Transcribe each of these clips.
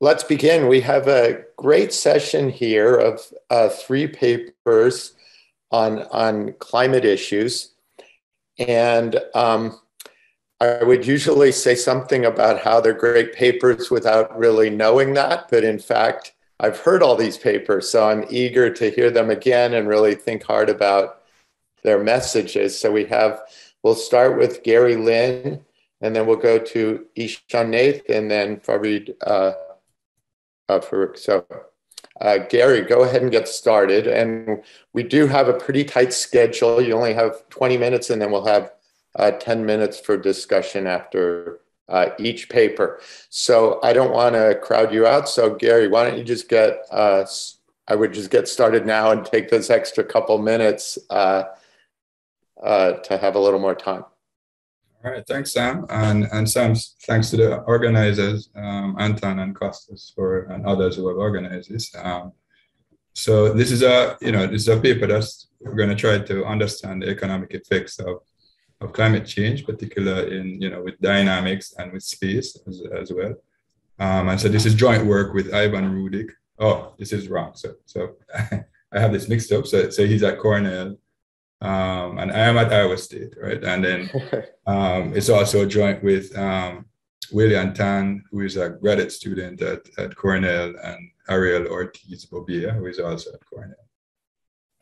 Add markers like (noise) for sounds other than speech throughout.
let's begin. We have a great session here of uh, three papers on, on climate issues. And um, I would usually say something about how they're great papers without really knowing that. But in fact, I've heard all these papers, so I'm eager to hear them again and really think hard about their messages. So we have, we'll start with Gary Lyn, and then we'll go to Ishan Nath, and then Farid uh, Farrokhi. So uh, Gary, go ahead and get started. And we do have a pretty tight schedule. You only have 20 minutes, and then we'll have uh, 10 minutes for discussion after uh, each paper. So I don't want to crowd you out. So Gary, why don't you just get, uh, I would just get started now and take those extra couple minutes uh, uh, to have a little more time. All right, thanks, Sam. And, and Sam, thanks to the organizers, um, Anton and Costas for, and others who have organized this. Um, so this is a, you know, this is a paper that's, we're going to try to understand the economic effects of, of climate change, particularly in, you know, with dynamics and with space as, as well. Um, and so this is joint work with Ivan Rudik. Oh, this is wrong. So, so (laughs) I have this mixed up. So, so he's at Cornell um, and I am at Iowa State, right? And then um, it's also joint with um, William Tan, who is a graduate student at, at Cornell, and Ariel Ortiz Bobea, who is also at Cornell.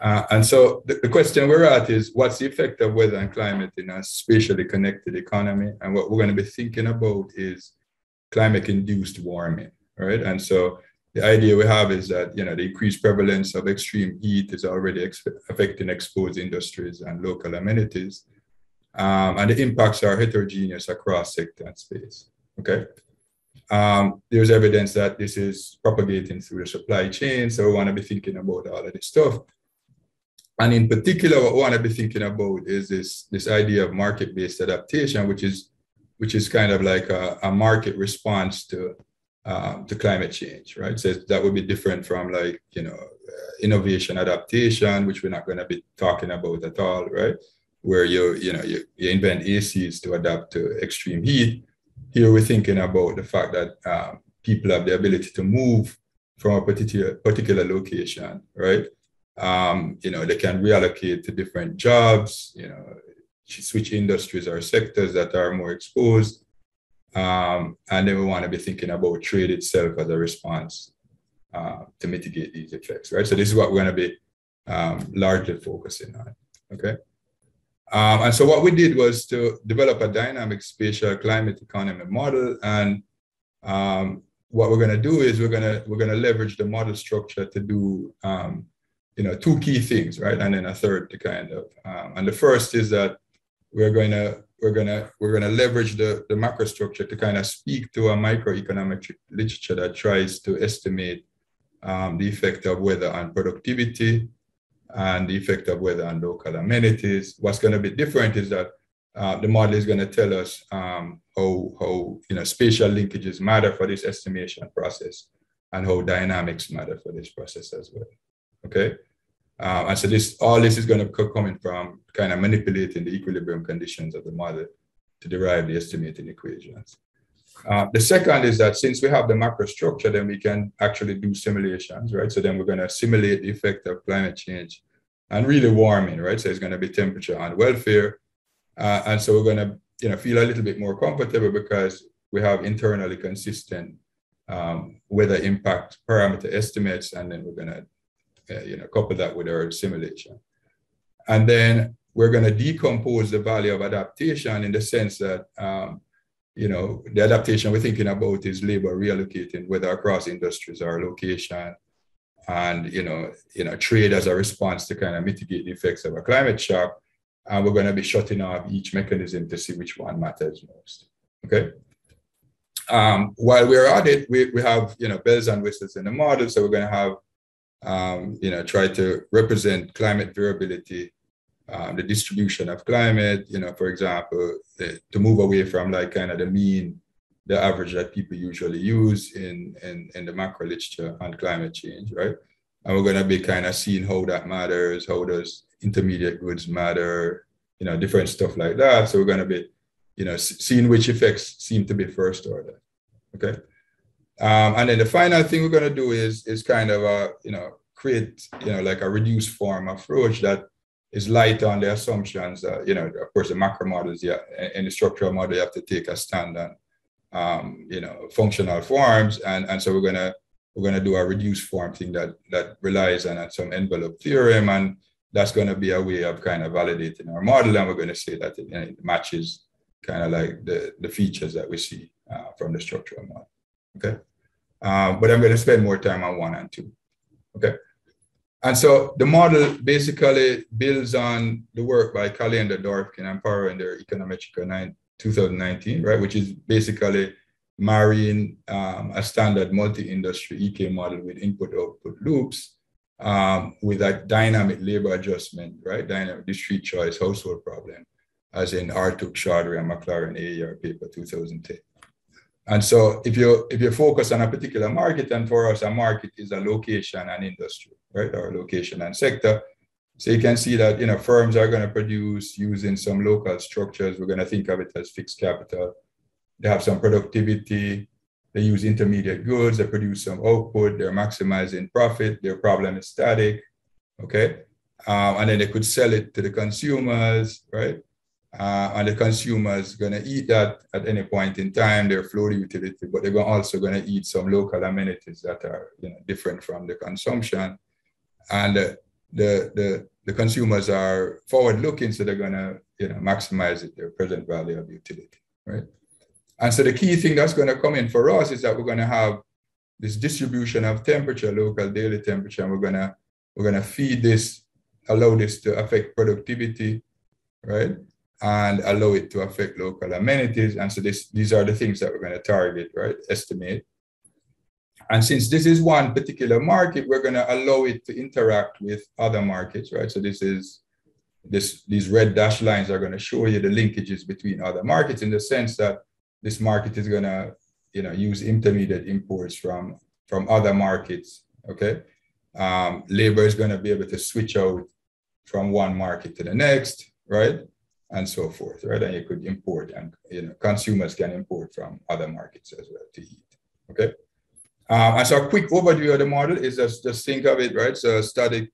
Uh, and so the, the, question we're at is what's the effect of weather and climate in a spatially connected economy? And what we're going to be thinking about is climate induced warming, right? And so the idea we have is that you know the increased prevalence of extreme heat is already ex- affecting exposed industries and local amenities, um, and the impacts are heterogeneous across sector and space. Okay, um, there's evidence that this is propagating through the supply chain, so we want to be thinking about all of this stuff. And in particular, what we want to be thinking about is this this idea of market-based adaptation, which is which is kind of like a, a market response to um, to climate change, right? So that would be different from like, you know, uh, innovation adaptation, which we're not going to be talking about at all, right? Where you, you know, you, you invent ACs to adapt to extreme heat. Here we're thinking about the fact that um, people have the ability to move from a particular particular location, right? Um, you know, they can reallocate to different jobs, you know, switch industries or sectors that are more exposed um, and then we want to be thinking about trade itself as a response uh, to mitigate these effects, right? So this is what we're going to be um, largely focusing on, okay? Um, and so what we did was to develop a dynamic spatial climate economy model. And um, what we're going to do is we're going to we're going to leverage the model structure to do um, you know two key things, right? And then a third to kind of um, and the first is that we're going to we're gonna we're gonna leverage the, the macro structure to kind of speak to a microeconomic literature that tries to estimate um, the effect of weather on productivity and the effect of weather on local amenities. What's going to be different is that uh, the model is going to tell us um, how, how you know, spatial linkages matter for this estimation process and how dynamics matter for this process as well. Okay. Um, and so this, all this is going to come in from kind of manipulating the equilibrium conditions of the model to derive the estimating equations. Uh, the second is that since we have the macro structure, then we can actually do simulations, right? So then we're going to simulate the effect of climate change and really warming, right? So it's going to be temperature and welfare. Uh, and so we're going to, you know, feel a little bit more comfortable because we have internally consistent um, weather impact parameter estimates, and then we're going to uh, you know, couple that with our simulation. And then we're going to decompose the value of adaptation in the sense that, um, you know, the adaptation we're thinking about is labor reallocating, whether across industries or location, and you know, you know, trade as a response to kind of mitigate the effects of a climate shock. And we're going to be shutting off each mechanism to see which one matters most. Okay. Um, while we're at it, we, we have you know bells and whistles in the model. So we're going to have um, you know, try to represent climate variability, um, the distribution of climate, you know, for example, the, to move away from like kind of the mean, the average that people usually use in, in, in the macro literature on climate change, right? And we're going to be kind of seeing how that matters, how does intermediate goods matter, you know, different stuff like that. So we're going to be, you know, seeing which effects seem to be first order, okay? Um, and then the final thing we're going to do is is kind of a you know create you know like a reduced form approach that is light on the assumptions that you know of course the macro models yeah in the structural model you have to take a stand on um, you know functional forms. And and so we're gonna we're gonna do a reduced form thing that that relies on some envelope theorem. And that's going to be a way of kind of validating our model. And we're going to say that it, it matches kind of like the, the features that we see uh, from the structural model okay. Um, but i'm going to spend more time on one and two. Okay. And so the model basically builds on the work by Caliendo, Dvorkin, and Parro in their Econometrica 2019, right, which is basically marrying um, a standard multi-industry EK model with input-output loops um, with a dynamic labor adjustment, right, dynamic discrete choice household problem, as in Artuç, Chaudhuri, and McLaren AER paper 2010. And so if you if you focus on a particular market, and for us, a market is a location and industry, right? Or location and sector. So you can see that you know firms are going to produce using some local structures. We're going to think of it as fixed capital. They have some productivity. They use intermediate goods. They produce some output. They're maximizing profit. Their problem is static. Okay. Um, and then they could sell it to the consumers, right? Uh, and the consumer is going to eat that at any point in time, their flow utility, but they're also going to eat some local amenities that are you know, different from the consumption. And the, the, the, the consumers are forward looking, so they're going to you know, maximize it, their present value of utility, right? And so the key thing that's going to come in for us is that we're going to have this distribution of temperature, local daily temperature, and we're going to we're going to feed this, allow this to affect productivity, right? And allow it to affect local amenities. And so this, these are the things that we're going to target, right? Estimate. And since this is one particular market, we're going to allow it to interact with other markets, right? So this is this these red dash lines are going to show you the linkages between other markets in the sense that this market is going to you know use intermediate imports from from other markets okay um, labor is going to be able to switch out from one market to the next right and so forth, right? And you could import and you know consumers can import from other markets as well to eat. Okay. Um, and so a quick overview of the model is just, just think of it, right? So a static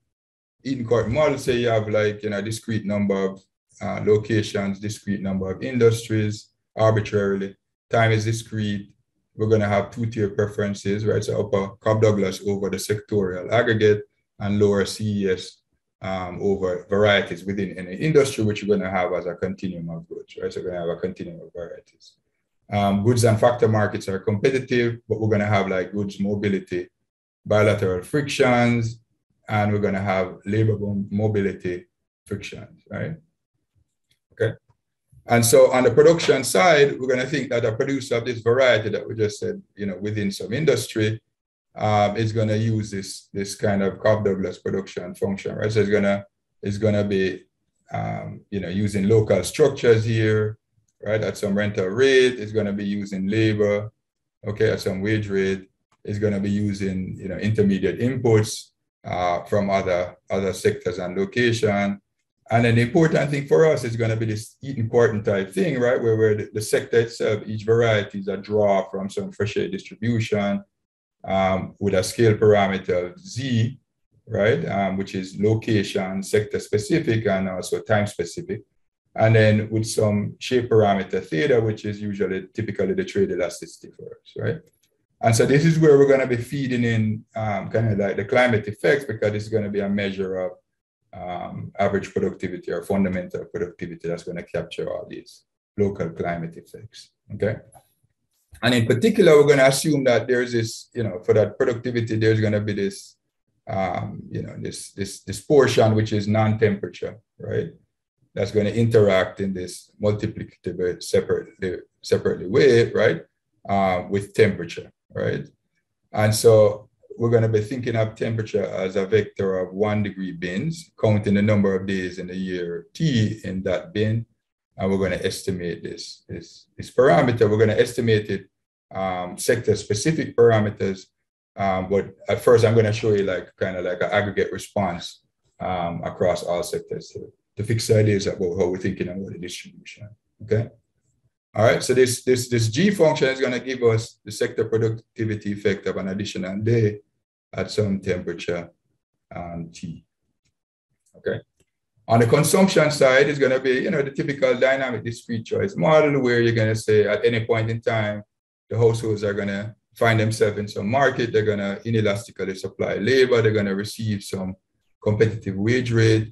Eaton Kortum model, say you have like you know discrete number of uh, locations, discrete number of industries arbitrarily. Time is discrete. We're going to have two-tier preferences, right? So upper Cobb Douglas over the sectorial aggregate and lower CES um, over varieties within any industry, which you're going to have as a continuum of goods, right? So we're going to have a continuum of varieties. Um, goods and factor markets are competitive, but we're going to have like goods mobility, bilateral frictions, and we're going to have labor mobility frictions, right? Okay. And so on the production side, we're going to think that a producer of this variety that we just said, you know, within some industry um, is going to use this this kind of Cobb Douglas production function, right? So it's gonna it's gonna be um, you know using local structures here, right? At some rental rate, it's gonna be using labor, okay, at some wage rate. It's gonna be using you know intermediate inputs uh, from other other sectors and location. And an important thing for us is going to be this Kortum type thing, right? Where, where the, the sector itself, each variety is a draw from some Fréchet distribution um, with a scale parameter of z, right, um, which is location, sector specific, and also time specific. And then with some shape parameter theta, which is usually typically the trade elasticity for us, right? And so this is where we're going to be feeding in um, kind of like the climate effects because it's going to be a measure of um, average productivity or fundamental productivity that's going to capture all these local climate effects. Okay. And in particular, we're going to assume that there's this, you know, for that productivity, there's going to be this, um, you know, this, this, this portion which is non-temperature, right? That's going to interact in this multiplicative separately, separately way, right? Uh, with temperature, right? And so we're going to be thinking of temperature as a vector of one degree bins, counting the number of days in the year T in that bin, and we're going to estimate this, this, this parameter. We're going to estimate it um, sector-specific parameters. Um, but at first, I'm going to show you like kind of like an aggregate response um, across all sectors to, to fix ideas about how we're thinking about the distribution. Okay. All right, so this, this, this G function is gonna give us the sector productivity effect of an additional day at some temperature um, T, okay? On the consumption side, it's gonna be, you know, the typical dynamic discrete choice model where you're gonna say at any point in time, the households are gonna find themselves in some market, they're gonna inelastically supply labor, they're gonna receive some competitive wage rate,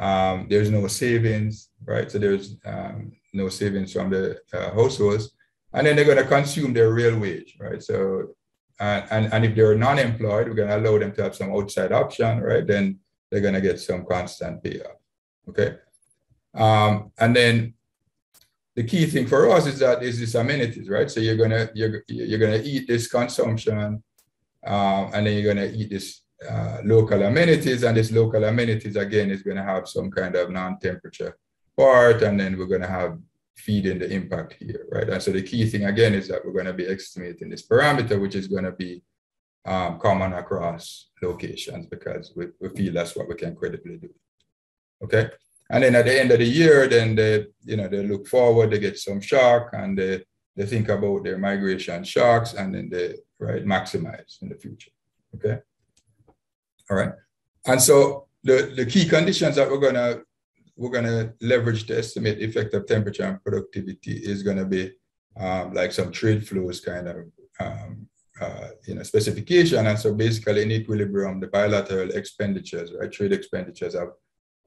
um, there's no savings, right? So there's um, no savings from the uh, households. And then they're going to consume their real wage, right? So, uh, and, and if they're non-employed, we're going to allow them to have some outside option, right? Then they're going to get some constant payoff, okay? Um, and then the key thing for us is that is this amenities, right? So you're gonna you're you're gonna eat this consumption, um, and then you're gonna eat this uh, local amenities, and this local amenities again is to have some kind of non-temperature part, and then we're to have feeding the impact here, right? And so the key thing again is that we're to be estimating this parameter, which is to be um, common across locations because we, we feel that's what we can credibly do. Okay. And then at the end of the year, then they, you know, they look forward, they get some shock and they, they think about their migration shocks and then they right maximize in the future. Okay. All right. And so the, the key conditions that we're gonna we're gonna leverage to estimate effect of temperature and productivity is gonna be um, like some trade flows kind of um, uh, you know specification. And so basically in equilibrium, the bilateral expenditures, right? Trade expenditures of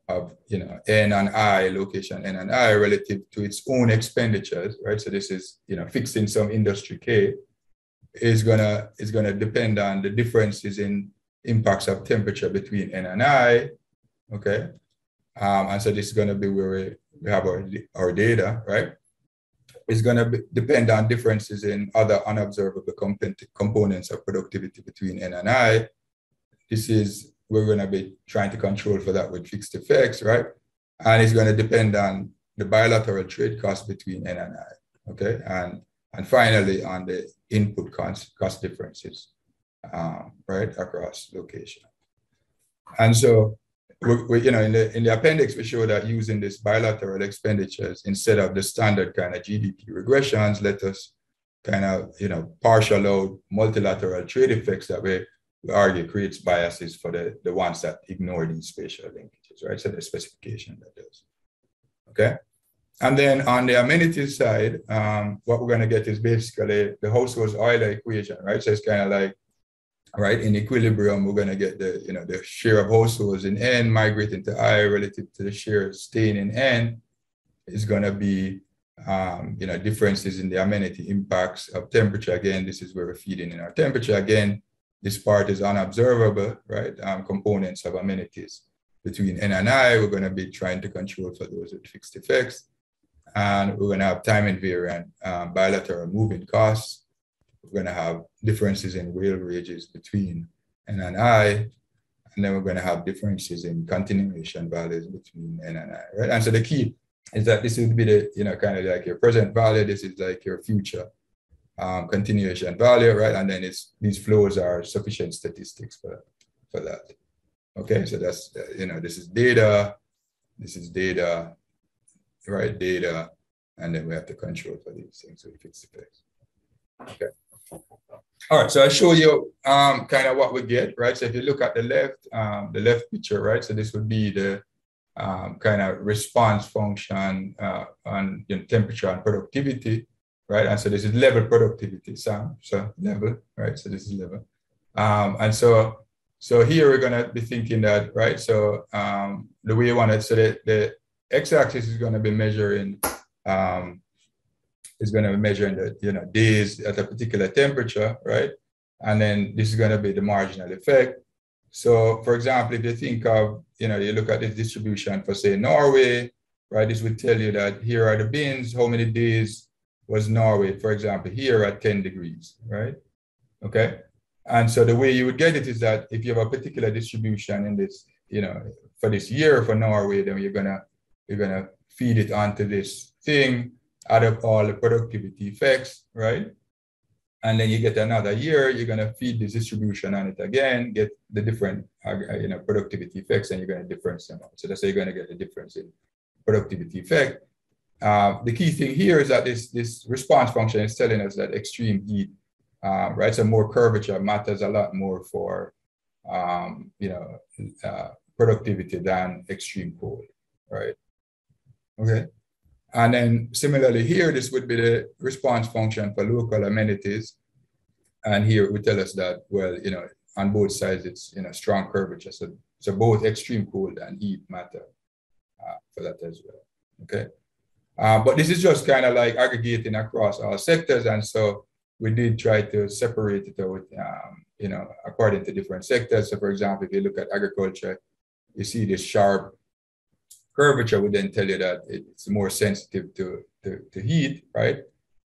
of you know N and I location N and I relative to its own expenditures, right? So this is you know fixing some industry K is gonna is gonna depend on the differences in impacts of temperature between N and I, okay? Um, and so this is gonna be where we, we have our, our data, right? It's gonna be, depend on differences in other unobservable component, components of productivity between N and I. This is, we're gonna be trying to control for that with fixed effects, right? And it's gonna depend on the bilateral trade cost between N and I, okay? And, and finally on the input cost, cost differences um, right, across location. And so, we, we, you know, in the, in the appendix, we show that using these bilateral expenditures instead of the standard kind of GDP regressions, let us kind of, you know, partial out multilateral trade effects that we, we argue creates biases for the, the ones that ignore these spatial linkages, right? So the specification that does. Okay. And then on the amenities side, um, what we're going to get is basically the household Euler equation, right? So it's kind of like right? In equilibrium, we're going to get the, you know, the share of households in N migrating to I relative to the share staying in N is going to be, um, you know, differences in the amenity impacts of temperature. Again, this is where we're feeding in our temperature. Again, this part is unobservable, right? Um, components of amenities between N and I, we're going to be trying to control for those with fixed effects. And we're going to have time invariant um, bilateral moving costs we're going to have differences in whale wages between N and I, and then we're going to have differences in continuation values between N and I, right? And so the key is that this would be the, you know, kind of like your present value, this is like your future um, continuation value, right? And then it's these flows are sufficient statistics for, for that. Okay, so that's, you know, this is data, this is data, right? Data, and then we have to control for these things, so it fits the place. Okay. All right, so I show you um, kind of what we get, right? So if you look at the left, um, the left picture, right? So this would be the um, kind of response function uh, on you know, temperature and productivity, right? And so this is level productivity, Sam. So level, right? So this is level. Um, and so so here we're gonna be thinking that, right? So um, the way you want it, so the, the x-axis is gonna be measuring um, is to be measuring the you know days at a particular temperature, right? And then this is to be the marginal effect. So, for example, if you think of you know you look at this distribution for say Norway, right? This would tell you that here are the bins. How many days was Norway, for example, here at 10 degrees, right? Okay. And so the way you would get it is that if you have a particular distribution in this, you know, for this year for Norway, then you're gonna you're gonna feed it onto this thing add up all the productivity effects, right? And then you get another year, you're gonna feed this distribution on it again, get the different uh, you know, productivity effects, and you're gonna difference them out. So that's how you're gonna get the difference in productivity effect. Uh, the key thing here is that this, this response function is telling us that extreme heat, uh, right? So more curvature matters a lot more for, um, you know, uh, productivity than extreme cold, right? Okay. And then similarly here, this would be the response function for local amenities. And here we tell us that, well, you know, on both sides, it's, you know, strong curvature. So, so both extreme cold and heat matter uh, for that as well, okay? Uh, but this is just kind of like aggregating across all sectors. And so we did try to separate it out, um, you know, according to different sectors. So for example, if you look at agriculture, you see this sharp curvature would then tell you that it's more sensitive to, to, to heat, right?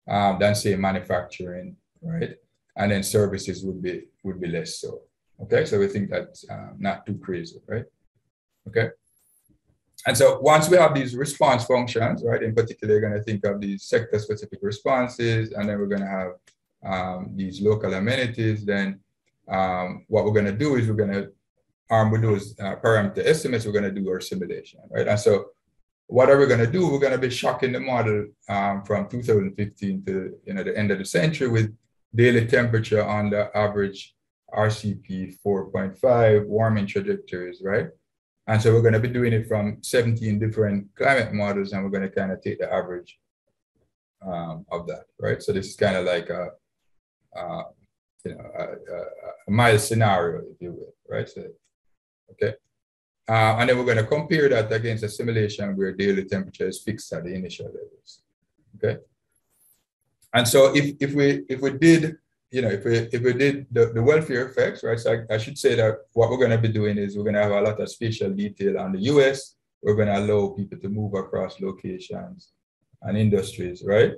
Um, than say manufacturing, right? And then services would be would be less so. Okay, so we think that's um, not too crazy, right? Okay. And so once we have these response functions, right, in particular, you're going to think of these sector specific responses, and then we're going to have um, these local amenities. Then um, what we're going to do is we're going to arm with those uh, parameter estimates, we're going to do our simulation, right? And so what are we going to do? We're going to be shocking the model um, from 2015 to you know the end of the century with daily temperature on the average RCP 4.5 warming trajectories, right? And so we're going to be doing it from 17 different climate models, and we're going to kind of take the average um, of that, right? So this is kind of like a, uh, you know, a, a, a mild scenario, if you will, right? So okay? Uh, and then we're going to compare that against a simulation where daily temperature is fixed at the initial levels, okay? And so if, if we if we did, you know, if we if we did the, the welfare effects, right? So I, I should say that what we're going to be doing is we're going to have a lot of spatial detail on the US. We're going to allow people to move across locations and industries, right?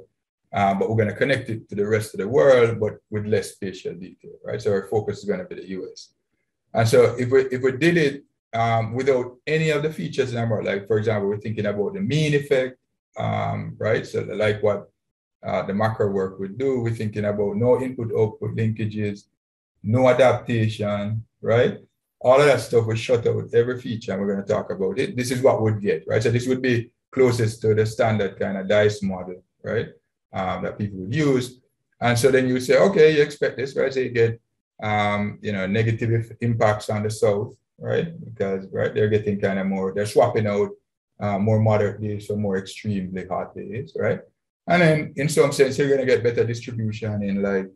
Um, but we're going to connect it to the rest of the world, but with less spatial detail, right? So our focus is going to be the US. And so if we if we did it um, without any of the features in our like for example, we're thinking about the mean effect, um, right? So like what uh, the macro work we do, we're thinking about no input output linkages, no adaptation, right? All of that stuff was shut out with every feature, and we're going to talk about it. This is what we'd get, right? So this would be closest to the standard kind of dice model, right? Um, that people would use. And so then you say, okay, you expect this, right? So you get um, you know, negative impacts on the south, right? Because right, they're getting kind of more, they're swapping out uh, more moderate days for more extremely hot days, right? And then in some sense, you're gonna get better distribution in like,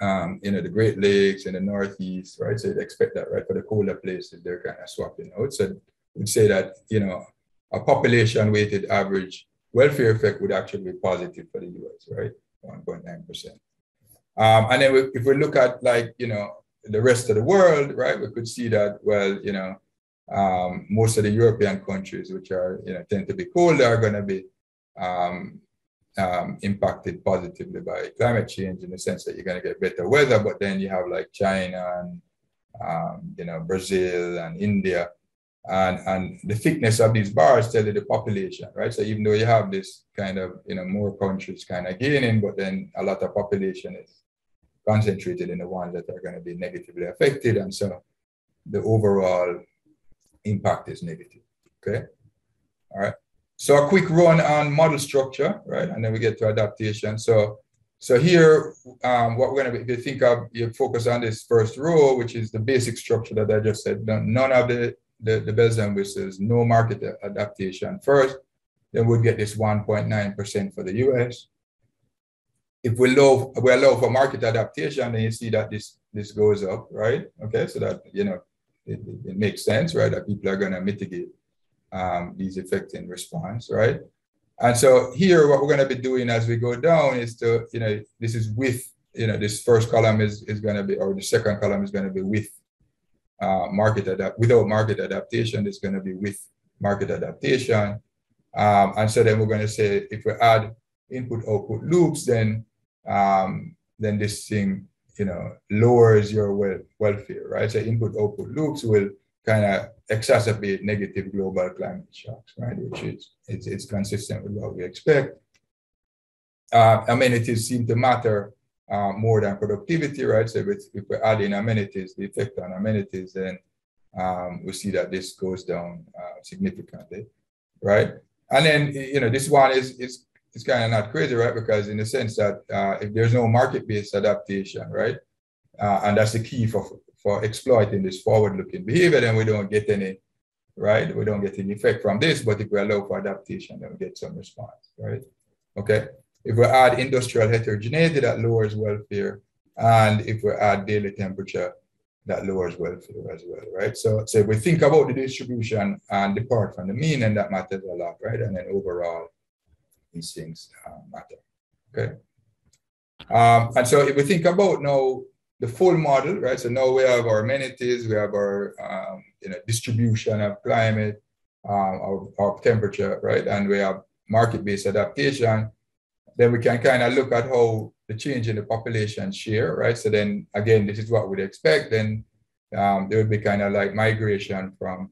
um, you know, the Great Lakes and the Northeast, right? So you'd expect that, right? For the colder places, they're kind of swapping out. So we'd say that, you know, a population weighted average welfare effect would actually be positive for the US, right? 1.9%. Um, and then we, if we look at like, you know, the rest of the world, right, we could see that, well, you know, um, most of the European countries, which are, you know, tend to be colder, are going to be um, um, impacted positively by climate change in the sense that you're going to get better weather. But then you have like China and, um, you know, Brazil and India. And, and the thickness of these bars tell you the population, right? So even though you have this kind of, you know, more countries kind of gaining, but then a lot of population is concentrated in the ones that are going to be negatively affected. And so the overall impact is negative. Okay. All right. So a quick run on model structure, right? And then we get to adaptation. So so here, um, what we're going to be, if you think of, you focus on this first row, which is the basic structure that I just said, none of the, the, the bells and whistles, no market adaptation first, then we'll get this 1.9% for the US if we allow we allow for market adaptation, then you see that this this goes up, right? Okay, so that you know it, it makes sense, right? That people are going to mitigate um, these in response, right? And so here, what we're going to be doing as we go down is to, you know, this is with, you know, this first column is, is going to be, or the second column is going to be with uh, market adapt, without market adaptation, it's going to be with market adaptation. Um, and so then we're going to say, if we add input output loops, then um, then this thing, you know, lowers your wel- welfare, right? So input output loops will kind of exacerbate negative global climate shocks, right? Which is it's, it's consistent with what we expect. Uh, amenities seem to matter uh, more than productivity, right? So if, if we're adding amenities, the effect on amenities, then um, we see that this goes down uh, significantly, right? and then you know this one is is it's kind of not crazy, right? Because in the sense that uh, if there's no market-based adaptation, right, uh, and that's the key for for exploiting this forward-looking behavior, then we don't get any, right? We don't get any effect from this. But if we allow for adaptation, then we get some response, right? Okay. If we add industrial heterogeneity, that lowers welfare, and if we add daily temperature, that lowers welfare as well, right? So, so if we think about the distribution and depart from the mean, and that matters a lot, right? And then overall, these things uh, matter, okay? Um, and so if we think about now the full model, right? So now we have our amenities, we have our um, you know distribution of climate, um, of, of temperature, right? And we have market-based adaptation. Then we can kind of look at how the change in the population share, right? So then again, this is what we'd expect. Then um, there would be kind of like migration from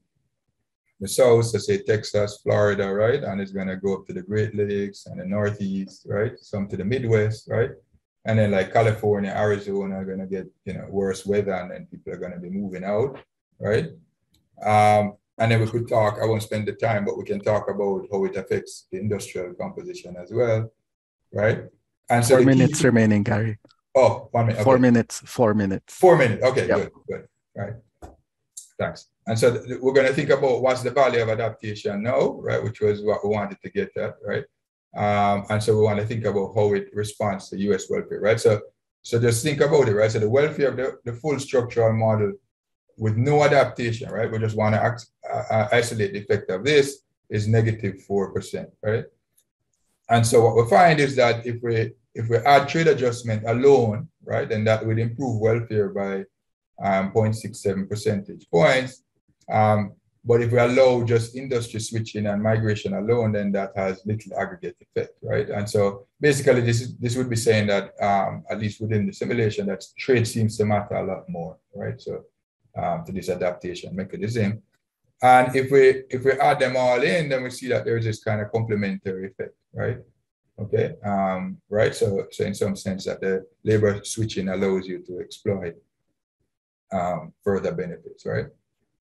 the south, so say Texas, Florida, right? And it's going to go up to the Great Lakes and the Northeast, right? Some to the Midwest, right? And then like California, Arizona are going to get, you know, worse weather and then people are going to be moving out, right? Um, and then we could talk, I won't spend the time, but we can talk about how it affects the industrial composition as well, right? And so four minutes key, remaining, Gary. Oh, one minute. Okay. Four minutes. Four minutes. Four minutes. Okay, yep. good, good. Right. Thanks. And so we're going to think about what's the value of adaptation now, right? Which was what we wanted to get at, right? Um, and so we want to think about how it responds to US welfare, right? So, so just think about it, right? So the welfare of the, the full structural model with no adaptation, right? We just want to act, uh, isolate the effect of this is negative 4%, right? And so what we find is that if we if we add trade adjustment alone, right, then that would improve welfare by um, 0.67 percentage points. Um, but if we allow just industry switching and migration alone, then that has little aggregate effect, right? And so basically, this is, this would be saying that um, at least within the simulation, that trade seems to matter a lot more, right? So um, to this adaptation mechanism. And if we if we add them all in, then we see that there's this kind of complementary effect, right? Okay, um, right. So so in some sense that the labor switching allows you to exploit um, further benefits, right?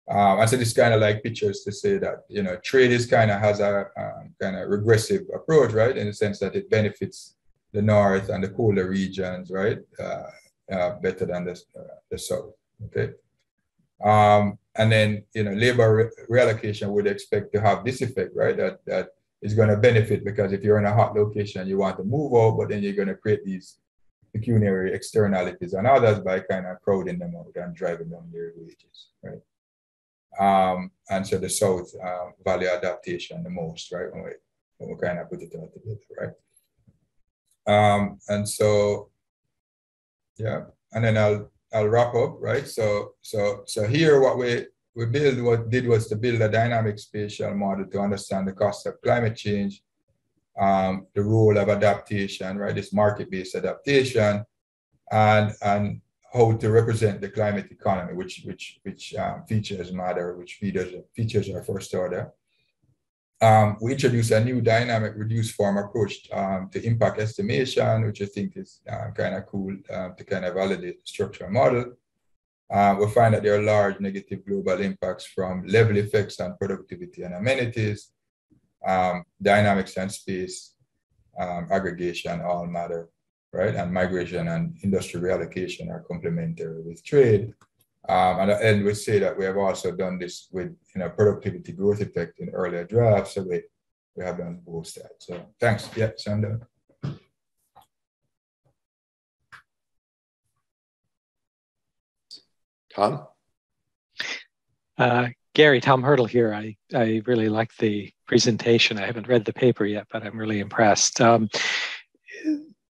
Um, and so this kind of like pictures to say that you know trade is kind of has a um, kind of regressive approach, right? In the sense that it benefits the north and the cooler regions, right? Uh, uh, better than the, uh, the south. Okay. Um, and then, you know, labor re- reallocation would expect to have this effect, right? That that is going to benefit because if you're in a hot location, you want to move out, but then you're going to create these pecuniary externalities and others by kind of crowding them out and driving down their wages, right? Um, and so the South uh, value adaptation the most, right? When we, when we kind of put it all together, right? Um, and so, yeah, and then I'll I'll wrap up, right? So, so, so here what we, we build, what did was to build a dynamic spatial model to understand the cost of climate change, um, the role of adaptation, right? This market-based adaptation, and and how to represent the climate economy, which which which um, features matter, which features features are first order um, we introduce a new dynamic reduced form approach um, to impact estimation, which I think is uh, kind of cool uh, to kind of validate the structural model. Uh, we find that there are large negative global impacts from level effects on productivity and amenities, um, dynamics and space, um, aggregation all matter, right? And migration and industry reallocation are complementary with trade. Um, and, and we say that we have also done this with you know productivity growth effect in earlier drafts. So we, we have done both that. So thanks. Yeah, so I'm done. Tom? Uh, Gary, Tom Hertel here. I, I really like the presentation. I haven't read the paper yet, but I'm really impressed. Um,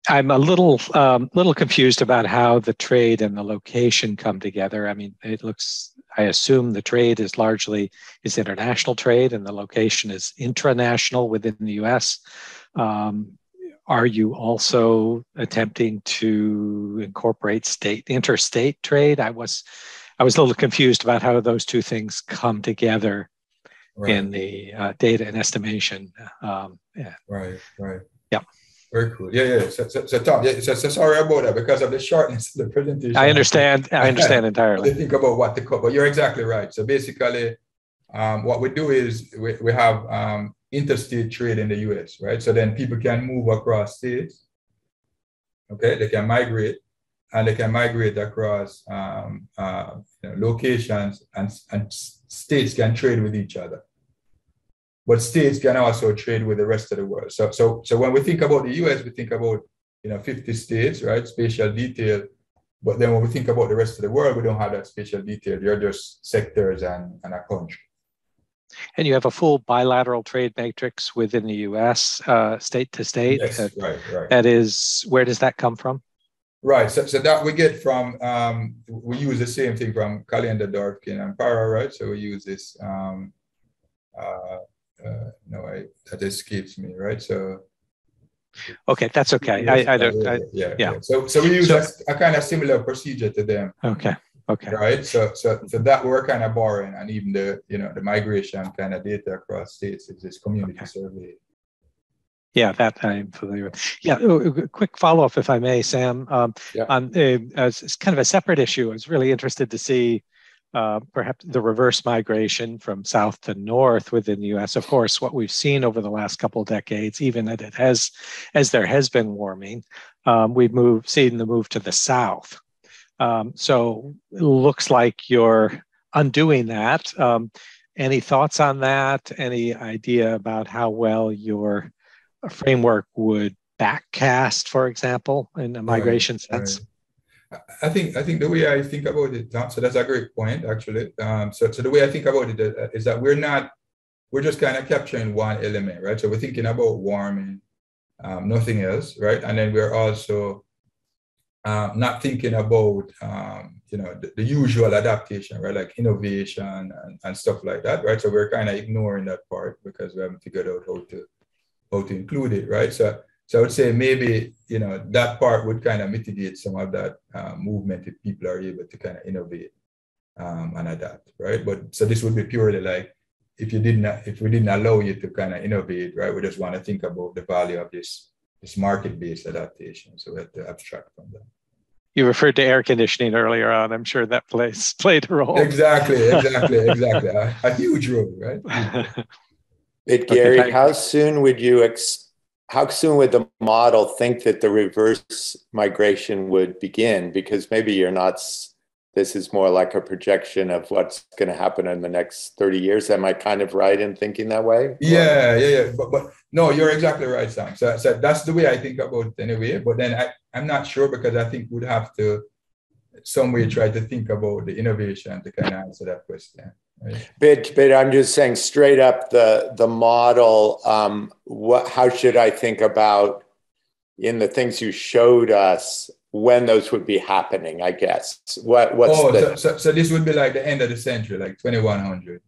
I'm a little um, little confused about how the trade and the location come together. I mean, it looks. I assume the trade is largely is international trade, and the location is intranational within the U.S. Um, are you also attempting to incorporate state interstate trade? I was I was a little confused about how those two things come together right. in the uh, data and estimation. Um, yeah. Right. Right. Yeah. Very cool. Yeah, yeah. So, so, so Tom, yeah, so, so, sorry about that because of the shortness of the presentation. I understand. I understand (laughs) entirely. I think about what to cover. You're exactly right. So basically, um, what we do is we, we have um, interstate trade in the US, right? So then people can move across states. Okay, they can migrate and they can migrate across um, uh, you know, locations and, and states can trade with each other. But states can also trade with the rest of the world. So, so, so when we think about the US, we think about you know 50 states, right? Spatial detail. But then when we think about the rest of the world, we don't have that spatial detail. They're just sectors and, and a country. And you have a full bilateral trade matrix within the U.S., uh, state to state. Yes, right, right. That is, where does that come from? Right. So, so that we get from, um, we use the same thing from Caliendo, Dvorkin, and Parro, right? So we use this, um, uh, uh, no, I, that escapes me, right? So. Okay, that's okay. I, I don't, I, yeah, yeah. So, so we use so, a, a kind of similar procedure to them. Okay. Okay. Right. So, so, so that we're kind of borrowing, and even the, you know, the migration kind of data across states is this community okay. survey. Yeah, that I'm familiar with. Yeah, a quick follow up, if I may, Sam. Um, yeah. On uh, as kind of a separate issue, I was really interested to see uh, perhaps the reverse migration from south to north within the U.S. Of course, what we've seen over the last couple of decades, even that it has, as there has been warming, um, we've moved seen the move to the south. Um, so it looks like you're undoing that. Um, any thoughts on that? Any idea about how well your framework would backcast, for example, in a migration right, sense? Right. I think I think the way I think about it, so that's a great point, actually. Um, so, so the way I think about it uh, that we're not, we're just kind of capturing one element, right? So we're thinking about warming, um, nothing else, right? And then we're also um, not thinking about um, you know the, the, usual adaptation, right? Like innovation and, and stuff like that, right? So we're kind of ignoring that part because we haven't figured out how to how to include it, right? So, so I would say maybe you know that part would kind of mitigate some of that uh, movement if people are able to kind of innovate um, and adapt, right? But so this would be purely like if you didn't if we didn't allow you to kind of innovate, right? We just want to think about the value of this this market-based adaptation. So we have to abstract from that. You referred to air conditioning earlier on. I'm sure that plays (laughs) played a role. Exactly, (laughs) exactly, exactly. A, a huge role, right? (laughs) But Gary, okay, how soon would you ex- how soon would the model think that the reverse migration would begin? Because maybe you're not. This is more like a projection of what's going to happen in the next 30 years. Am I kind of right in thinking that way? Yeah, yeah, yeah. But, but no, you're exactly right, Sam. So, so that's the way I think about it anyway. But then I, I'm not sure because I think we'd have to some way try to think about the innovation to kind of answer that question. But but I'm just saying straight up the the model. Um, what how should I think about in the things you showed us when those would be happening? I guess what what's oh the, so, so, so this would be like the end of the century, like 2100.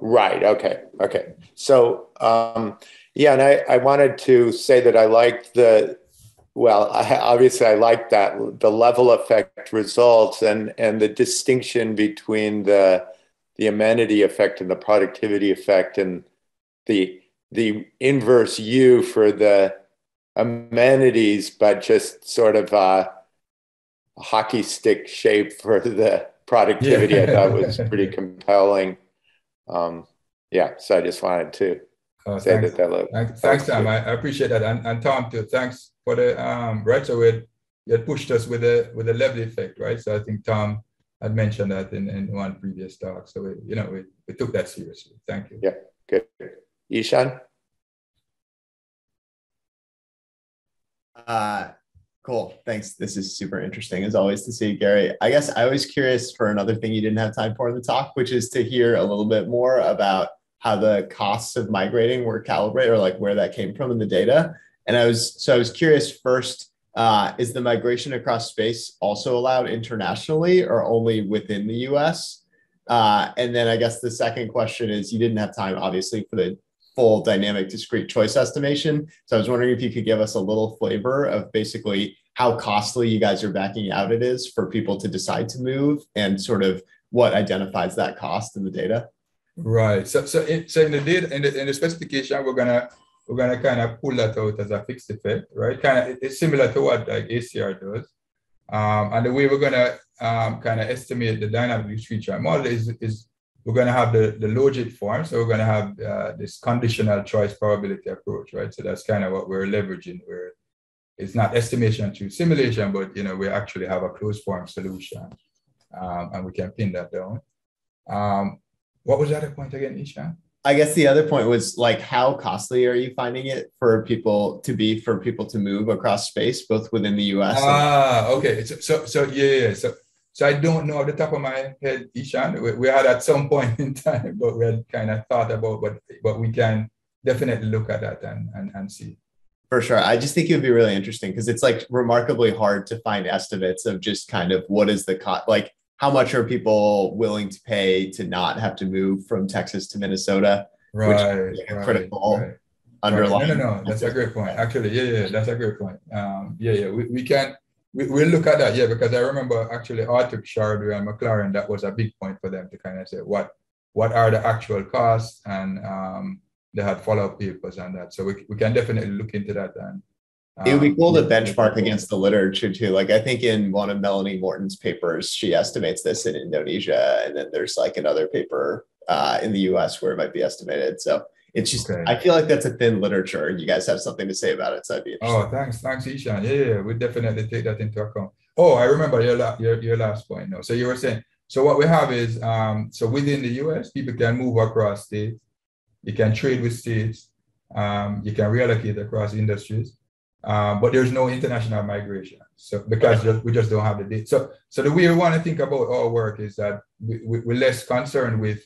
Right. Okay. Okay. So um, yeah, and I I wanted to say that I liked the well I, obviously i like that the level effect results and and the distinction between the the amenity effect and the productivity effect and the the inverse U for the amenities, but just sort of a, hockey stick shape for the productivity. Yeah. I thought was pretty compelling. Um, yeah, so I just wanted to oh, say thanks. that. that looked, thanks, thanks Tom. I, appreciate that, and, and Tom too. Thanks for the um, right. So it you had pushed us with a with a level effect, right? So I think Tom I'd mentioned that in, in one previous talk. So, we, you know, we, we took that seriously. Thank you. Yeah, good. Ishan? Uh, cool. Thanks. This is super interesting as always to see Gary. I guess I was curious for another thing you didn't have time for in the talk, which is to hear a little bit more about how the costs of migrating were calibrated or like where that came from in the data. And I was, so I was curious first, uh, is the migration across space also allowed internationally or only within the US? Uh, and then I guess the second question is you didn't have time, obviously, for the full dynamic discrete choice estimation. So I was wondering if you could give us a little flavor of basically how costly you guys are backing out it is for people to decide to move and sort of what identifies that cost in the data. Right. So, so, in, so in the data, in the, in the specification, we're gonna we're going to kind of pull that out as a fixed effect, right? Kind of, it's similar to what like ACR does. Um, and the way we're going to um, kind of estimate the dynamic feature model is, is we're going to have the, the logit form. So we're going to have uh, this conditional choice probability approach, right? So that's kind of what we're leveraging where it's not estimation to simulation, but, you know, we actually have a closed form solution um, and we can pin that down. Um, what was the other point again, Ishan? I guess the other point was like, how costly are you finding it for people to be for people to move across space, both within the U.S. Ah, okay. So, so, so yeah, yeah. So, so I don't know off the top of my head, Ishan. We, we had at some point in time, but we had kind of thought about, but but we can definitely look at that and and, and see. For sure. I just think it would be really interesting because it's like remarkably hard to find estimates of just kind of what is the cost, like how much are people willing to pay to not have to move from Texas to Minnesota? Right. Which is right, critical right. underlying. No, no, no. That's a great point. Actually, yeah, yeah, that's a great point. Um, yeah, yeah. We, we can we, we'll look at that, yeah, because I remember actually Artuç Chaudhuri and McLaren, that was a big point for them to kind of say what what are the actual costs and um, they had follow-up papers on that. So we, we can definitely look into that and it would be cool to um, benchmark against the literature too. Like I think in one of Melanie Morten's papers, she estimates this in Indonesia, and then there's like another paper uh, in the U.S. where it might be estimated. So it's just okay. I feel like that's a thin literature, and you guys have something to say about it. So I'd be Oh, thanks, thanks, Ishan. Yeah, yeah, we definitely take that into account. Oh, I remember your la- your, your last point. No, so you were saying so what we have is um, so within the U.S. people can move across states, you can trade with states, um, you can reallocate across industries um, but there's no international migration. So because just, we just don't have the data. So so the way we want to think about our work is that we, we, are less concerned with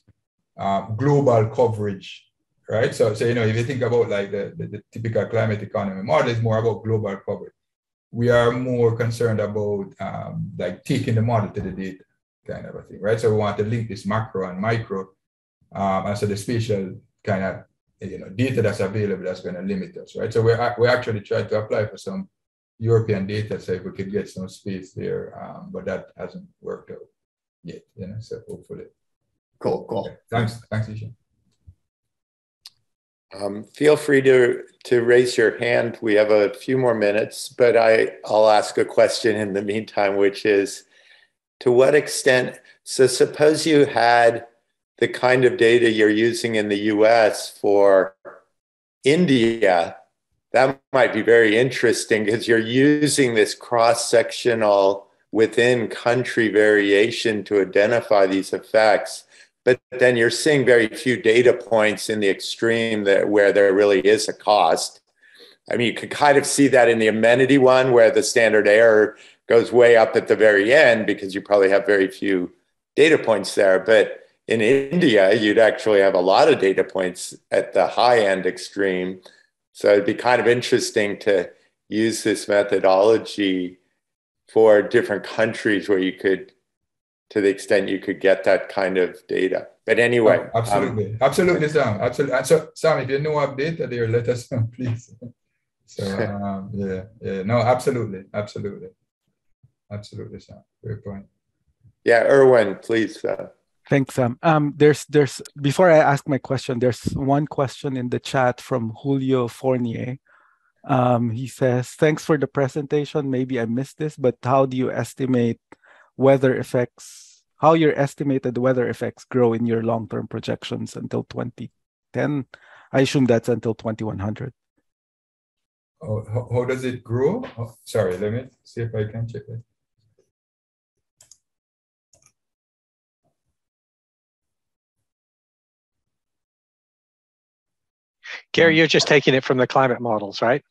um, global coverage, right? So so you know if you think about like the, the, the typical climate economy model is more about global coverage. We are more concerned about um, like taking the model to the data kind of a thing, right? So we want to link this macro and micro, um, and so the spatial kind of you know, data that's available that's going to limit us, right? So we're, we actually tried to apply for some European data so if we could get some space there, um, but that hasn't worked out yet, you know, so hopefully. Cool, cool. Okay. Thanks, thanks, Isha. Um, feel free to, to raise your hand. We have a few more minutes, but I, I'll ask a question in the meantime, which is to what extent, so suppose you had the kind of data you're using in the US for India, that might be very interesting because you're using this cross sectional within country variation to identify these effects. But then you're seeing very few data points in the extreme that where there really is a cost. I mean, you can kind of see that in the amenity one where the standard error goes way up at the very end because you probably have very few data points there. But in India, you'd actually have a lot of data points at the high end extreme. So it'd be kind of interesting to use this methodology for different countries where you could, to the extent you could get that kind of data. But anyway, oh, absolutely, um, absolutely, Sam, absolutely. So, Sam, if you know of data there, let us know, (laughs) please. So, (laughs) um, yeah, yeah, no, absolutely, absolutely, absolutely, Sam. Great point. Yeah, Erwin, please. Uh, Thanks, Sam. Um, there's there's before I ask my question, there's one question in the chat from Julio Fournier. Um, he says, "Thanks for the presentation. Maybe I missed this, but how do you estimate weather effects? How your estimated weather effects grow in your long-term projections until 2010? I assume that's until 2100." Oh, how, how does it grow? Oh, sorry, let me see if I can check it. Gary, you're just taking it from the climate models, right?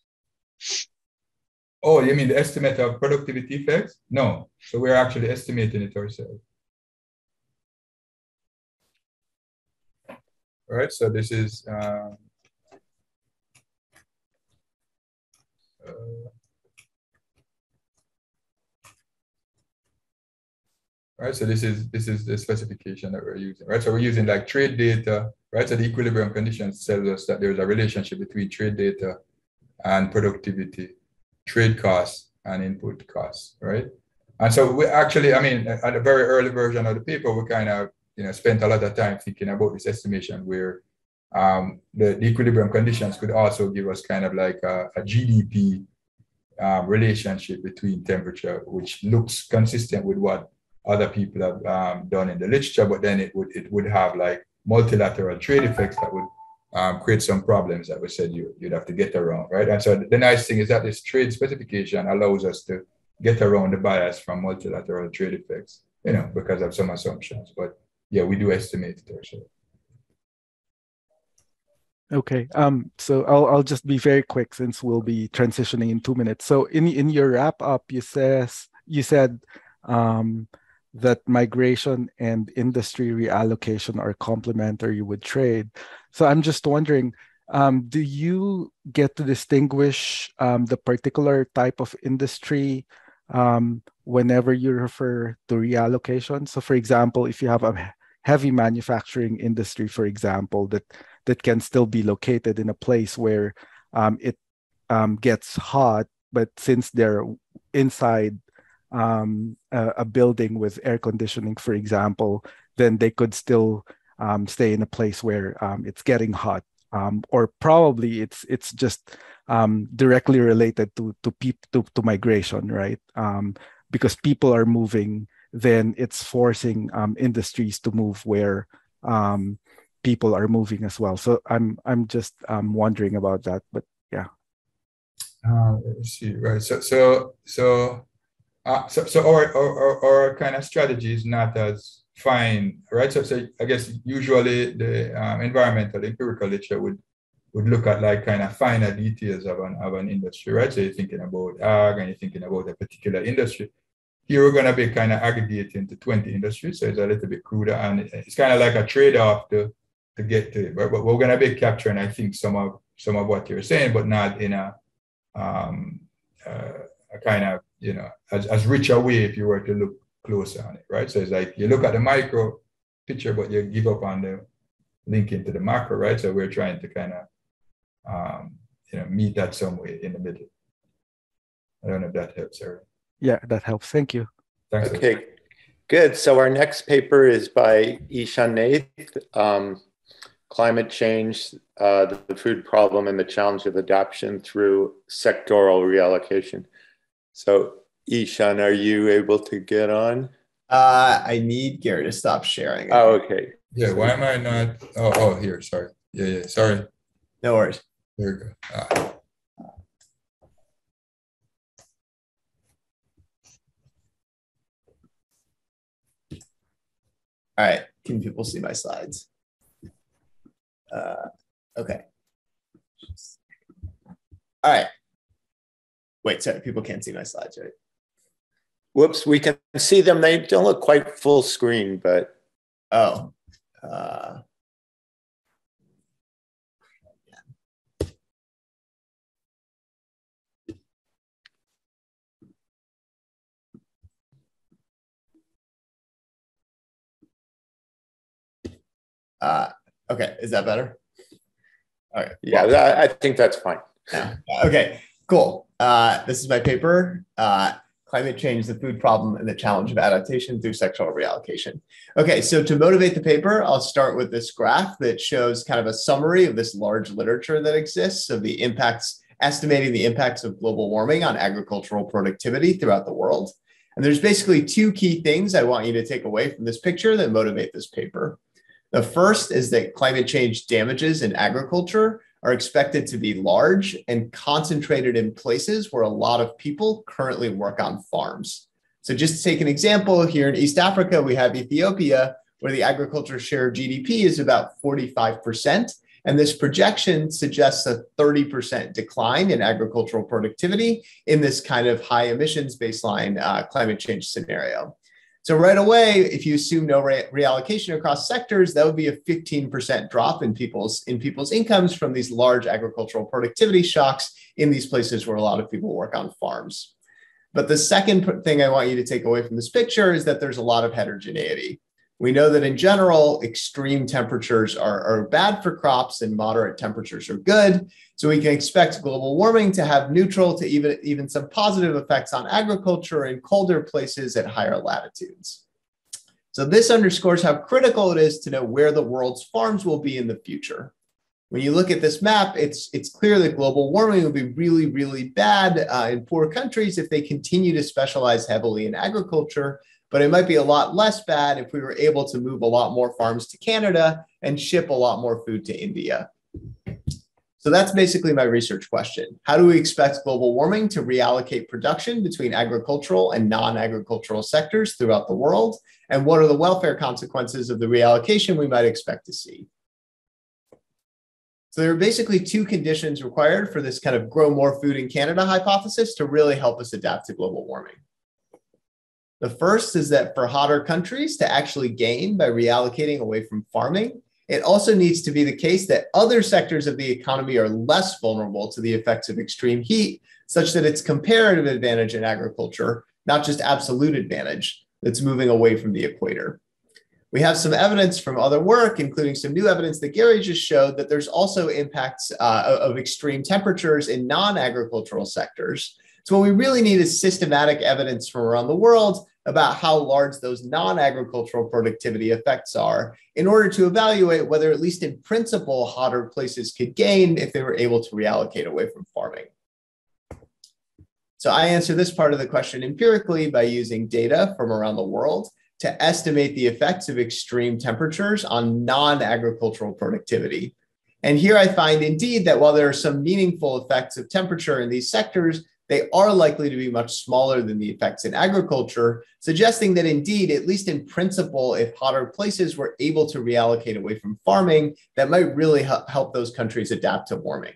Oh, you mean the estimate of productivity effects? No. So we're actually estimating it ourselves. All right, so this is um, uh, right? So this is this is the specification that we're using, right? So we're using like trade data, right? So the equilibrium conditions tell us that there's a relationship between trade data and productivity, trade costs and input costs, right? And so we actually, I mean, at a very early version of the paper, we kind of you know spent a lot of time thinking about this estimation where um, the, the, equilibrium conditions could also give us kind of like a, a GDP um, relationship between temperature, which looks consistent with what other people have um, done in the literature, but then it would it would have like multilateral trade effects that would um, create some problems that we said you, you'd have to get around, right? And so the nice thing is that this trade specification allows us to get around the bias from multilateral trade effects, you know, because of some assumptions. But yeah, we do estimate it ourselves. Okay. Um, so I'll I'll just be very quick since we'll be transitioning in two minutes. So in in your wrap up, you says you said um, that migration and industry reallocation are complementary with trade. So I'm just wondering, um, do you get to distinguish um, the particular type of industry um, whenever you refer to reallocation? So, for example, if you have a heavy manufacturing industry, for example, that that can still be located in a place where um, it um, gets hot, but since they're inside um, a, a, building with air conditioning, for example, then they could still um, stay in a place where um, it's getting hot. Um, or probably it's it's just um, directly related to to, peop- to to migration, right? Um, because people are moving, then it's forcing industries to move where people are moving as well. So I'm I'm just wondering about that, but yeah. Uh, let's see, right. So so so uh, so, so our, our, our kind of strategy is not as fine, right? So, so I guess usually the um, environmental empirical literature would would look at like kind of finer details of an, of an industry, right? So you're thinking about ag and you're thinking about a particular industry. Here we're going to be kind of aggregating to 20 industries, so it's a little bit cruder and it's kind of like a trade-off to to get to it. But, but we're going to be capturing, I think, some of some of what you're saying, but not in a um, uh, a kind of you know, as, as rich a way if you were to look closer on it, right? So it's like you look at the micro picture, but you give up on the link into the macro, right? So we're trying to kind of, um, you know, meet that somewhere in the middle. I don't know if that helps, Sarah. Yeah, that helps. Thank you. Thanks. Okay, good. So our next paper is by Ishan Nath, um, Climate Change, uh, the, the Food Problem and the Challenge of Adaptation through Sectoral Reallocation. So, Ishan, are you able to get on? Uh, I need Gary to stop sharing. Oh, okay. Yeah, why am I not? Oh, oh, here. Sorry. Yeah, yeah. Sorry. No worries. There we go. Ah. All right. Can people see my slides? Uh, okay. All right. Wait, sorry, people can't see my slides, right? Whoops, we can see them. They don't look quite full screen, but. Oh. Uh, uh, okay, is that better? All right. Yeah, that, I think that's fine. Yeah. Okay, cool. Uh, this is my paper, uh, Climate Change, the Food Problem, and the Challenge of Adaptation through Sectoral Reallocation. Okay, so to motivate the paper, I'll start with this graph that shows kind of a summary of this large literature that exists of the impacts, estimating the impacts of global warming on agricultural productivity throughout the world. And there's basically two key things I want you to take away from this picture that motivate this paper. The first is that climate change damages in agriculture are expected to be large and concentrated in places where a lot of people currently work on farms. So, just to take an example, here in East Africa, we have Ethiopia, where the agriculture share of GDP is about 45%. And this projection suggests a 30% decline in agricultural productivity in this kind of high emissions baseline uh, climate change scenario. So right away, if you assume no re- reallocation across sectors, that would be a 15% drop in people's in people's incomes from these large agricultural productivity shocks in these places where a lot of people work on farms. But the second thing I want you to take away from this picture is that there's a lot of heterogeneity. We know that in general, extreme temperatures are, are bad for crops and moderate temperatures are good. So we can expect global warming to have neutral to even, even some positive effects on agriculture in colder places at higher latitudes. So this underscores how critical it is to know where the world's farms will be in the future. When you look at this map, it's, it's clear that global warming will be really, really bad uh, in poor countries if they continue to specialize heavily in agriculture but it might be a lot less bad if we were able to move a lot more farms to Canada and ship a lot more food to India. So that's basically my research question. How do we expect global warming to reallocate production between agricultural and non-agricultural sectors throughout the world? And what are the welfare consequences of the reallocation we might expect to see? So there are basically two conditions required for this kind of grow more food in Canada hypothesis to really help us adapt to global warming. The first is that for hotter countries to actually gain by reallocating away from farming, it also needs to be the case that other sectors of the economy are less vulnerable to the effects of extreme heat, such that it's comparative advantage in agriculture, not just absolute advantage, that's moving away from the equator. We have some evidence from other work, including some new evidence that Gary just showed, that there's also impacts uh, of extreme temperatures in non agricultural sectors. So, what we really need is systematic evidence from around the world about how large those non agricultural productivity effects are in order to evaluate whether, at least in principle, hotter places could gain if they were able to reallocate away from farming. So, I answer this part of the question empirically by using data from around the world to estimate the effects of extreme temperatures on non agricultural productivity. And here I find indeed that while there are some meaningful effects of temperature in these sectors, they are likely to be much smaller than the effects in agriculture, suggesting that indeed, at least in principle, if hotter places were able to reallocate away from farming, that might really help those countries adapt to warming.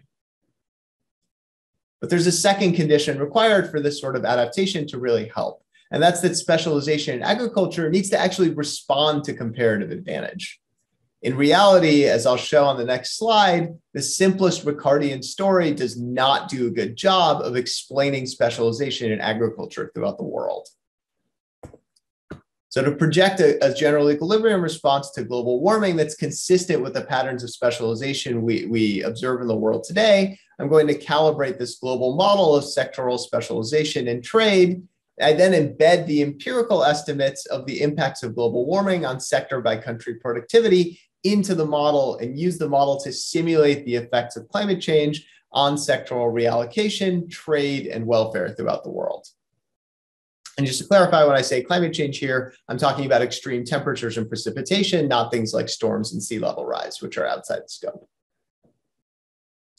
But there's a second condition required for this sort of adaptation to really help, and that's that specialization in agriculture needs to actually respond to comparative advantage. In reality, as I'll show on the next slide, the simplest Ricardian story does not do a good job of explaining specialization in agriculture throughout the world. So to project a, a, general equilibrium response to global warming that's consistent with the patterns of specialization we, we observe in the world today, I'm going to calibrate this global model of sectoral specialization and trade. I then embed the empirical estimates of the impacts of global warming on sector by country productivity into the model and use the model to simulate the effects of climate change on sectoral reallocation, trade, and welfare throughout the world. And just to clarify, when I say climate change here, I'm talking about extreme temperatures and precipitation, not things like storms and sea level rise, which are outside the scope.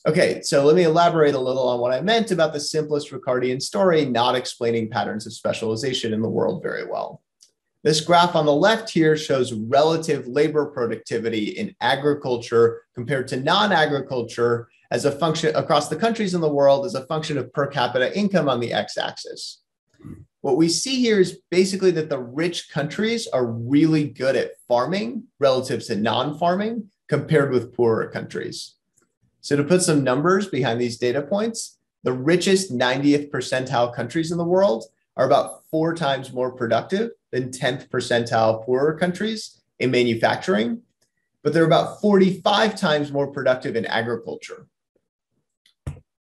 Okay, so let me elaborate a little on what I meant about the simplest Ricardian story, not explaining patterns of specialization in the world very well. This graph on the left here shows relative labor productivity in agriculture compared to non-agriculture as a function across the countries in the world as a function of per capita income on the x-axis. What we see here is basically that the rich countries are really good at farming relative to non-farming compared with poorer countries. So to put some numbers behind these data points, the richest 90th percentile countries in the world are about four times more productive than 10th percentile poorer countries in manufacturing, but they're about 45 times more productive in agriculture.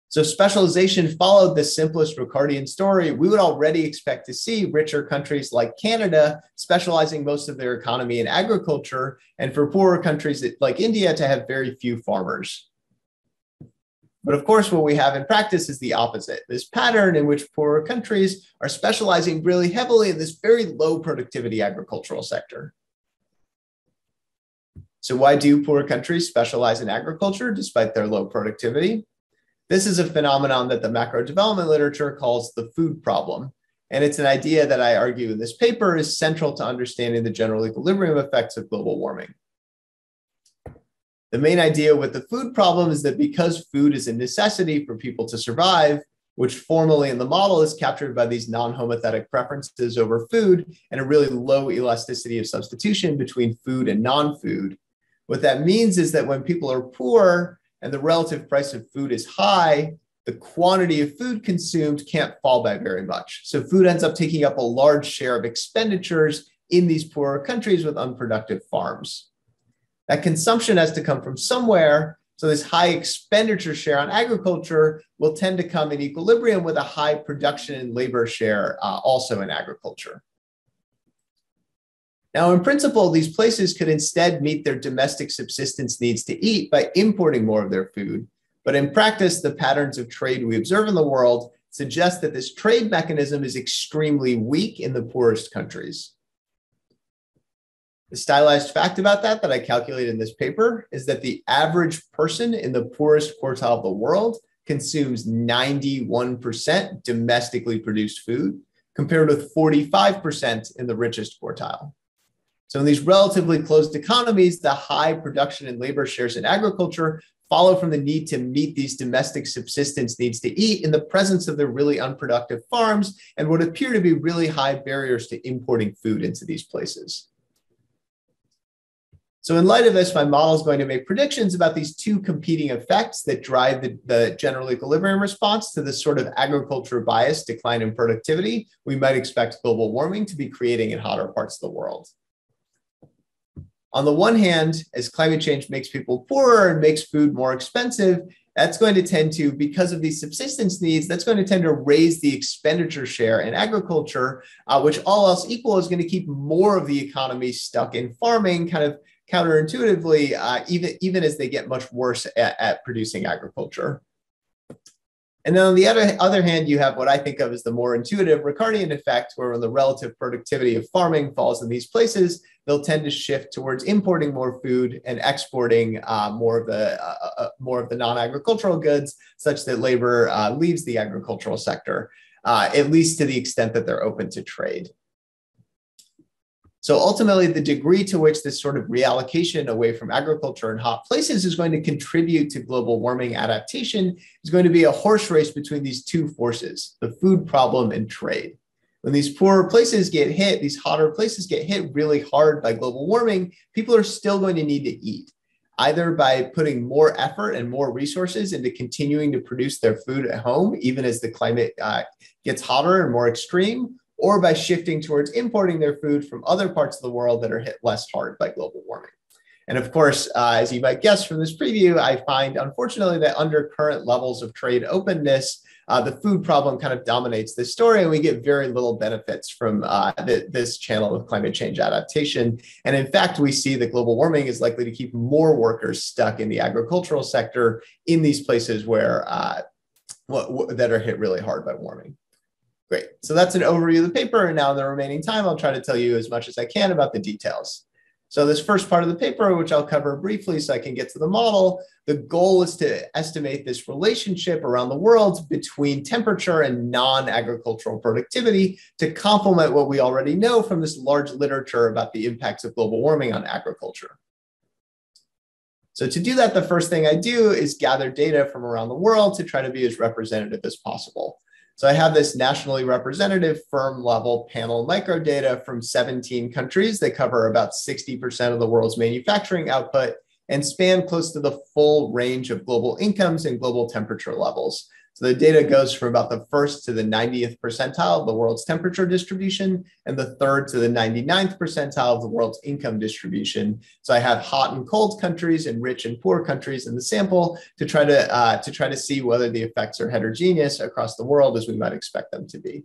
So specialization followed the simplest Ricardian story. We would already expect to see richer countries like Canada specializing most of their economy in agriculture, and for poorer countries like India to have very few farmers. But of course, what we have in practice is the opposite this pattern in which poorer countries are specializing really heavily in this very low productivity agricultural sector. So, why do poor countries specialize in agriculture despite their low productivity? This is a phenomenon that the macro development literature calls the food problem. And it's an idea that I argue in this paper is central to understanding the general equilibrium effects of global warming. The main idea with the food problem is that because food is a necessity for people to survive, which formally in the model is captured by these non homothetic preferences over food and a really low elasticity of substitution between food and non food. What that means is that when people are poor and the relative price of food is high, the quantity of food consumed can't fall by very much. So food ends up taking up a large share of expenditures in these poorer countries with unproductive farms. That consumption has to come from somewhere. So this high expenditure share on agriculture will tend to come in equilibrium with a high production and labor share uh, also in agriculture. Now, in principle, these places could instead meet their domestic subsistence needs to eat by importing more of their food. But in practice, the patterns of trade we observe in the world suggest that this trade mechanism is extremely weak in the poorest countries. The stylized fact about that that I calculated in this paper is that the average person in the poorest quartile of the world consumes 91% domestically produced food, compared with 45% in the richest quartile. So in these relatively closed economies, the high production and labor shares in agriculture follow from the need to meet these domestic subsistence needs to eat in the presence of the really unproductive farms and what appear to be really high barriers to importing food into these places. So in light of this, my model is going to make predictions about these two competing effects that drive the, the general equilibrium response to this sort of agriculture bias decline in productivity we might expect global warming to be creating in hotter parts of the world. On the one hand, as climate change makes people poorer and makes food more expensive, that's going to tend to, because of these subsistence needs, that's going to tend to raise the expenditure share in agriculture, uh, which all else equal is going to keep more of the economy stuck in farming, kind of counterintuitively, uh, even, even as they get much worse at, at producing agriculture. And then on the other, other hand, you have what I think of as the more intuitive Ricardian effect, where when the relative productivity of farming falls in these places, they'll tend to shift towards importing more food and exporting uh, more of the uh, uh, more of the non-agricultural goods, such that labor uh, leaves the agricultural sector, uh, at least to the extent that they're open to trade. So ultimately, the degree to which this sort of reallocation away from agriculture and hot places is going to contribute to global warming adaptation is going to be a horse race between these two forces, the food problem and trade. When these poorer places get hit, these hotter places get hit really hard by global warming, people are still going to need to eat, either by putting more effort and more resources into continuing to produce their food at home, even as the climate uh, gets hotter and more extreme, or by shifting towards importing their food from other parts of the world that are hit less hard by global warming. And of course, uh, as you might guess from this preview, I find unfortunately that under current levels of trade openness, uh, the food problem kind of dominates this story, and we get very little benefits from uh, the, this channel of climate change adaptation. And in fact, we see that global warming is likely to keep more workers stuck in the agricultural sector in these places where uh, that are hit really hard by warming. Great. So that's an overview of the paper. And now in the remaining time, I'll try to tell you as much as I can about the details. So this first part of the paper, which I'll cover briefly so I can get to the model, the goal is to estimate this relationship around the world between temperature and non-agricultural productivity to complement what we already know from this large literature about the impacts of global warming on agriculture. So to do that, the first thing I do is gather data from around the world to try to be as representative as possible. So I have this nationally representative firm level panel microdata from 17 countries that cover about 60% of the world's manufacturing output and span close to the full range of global incomes and global temperature levels. So the data goes from about the first to the 90th percentile of the world's temperature distribution and the third to the 99th percentile of the world's income distribution. So I have hot and cold countries and rich and poor countries in the sample to try to, uh, to try to see whether the effects are heterogeneous across the world as we might expect them to be.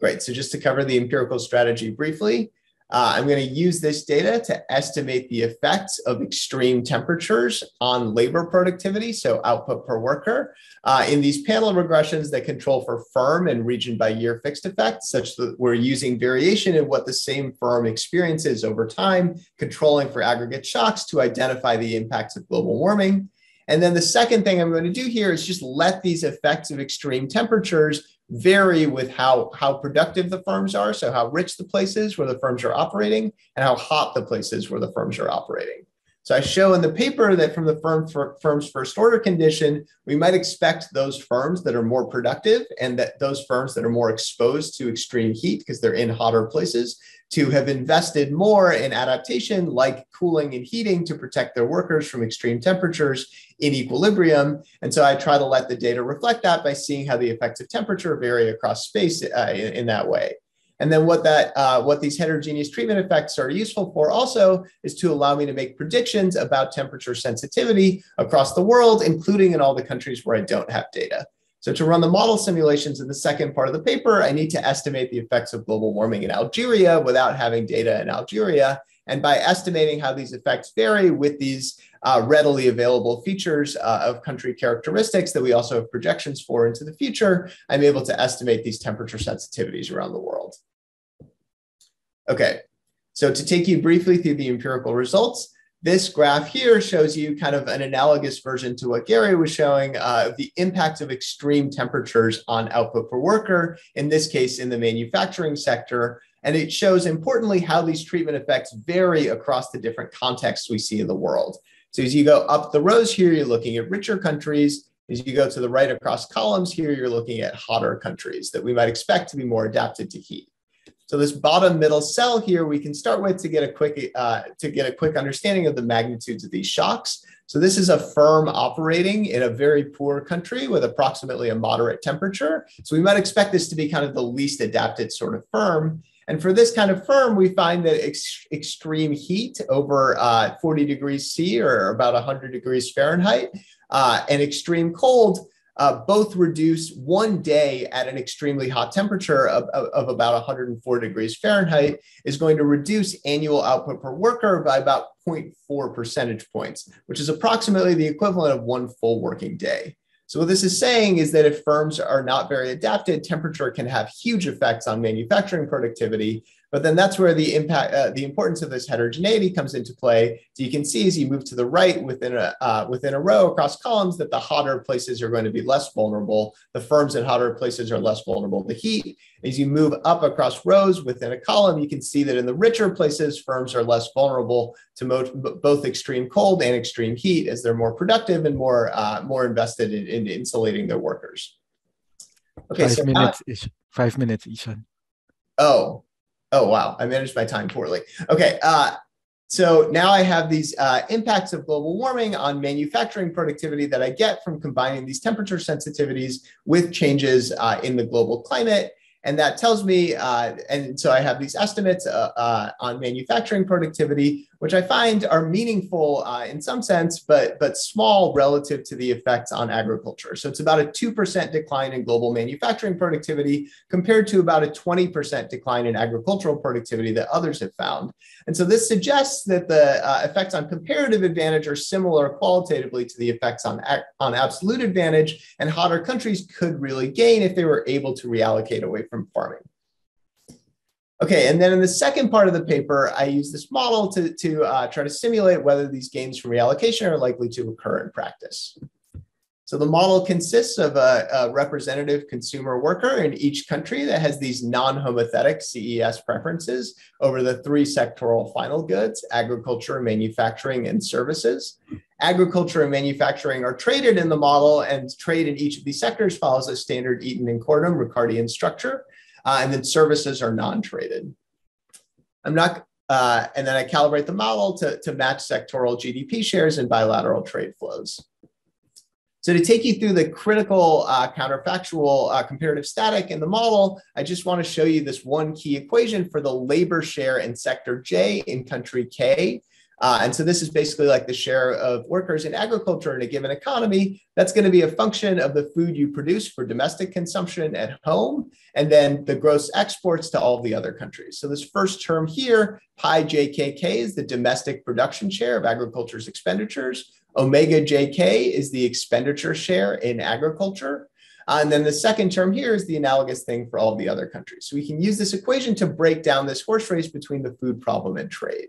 Great, so just to cover the empirical strategy briefly, uh, I'm going to use this data to estimate the effects of extreme temperatures on labor productivity, so output per worker, uh, in these panel regressions that control for firm and region by year fixed effects, such that we're using variation in what the same firm experiences over time, controlling for aggregate shocks to identify the impacts of global warming. And then the second thing I'm going to do here is just let these effects of extreme temperatures vary with how, how productive the firms are. So how rich the places where the firms are operating and how hot the places where the firms are operating. So I show in the paper that from the firm firm's first order condition, we might expect those firms that are more productive and that those firms that are more exposed to extreme heat because they're in hotter places to have invested more in adaptation like cooling and heating to protect their workers from extreme temperatures in equilibrium. And so I try to let the data reflect that by seeing how the effects of temperature vary across space uh, in, in, that way. And then what that uh, what these heterogeneous treatment effects are useful for also is to allow me to make predictions about temperature sensitivity across the world, including in all the countries where I don't have data. So to run the model simulations in the second part of the paper, I need to estimate the effects of global warming in Algeria without having data in Algeria. And by estimating how these effects vary with these uh, readily available features uh, of country characteristics that we also have projections for into the future, I'm able to estimate these temperature sensitivities around the world. Okay, So to take you briefly through the empirical results, this graph here shows you kind of an analogous version to what Gary was showing uh, the impact of extreme temperatures on output per worker, in this case in the manufacturing sector. And it shows importantly how these treatment effects vary across the different contexts we see in the world. So as you go up the rows here, you're looking at richer countries. As you go to the right across columns here, you're looking at hotter countries that we might expect to be more adapted to heat. So this bottom middle cell here, we can start with to get a quick uh, to get a quick understanding of the magnitudes of these shocks. So this is a firm operating in a very poor country with approximately a moderate temperature. So we might expect this to be kind of the least adapted sort of firm. And for this kind of firm, we find that ex extreme heat over uh, 40 degrees C or about 100 degrees Fahrenheit uh, and extreme cold uh, both reduce one day at an extremely hot temperature of, of, of, about 104 degrees Fahrenheit is going to reduce annual output per worker by about 0.4 percentage points, which is approximately the equivalent of one full working day. So what this is saying is that if firms are not very adapted, temperature can have huge effects on manufacturing productivity, but then that's where the impact, uh, the importance of this heterogeneity comes into play. So you can see as you move to the right within a uh, within a row across columns that the hotter places are going to be less vulnerable. The firms in hotter places are less vulnerable to heat. As you move up across rows within a column, you can see that in the richer places, firms are less vulnerable to mo- both extreme cold and extreme heat as they're more productive and more uh, more invested in, in, insulating their workers. Okay, five so minutes. Five minutes each. Oh, Oh, wow. I managed my time poorly. Okay. Uh, so now I have these uh, impacts of global warming on manufacturing productivity that I get from combining these temperature sensitivities with changes uh, in the global climate. And that tells me, uh, and so I have these estimates uh, uh, on manufacturing productivity, which I find are meaningful uh, in some sense, but, but small relative to the effects on agriculture. So it's about a 2% decline in global manufacturing productivity compared to about a 20% decline in agricultural productivity that others have found. And so this suggests that the uh, effects on comparative advantage are similar qualitatively to the effects on, on absolute advantage, and hotter countries could really gain if they were able to reallocate away from farming. Okay, and then in the second part of the paper, I use this model to, to uh, try to simulate whether these gains from reallocation are likely to occur in practice. So the model consists of a, a, representative consumer worker in each country that has these non-homothetic CES preferences over the three sectoral final goods, agriculture, manufacturing, and services. Agriculture and manufacturing are traded in the model and trade in each of these sectors follows a standard Eaton and Kortum Ricardian structure. Uh, and then services are non-traded. I'm not, uh, and then I calibrate the model to, to match sectoral GDP shares and bilateral trade flows. So to take you through the critical uh, counterfactual uh, comparative static in the model, I just want to show you this one key equation for the labor share in sector J in country K. Uh, and so this is basically like the share of workers in agriculture in a given economy. That's going to be a function of the food you produce for domestic consumption at home, and then the gross exports to all the other countries. So this first term here, pi JKK is the domestic production share of agriculture's expenditures. Omega JK is the expenditure share in agriculture. Uh, and then the second term here is the analogous thing for all the other countries. So we can use this equation to break down this horse race between the food problem and trade.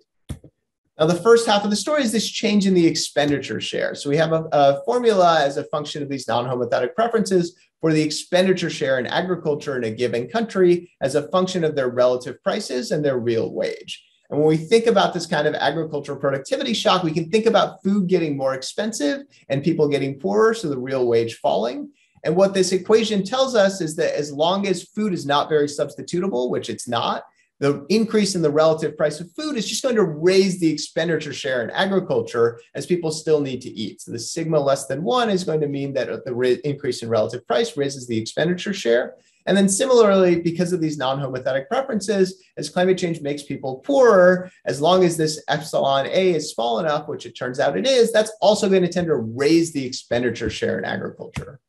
Now, the first half of the story is this change in the expenditure share. So we have a, a formula as a function of these non-homothetic preferences for the expenditure share in agriculture in a given country as a function of their relative prices and their real wage. And when we think about this kind of agricultural productivity shock, we can think about food getting more expensive and people getting poorer, so the real wage falling. And what this equation tells us is that as long as food is not very substitutable, which it's not, the increase in the relative price of food is just going to raise the expenditure share in agriculture as people still need to eat. So the sigma less than one is going to mean that the increase in relative price raises the expenditure share. And then similarly, because of these non-homothetic preferences, as climate change makes people poorer, as long as this epsilon A is small enough, which it turns out it is, that's also going to tend to raise the expenditure share in agriculture.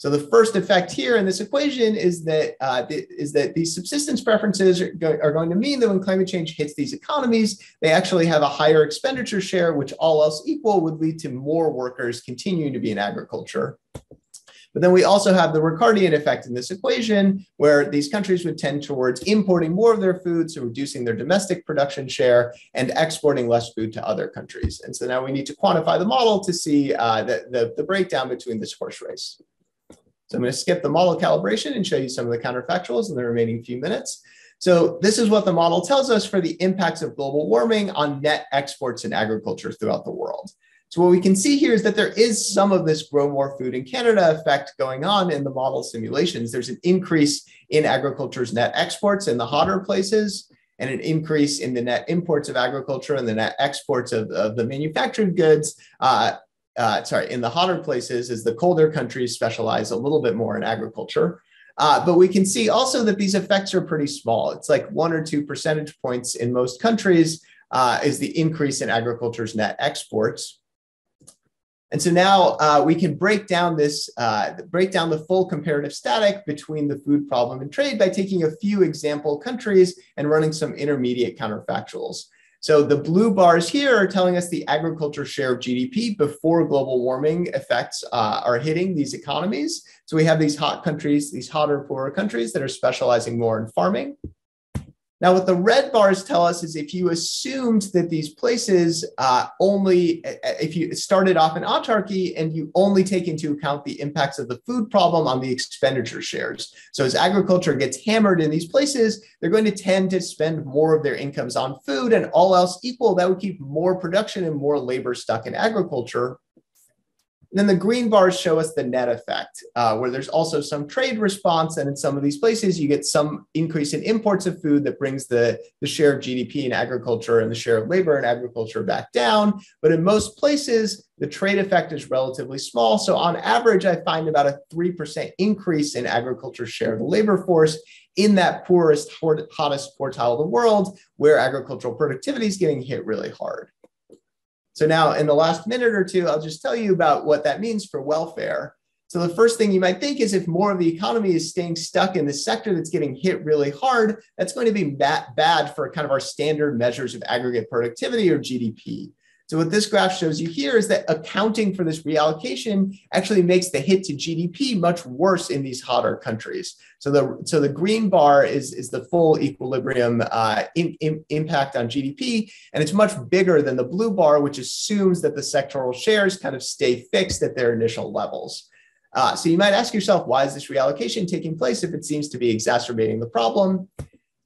So the first effect here in this equation is that uh, is that these subsistence preferences are, go are, going to mean that when climate change hits these economies, they actually have a higher expenditure share, which all else equal would lead to more workers continuing to be in agriculture. But then we also have the Ricardian effect in this equation, where these countries would tend towards importing more of their food, so reducing their domestic production share and exporting less food to other countries. And so now we need to quantify the model to see uh, the, the, the breakdown between this horse race. So I'm going to skip the model calibration and show you some of the counterfactuals in the remaining few minutes. So this is what the model tells us for the impacts of global warming on net exports in agriculture throughout the world. So what we can see here is that there is some of this grow more food in Canada effect going on in the model simulations. There's an increase in agriculture's net exports in the hotter places and an increase in the net imports of agriculture and the net exports of, of the manufactured goods. Uh, uh, sorry, in the hotter places as the colder countries specialize a little bit more in agriculture. Uh, but we can see also that these effects are pretty small. It's like one or two percentage points in most countries uh, is the increase in agriculture's net exports. And so now uh, we can break down this, uh, break down the full comparative static between the food problem and trade by taking a few example countries and running some intermediate counterfactuals. So the blue bars here are telling us the agriculture share of GDP before global warming effects uh, are hitting these economies. So we have these hot countries, these hotter, poorer countries that are specializing more in farming. Now, what the red bars tell us is if you assumed that these places uh, only, if you started off in autarky and you only take into account the impacts of the food problem on the expenditure shares. So as agriculture gets hammered in these places, they're going to tend to spend more of their incomes on food and all else equal, that would keep more production and more labor stuck in agriculture then the green bars show us the net effect, uh, where there's also some trade response. And in some of these places, you get some increase in imports of food that brings the, the share of GDP in agriculture and the share of labor in agriculture back down. But in most places, the trade effect is relatively small. So on average, I find about a 3% increase in agriculture share of the labor force in that poorest, hottest quartile of the world, where agricultural productivity is getting hit really hard. So now in the last minute or two, I'll just tell you about what that means for welfare. So the first thing you might think is if more of the economy is staying stuck in the sector that's getting hit really hard, that's going to be bad for kind of our standard measures of aggregate productivity or GDP. So what this graph shows you here is that accounting for this reallocation actually makes the hit to GDP much worse in these hotter countries. So the so the green bar is is the full equilibrium uh, in, in, impact on GDP, and it's much bigger than the blue bar, which assumes that the sectoral shares kind of stay fixed at their initial levels. Uh, so you might ask yourself, why is this reallocation taking place if it seems to be exacerbating the problem?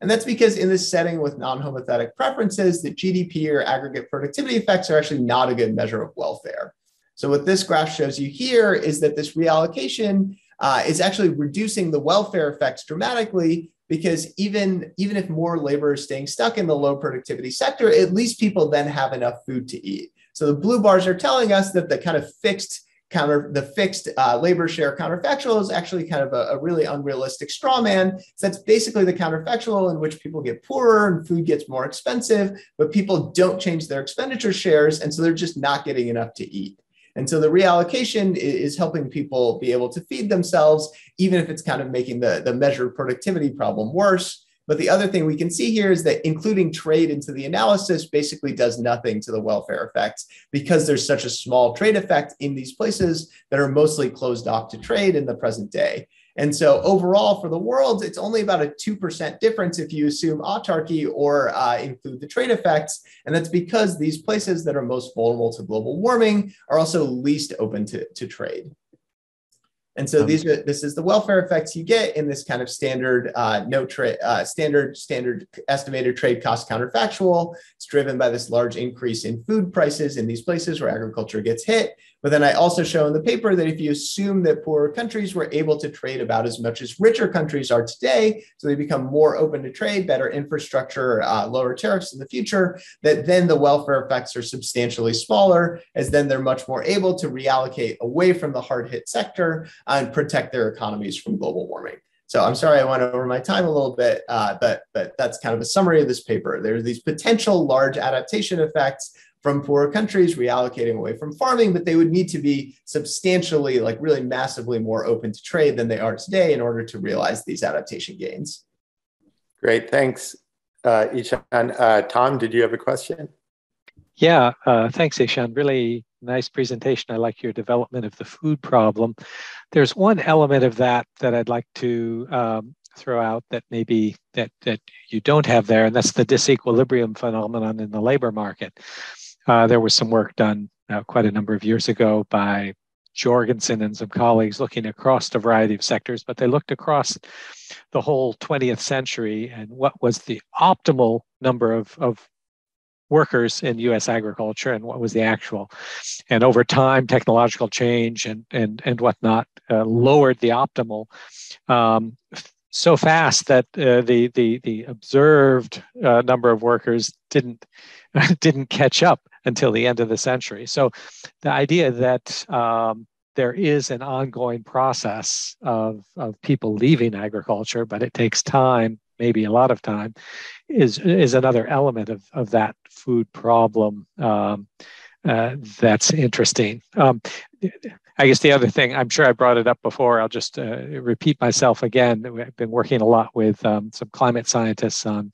And that's because in this setting with non-homothetic preferences, that GDP or aggregate productivity effects are actually not a good measure of welfare. So what this graph shows you here is that this reallocation uh, is actually reducing the welfare effects dramatically because even, even if more labor is staying stuck in the low productivity sector, at least people then have enough food to eat. So the blue bars are telling us that the kind of fixed counter the fixed uh, labor share counterfactual is actually kind of a, a, really unrealistic straw man. So that's basically the counterfactual in which people get poorer and food gets more expensive, but people don't change their expenditure shares, and so they're just not getting enough to eat. And so the reallocation is helping people be able to feed themselves, even if it's kind of making the, the measured productivity problem worse. But the other thing we can see here is that including trade into the analysis basically does nothing to the welfare effects because there's such a small trade effect in these places that are mostly closed off to trade in the present day. And so overall for the world, it's only about a 2% difference if you assume autarky or uh, include the trade effects. And that's because these places that are most vulnerable to global warming are also least open to, to trade. And so um, these are this is the welfare effects you get in this kind of standard uh, no trade uh, standard standard estimated trade cost counterfactual. It's driven by this large increase in food prices in these places where agriculture gets hit. But then I also show in the paper that if you assume that poorer countries were able to trade about as much as richer countries are today, so they become more open to trade, better infrastructure, uh, lower tariffs in the future, that then the welfare effects are substantially smaller, as then they're much more able to reallocate away from the hard hit sector and protect their economies from global warming. So I'm sorry I went over my time a little bit, uh, but but that's kind of a summary of this paper. There are these potential large adaptation effects from poorer countries reallocating away from farming, but they would need to be substantially, like really massively more open to trade than they are today in order to realize these adaptation gains. Great, thanks, uh, Ishan. Uh, Tom, did you have a question? Yeah, uh, thanks, Ishan. Really nice presentation. I like your development of the food problem. There's one element of that that I'd like to um, throw out that maybe that that you don't have there, and that's the disequilibrium phenomenon in the labor market. Uh, there was some work done uh, quite a number of years ago by Jorgenson and some colleagues looking across a variety of sectors, but they looked across the whole 20th century and what was the optimal number of, of workers in U.S. agriculture and what was the actual. And over time, technological change and and and whatnot uh, lowered the optimal um, so fast that uh, the the the observed uh, number of workers didn't (laughs) didn't catch up until the end of the century. So the idea that um, there is an ongoing process of, of people leaving agriculture, but it takes time, maybe a lot of time, is, is another element of, of that food problem um, uh, that's interesting. Um, I guess the other thing, I'm sure I brought it up before, I'll just uh, repeat myself again. I've been working a lot with um, some climate scientists on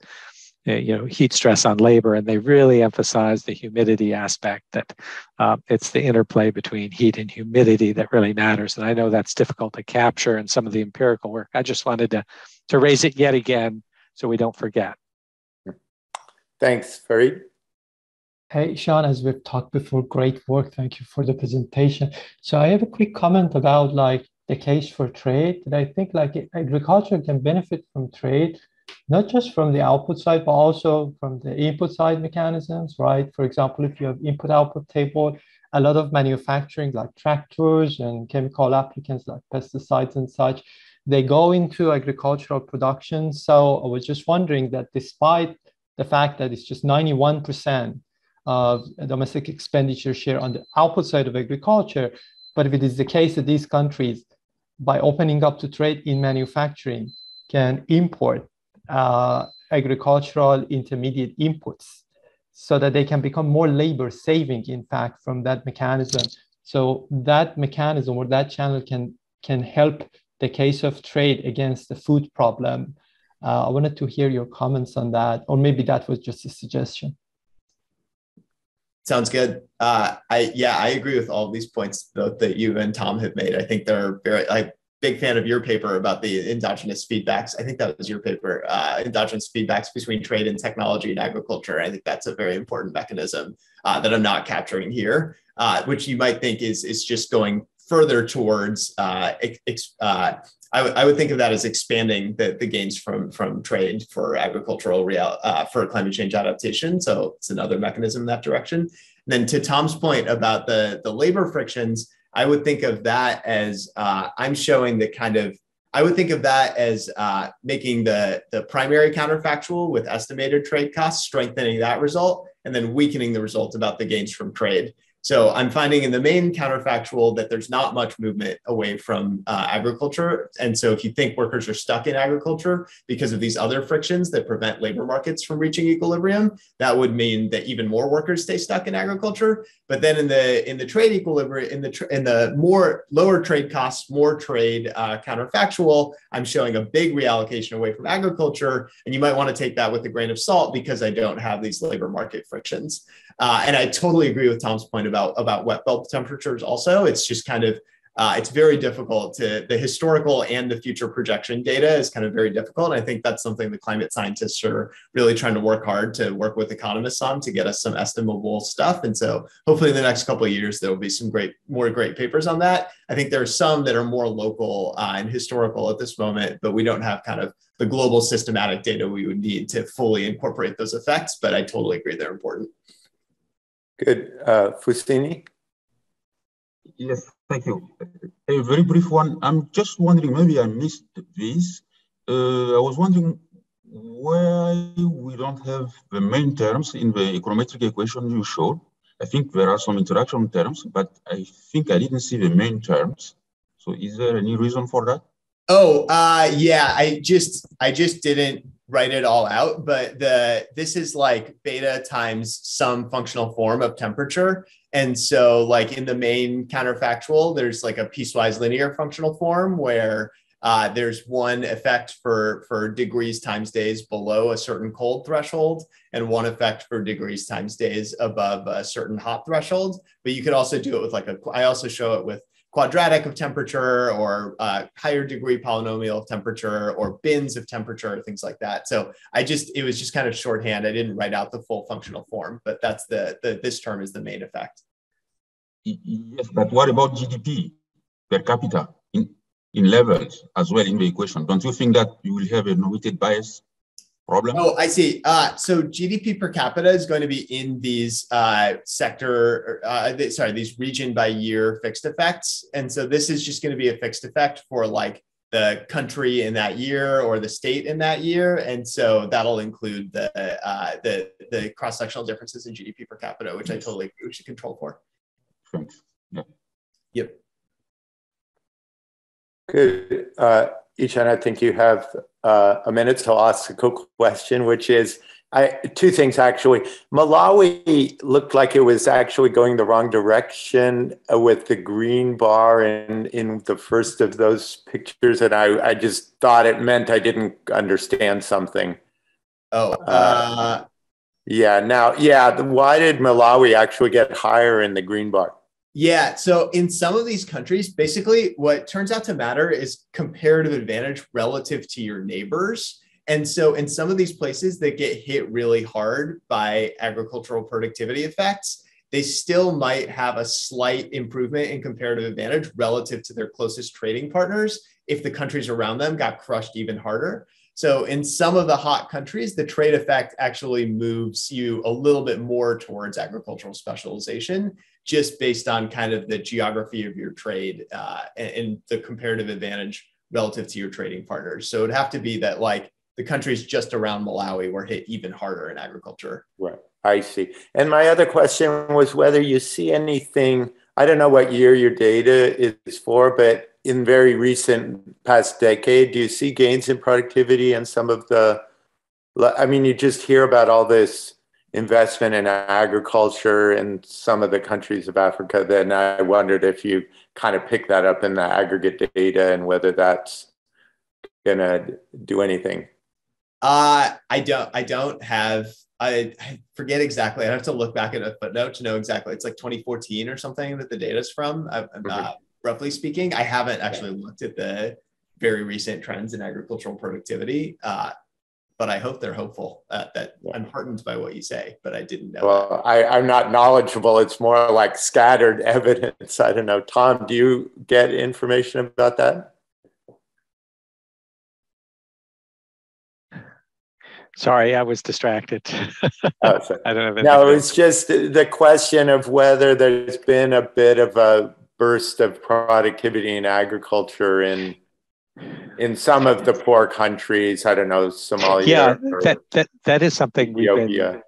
you know heat stress on labor and they really emphasize the humidity aspect that uh, it's the interplay between heat and humidity that really matters and i know that's difficult to capture in some of the empirical work i just wanted to to raise it yet again so we don't forget thanks Farid. Hey, Ishan, as we've talked before, great work. Thank you for the presentation. So I have a quick comment about like the case for trade that I think like agriculture can benefit from trade not just from the output side, but also from the input side mechanisms, right? For example, if you have input output table, a lot of manufacturing like tractors and chemical applicants like pesticides and such, they go into agricultural production. So I was just wondering that despite the fact that it's just 91% of domestic expenditure share on the output side of agriculture, but if it is the case that these countries, by opening up to trade in manufacturing, can import uh, agricultural intermediate inputs so that they can become more labor saving, in fact, from that mechanism. So that mechanism or that channel can, can help the case of trade against the food problem. Uh, I wanted to hear your comments on that, or maybe that was just a suggestion. Sounds good. Uh, I yeah, I agree with all these points both that you and Tom have made. I think they're very like big fan of your paper about the endogenous feedbacks. I think that was your paper, uh, endogenous feedbacks between trade and technology and agriculture. I think that's a very important mechanism uh, that I'm not capturing here, uh, which you might think is is just going further towards. Uh, ex, uh, I, would think of that as expanding the, the gains from from trade for agricultural real uh, for climate change adaptation. So it's another mechanism in that direction. And then to Tom's point about the the labor frictions. I would think of that as uh, I'm showing the kind of I would think of that as uh, making the the primary counterfactual with estimated trade costs, strengthening that result, and then weakening the result about the gains from trade. So I'm finding in the main counterfactual that there's not much movement away from uh, agriculture. And so if you think workers are stuck in agriculture because of these other frictions that prevent labor markets from reaching equilibrium, that would mean that even more workers stay stuck in agriculture. But then in the in the trade equilibrium, in the in the more lower trade costs, more trade uh, counterfactual, I'm showing a big reallocation away from agriculture. And you might want to take that with a grain of salt because I don't have these labor market frictions. Uh, and I totally agree with Tom's point about about wet bulb temperatures. Also, it's just kind of uh, it's very difficult to the historical and the future projection data is kind of very difficult. And I think that's something the climate scientists are really trying to work hard to work with economists on to get us some estimable stuff. And so hopefully in the next couple of years, there will be some great, more great papers on that. I think there are some that are more local uh, and historical at this moment, but we don't have kind of the global systematic data we would need to fully incorporate those effects. But I totally agree they're important. Good. Uh, Fustini? Yes, thank you. A very brief one. I'm just wondering, maybe I missed this. Uh, I was wondering why we don't have the main terms in the econometric equation you showed. I think there are some interaction terms, but I think I didn't see the main terms. So is there any reason for that? Oh, uh, yeah. I just I just didn't write it all out, but the this is like beta times some functional form of temperature. And so like in the main counterfactual, there's like a piecewise linear functional form where uh, there's one effect for, for degrees times days below a certain cold threshold and one effect for degrees times days above a certain hot threshold. But you could also do it with like a, I also show it with quadratic of temperature or uh, higher degree polynomial of temperature or bins of temperature, things like that. So I just, it was just kind of shorthand. I didn't write out the full functional form, but that's the, the this term is the main effect. Yes, but what about GDP per capita in, in levels as well in the equation? Don't you think that you will have a weighted bias problem? Oh, I see. Uh, so GDP per capita is going to be in these uh, sector, uh, th- sorry, these region by year fixed effects. And so this is just going to be a fixed effect for like the country in that year or the state in that year. And so that'll include the uh, the, the cross sectional differences in GDP per capita, which I totally agree we should control for. Thanks. Yeah. Yep. Good. Uh, Ishan, I think you have uh, a minute to ask a quick question, which is I, two things actually. Malawi looked like it was actually going the wrong direction uh, with the green bar in, in the first of those pictures. And I, I just thought it meant I didn't understand something. Oh, uh, yeah. Now, yeah. Why did Malawi actually get higher in the green bar? Yeah. So in some of these countries, basically what turns out to matter is comparative advantage relative to your neighbors. And so in some of these places that get hit really hard by agricultural productivity effects, they still might have a slight improvement in comparative advantage relative to their closest trading partners if the countries around them got crushed even harder. So in some of the hot countries, the trade effect actually moves you a little bit more towards agricultural specialization just based on kind of the geography of your trade uh, and, and, the comparative advantage relative to your trading partners. So it'd have to be that like the countries just around Malawi were hit even harder in agriculture. Right. I see. And my other question was whether you see anything, I don't know what year your data is for, but in very recent past decade, do you see gains in productivity and some of the, I mean, you just hear about all this investment in agriculture in some of the countries of Africa, then I wondered if you kind of pick that up in the aggregate data and whether that's going to do anything. Uh, I don't. I don't have. I, I, forget exactly. I have to look back at a footnote to know exactly. It's like 2014 or something that the data's from. I, mm-hmm. uh, roughly speaking, I haven't actually looked at the very recent trends in agricultural productivity. Uh, but I hope they're hopeful. Uh, that yeah. I'm heartened by what you say, but I didn't know. Well, I, I'm not knowledgeable. It's more like scattered (laughs) evidence. I don't know. Tom, do you get information about that? Sorry, I was distracted. (laughs) oh, I don't know. No, it's just the question of whether there's been a bit of a burst of productivity in agriculture in in some of the poor countries, I don't know, Somalia. Yeah, that that that is something we've been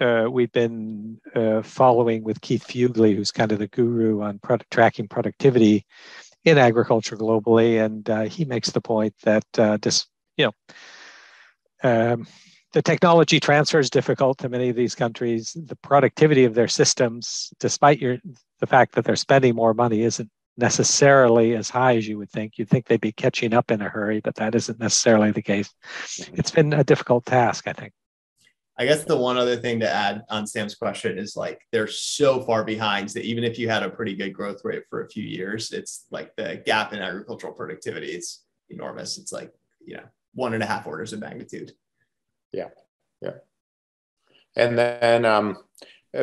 uh, we've been uh, following with Keith Fuglie, who's kind of the guru on product, tracking productivity in agriculture globally, and uh, he makes the point that uh, this, you know. Um, the technology transfer is difficult to many of these countries. The productivity of their systems, despite your the fact that they're spending more money, isn't necessarily as high as you would think. You'd think they'd be catching up in a hurry, but that isn't necessarily the case. It's been a difficult task, I think. I guess the one other thing to add on Sam's question is like they're so far behind that even if you had a pretty good growth rate for a few years, it's like the gap in agricultural productivity is enormous. It's like, you know, one and a half orders of magnitude. Yeah. Yeah. And then um,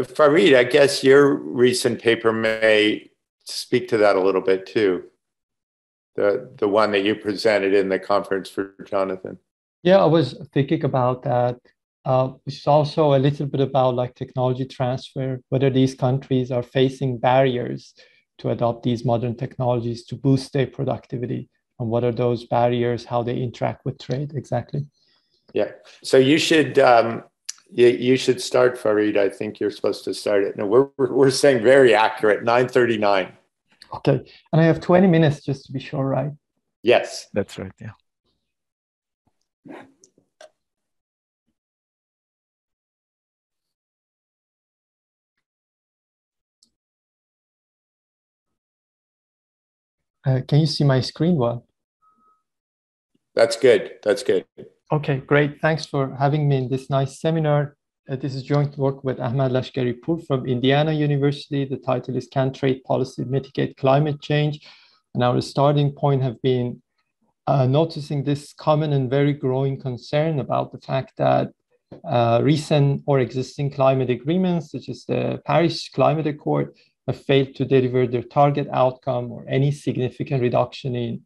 Farid, I guess your recent paper may speak to that a little bit too. The the one that you presented in the conference for Jonathan. Yeah, I was thinking about that. Uh, it's also a little bit about like technology transfer, whether these countries are facing barriers to adopt these modern technologies to boost their productivity, and what are those barriers, how they interact with trade exactly. Yeah, so you should um, you, you should start, Farid. I think you're supposed to start it. No, we're, we're saying very accurate, 939. Okay. And I have 20 minutes just to be sure, right? Yes. That's right. Yeah. Uh, can you see my screen well? That's good. That's good. Okay, great. Thanks for having me in this nice seminar. Uh, this is joint work with Ahmad Lashkaripour from Indiana University. The title is Can Trade Policy Mitigate Climate Change? And our starting point have been uh, noticing this common and very growing concern about the fact that uh, recent or existing climate agreements, such as the Paris Climate Accord, have failed to deliver their target outcome or any significant reduction in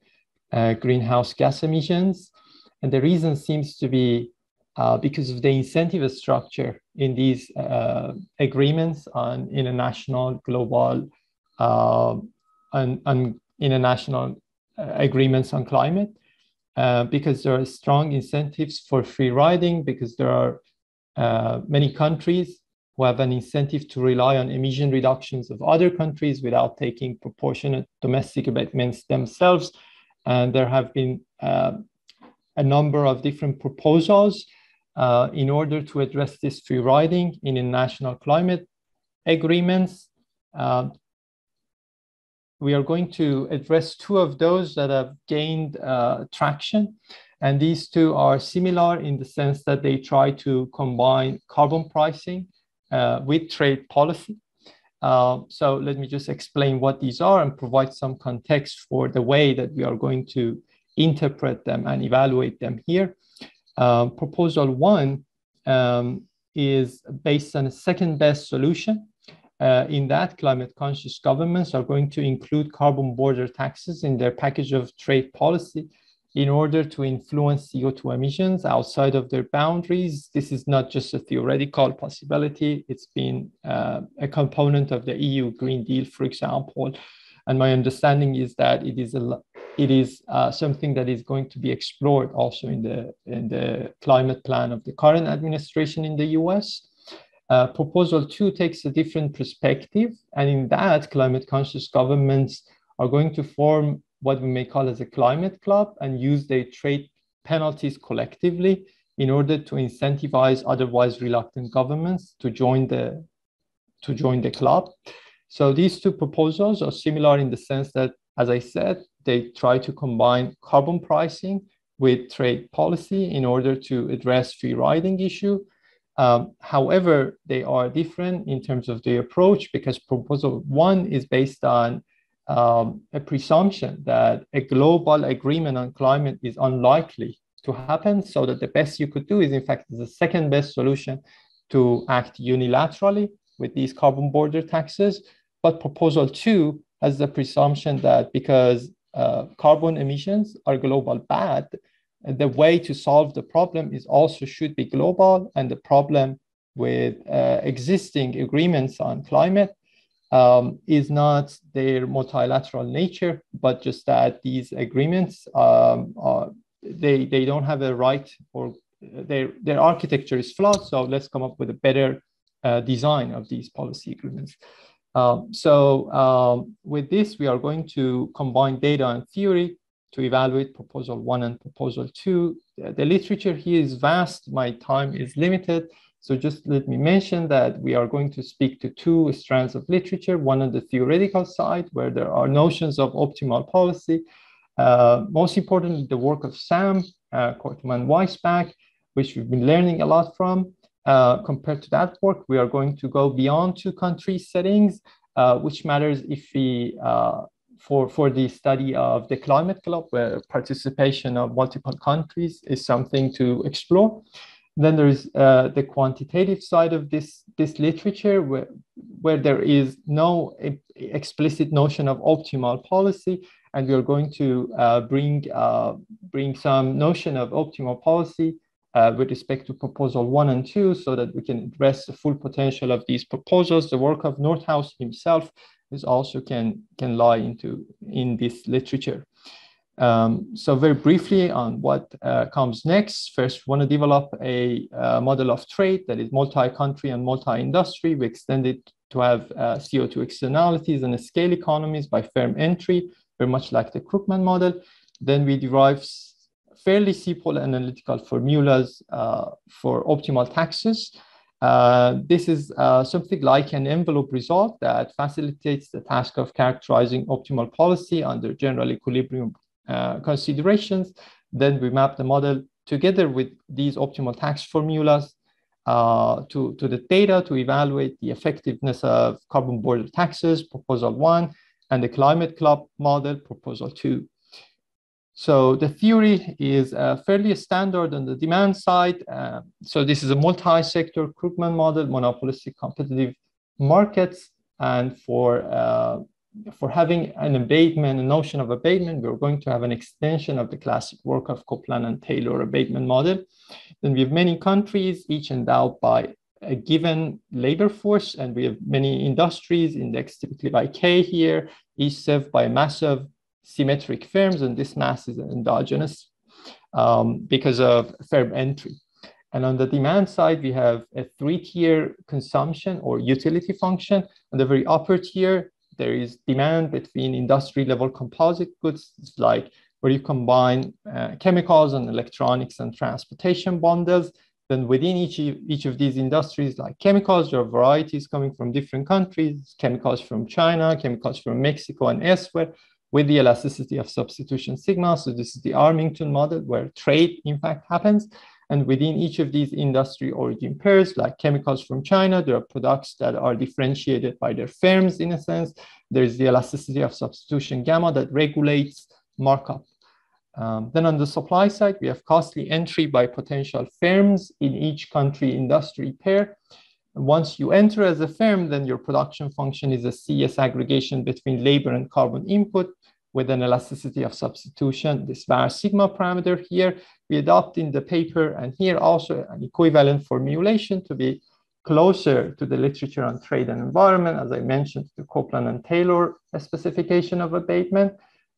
uh, greenhouse gas emissions. And the reason seems to be uh, because of the incentive structure in these uh, agreements on international, global, uh, and, and international uh, agreements on climate. Uh, because there are strong incentives for free riding, because there are uh, many countries who have an incentive to rely on emission reductions of other countries without taking proportionate domestic abatements themselves. And there have been a number of different proposals uh, in order to address this free riding in international climate agreements. Uh, we are going to address two of those that have gained uh, traction. And these two are similar in the sense that they try to combine carbon pricing uh, with trade policy. Uh, so let me just explain what these are and provide some context for the way that we are going to interpret them and evaluate them here. Uh, proposal one um, is based on a second best solution uh, in that, climate conscious governments are going to include carbon border taxes in their package of trade policy in order to influence CO2 emissions outside of their boundaries. This is not just a theoretical possibility, it's been uh, a component of the EU Green Deal, for example. And my understanding is that it is a it is uh, something that is going to be explored also in the in the climate plan of the current administration in the US. Uh, proposal two takes a different perspective, and in that, climate conscious governments are going to form what we may call as a climate club and use their trade penalties collectively in order to incentivize otherwise reluctant governments to join the to join the club. So these two proposals are similar in the sense that, as I said, they try to combine carbon pricing with trade policy in order to address free riding issue um, however, they are different in terms of the approach because proposal one is based on um, a presumption that a global agreement on climate is unlikely to happen. So that the best you could do is, in fact, the second best solution to act unilaterally with these carbon border taxes. But proposal two has the presumption that because uh, carbon emissions are global bad, the way to solve the problem is also should be global and the problem with uh, existing agreements on climate um, is not their multilateral nature, but just that these agreements um, are, they they don't have a right or their their architecture is flawed. So let's come up with a better uh, design of these policy agreements. Um, so um, with this, we are going to combine data and theory to evaluate proposal one and proposal two. The literature here is vast. My time is limited. So just let me mention that we are going to speak to two strands of literature, one on the theoretical side, where there are notions of optimal policy. Uh, most importantly, the work of Sam uh, Kortum and Weisbach, which we've been learning a lot from. Uh, compared to that work, we are going to go beyond two country settings, uh, which matters if we uh, for, for the study of the climate club, where participation of multiple countries is something to explore. Then there's uh, the quantitative side of this, this literature, where, where there is no explicit notion of optimal policy, and we are going to uh, bring, bring some notion of optimal policy uh, with respect to proposal one and two so that we can address the full potential of these proposals. The work of Nordhaus himself is also can can lie into in this literature. Um, so very briefly on what uh, comes next. First, we want to develop a uh, model of trade that is multi-country and multi-industry. We extend it to have uh, CO2 externalities and scale economies by firm entry, very much like the Krugman model. Then we derive fairly simple analytical formulas uh, for optimal taxes uh, this is uh, something like an envelope result that facilitates the task of characterizing optimal policy under general equilibrium considerations. Then we map the model together with these optimal tax formulas uh, to, to the data to evaluate the effectiveness of carbon border taxes, proposal one, and the climate club model, proposal two. So the theory is uh, fairly standard on the demand side. Uh, so this is a multi-sector Krugman model, monopolistic competitive markets. And for, uh, for having an abatement, a notion of abatement, we're going to have an extension of the classic work of Copeland and Taylor abatement model. Then we have many countries, each endowed by a given labor force, and we have many industries indexed typically by K here, each served by a massive symmetric firms, and this mass is endogenous um, because of firm entry. And on the demand side, we have a three-tier consumption or utility function. On the very upper tier, there is demand between industry-level composite goods, like where you combine uh, chemicals and electronics and transportation bundles. Then within each, each of these industries, like chemicals, there are varieties coming from different countries, chemicals from China, chemicals from Mexico and elsewhere with the elasticity of substitution sigma. So this is the Armington model where trade in fact happens. And within each of these industry origin pairs, like chemicals from China, there are products that are differentiated by their firms in a sense. There's the elasticity of substitution gamma that regulates markup. Um, then on the supply side, we have costly entry by potential firms in each country industry pair. Once you enter as a firm, then your production function is a CES aggregation between labor and carbon input with an elasticity of substitution, this var sigma parameter here. We adopt in the paper and here also an equivalent formulation to be closer to the literature on trade and environment, as I mentioned, the Copeland and Taylor specification of abatement,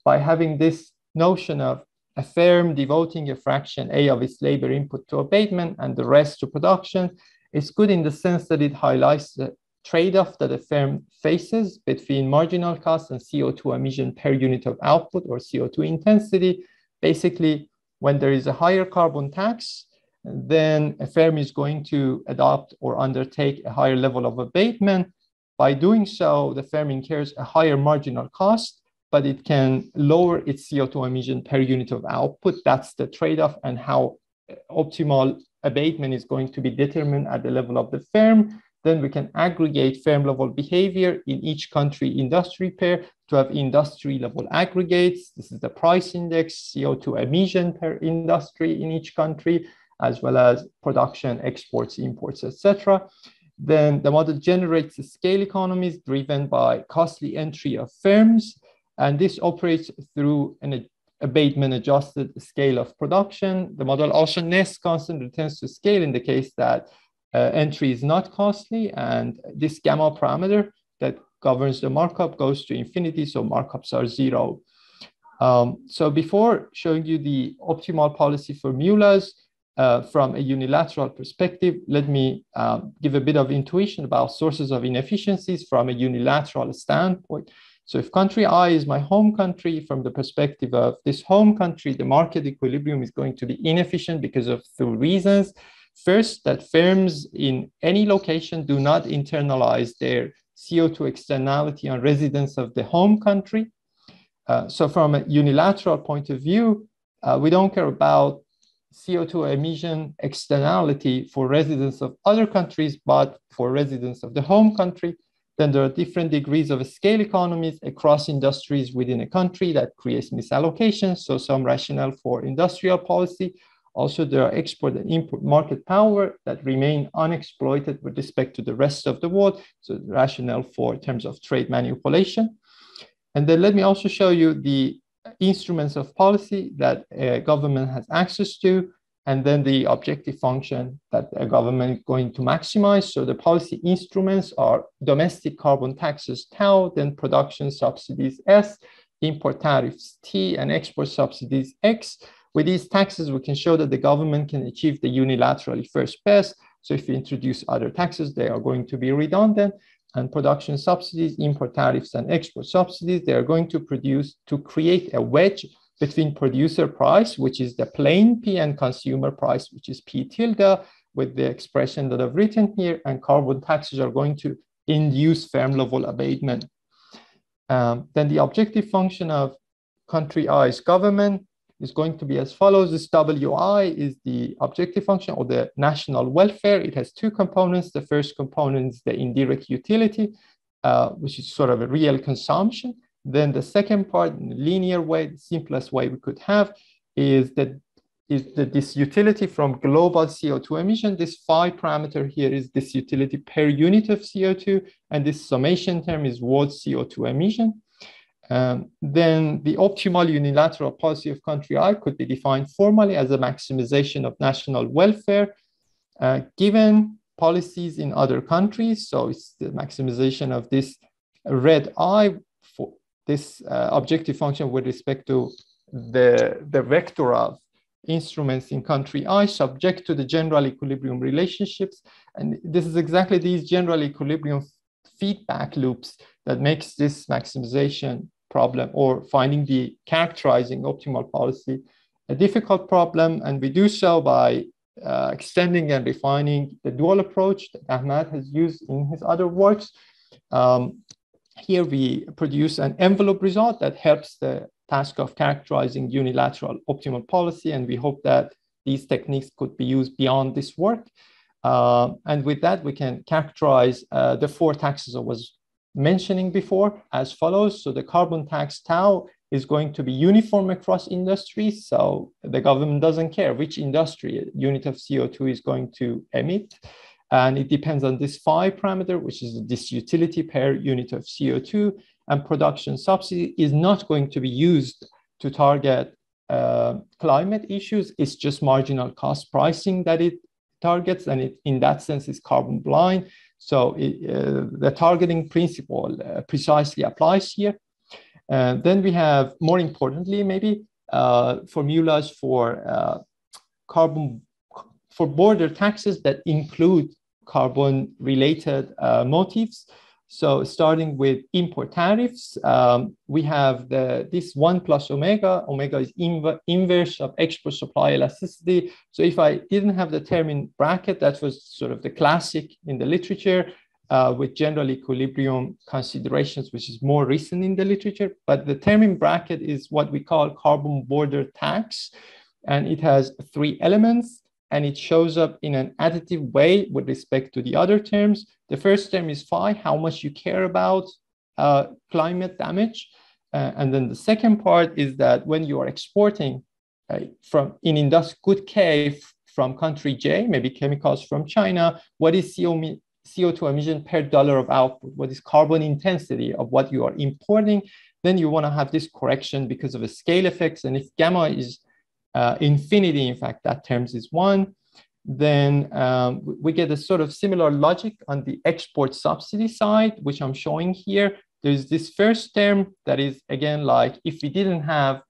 by having this notion of a firm devoting a fraction A of its labor input to abatement and the rest to production it's good in the sense that it highlights the trade-off that a firm faces between marginal cost and CO2 emission per unit of output or CO2 intensity. Basically, when there is a higher carbon tax, then a firm is going to adopt or undertake a higher level of abatement. By doing so, the firm incurs a higher marginal cost, but it can lower its CO2 emission per unit of output. That's the trade-off and how optimal abatement is going to be determined at the level of the firm. Then we can aggregate firm level behavior in each country industry pair to have industry level aggregates. This is the price index, CO2 emission per industry in each country, as well as production, exports, imports, etc. Then the model generates the scale economies driven by costly entry of firms. And this operates through an abatement adjusted scale of production. The model also nests constant returns to scale in the case that uh, entry is not costly and this gamma parameter that governs the markup goes to infinity, so markups are zero. Um, so before showing you the optimal policy formulas uh, from a unilateral perspective, let me uh, give a bit of intuition about sources of inefficiencies from a unilateral standpoint. So if country I is my home country, from the perspective of this home country, the market equilibrium is going to be inefficient because of two reasons. First, that firms in any location do not internalize their CO2 externality on residents of the home country. Uh, so from a unilateral point of view, uh, we don't care about CO2 emission externality for residents of other countries, but for residents of the home country, then there are different degrees of scale economies across industries within a country that creates misallocations. So some rationale for industrial policy. Also, there are export and import market power that remain unexploited with respect to the rest of the world. So rationale for terms of trade manipulation. And then let me also show you the instruments of policy that a government has access to and then the objective function that a government is going to maximize. So the policy instruments are domestic carbon taxes tau, then production subsidies S, import tariffs T, and export subsidies X. With these taxes, we can show that the government can achieve the unilaterally first best. So if we introduce other taxes, they are going to be redundant. And production subsidies, import tariffs, and export subsidies, they are going to produce to create a wedge between producer price, which is the plain P, and consumer price, which is P tilde, with the expression that I've written here, and carbon taxes are going to induce firm level abatement. Um, then the objective function of country I's government is going to be as follows. This WI is the objective function or the national welfare. It has two components. The first component is the indirect utility, uh, which is sort of a real consumption. Then the second part, in a linear way, the simplest way we could have, is that is the, disutility from global CO2 emission. This phi parameter here is disutility per unit of CO2, and this summation term is world CO2 emission. Um, then the optimal unilateral policy of country I could be defined formally as a maximization of national welfare, uh, given policies in other countries. So it's the maximization of this red I for this uh, objective function with respect to the, the vector of instruments in country I subject to the general equilibrium relationships. And this is exactly these general equilibrium feedback loops that makes this maximization problem or finding the characterizing optimal policy a difficult problem. And we do so by uh, extending and refining the dual approach that Ahmad has used in his other works. Um, here we produce an envelope result that helps the task of characterizing unilateral optimal policy, and we hope that these techniques could be used beyond this work. Uh, and with that, we can characterize uh, the four taxes I was mentioning before as follows. So the carbon tax tau is going to be uniform across industries. So the government doesn't care which industry unit of CO2 is going to emit. And it depends on this phi parameter, which is disutility per unit of CO2 and production subsidy is not going to be used to target uh, climate issues. It's just marginal cost pricing that it targets, and it, in that sense, is carbon blind. So it, uh, the targeting principle uh, precisely applies here. And then we have, more importantly, maybe uh, formulas for uh, carbon for border taxes that include carbon-related uh, motives. So starting with import tariffs, um, we have the this one plus omega. Omega is inv inverse of export supply elasticity. So if I didn't have the term in bracket, that was sort of the classic in the literature uh, with general equilibrium considerations, which is more recent in the literature. But the term in bracket is what we call carbon border tax. And it has three elements and it shows up in an additive way with respect to the other terms. The first term is phi, how much you care about uh, climate damage. Uh, and then the second part is that when you are exporting uh, from in industry good K from country J, maybe chemicals from China, what is CO, CO2 emission per dollar of output? What is carbon intensity of what you are importing? Then you want to have this correction because of the scale effects. And if gamma is uh, infinity, in fact, that terms is one, then um, we get a sort of similar logic on the export subsidy side, which I'm showing here. There's this first term that is, again, like if we didn't have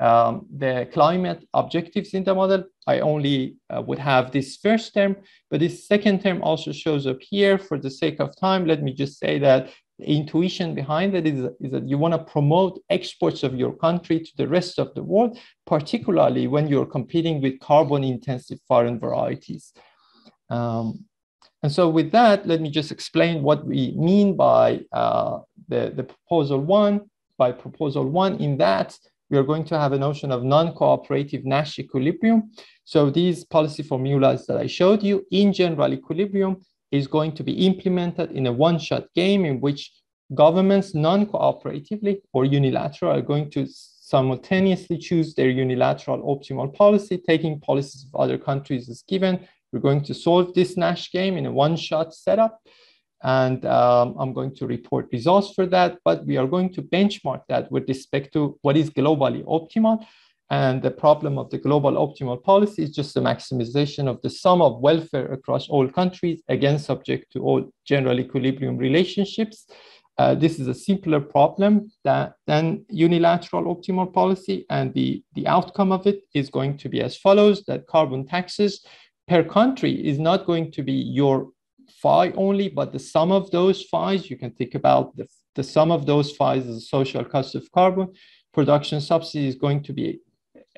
um, the climate objectives in the model, I only uh, would have this first term, but this second term also shows up here for the sake of time. Let me just say that intuition behind it is, is that you want to promote exports of your country to the rest of the world, particularly when you're competing with carbon intensive foreign varieties. Um, and so with that, let me just explain what we mean by uh, the, the proposal one. By proposal one, in that we are going to have a notion of non-cooperative Nash equilibrium. So these policy formulas that I showed you in general equilibrium is going to be implemented in a one-shot game in which governments non-cooperatively or unilateral are going to simultaneously choose their unilateral optimal policy, taking policies of other countries as given. We're going to solve this Nash game in a one-shot setup. And um, I'm going to report results for that, but we are going to benchmark that with respect to what is globally optimal. And the problem of the global optimal policy is just the maximization of the sum of welfare across all countries, again, subject to all general equilibrium relationships. Uh, this is a simpler problem that, than unilateral optimal policy. And the, the outcome of it is going to be as follows, that carbon taxes per country is not going to be your phi only, but the sum of those phis, you can think about the, the sum of those phis as a social cost of carbon. Production subsidy is going to be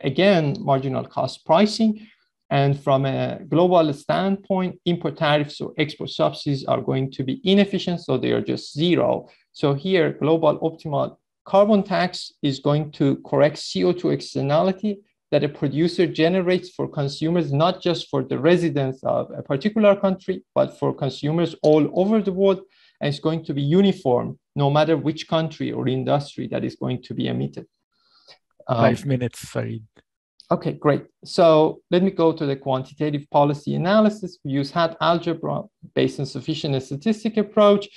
again, marginal cost pricing. And from a global standpoint, import tariffs or export subsidies are going to be inefficient, so they are just zero. So here, global optimal carbon tax is going to correct CO2 externality that a producer generates for consumers, not just for the residents of a particular country, but for consumers all over the world. And it's going to be uniform no matter which country or industry that is going to be emitted. Um, Five minutes, Farid. Okay, great. So let me go to the quantitative policy analysis. We use hat algebra based on sufficient statistic approach.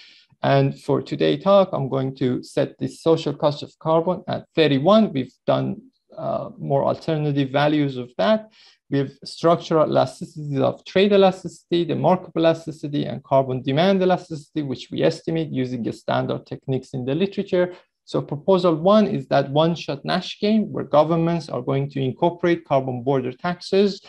And for today talk, I'm going to set the social cost of carbon at 31. We've done uh, more alternative values of that. We have structural elasticity of trade elasticity, the markup elasticity, and carbon demand elasticity, which we estimate using the standard techniques in the literature. So proposal one is that one-shot Nash game where governments are going to incorporate carbon border taxes.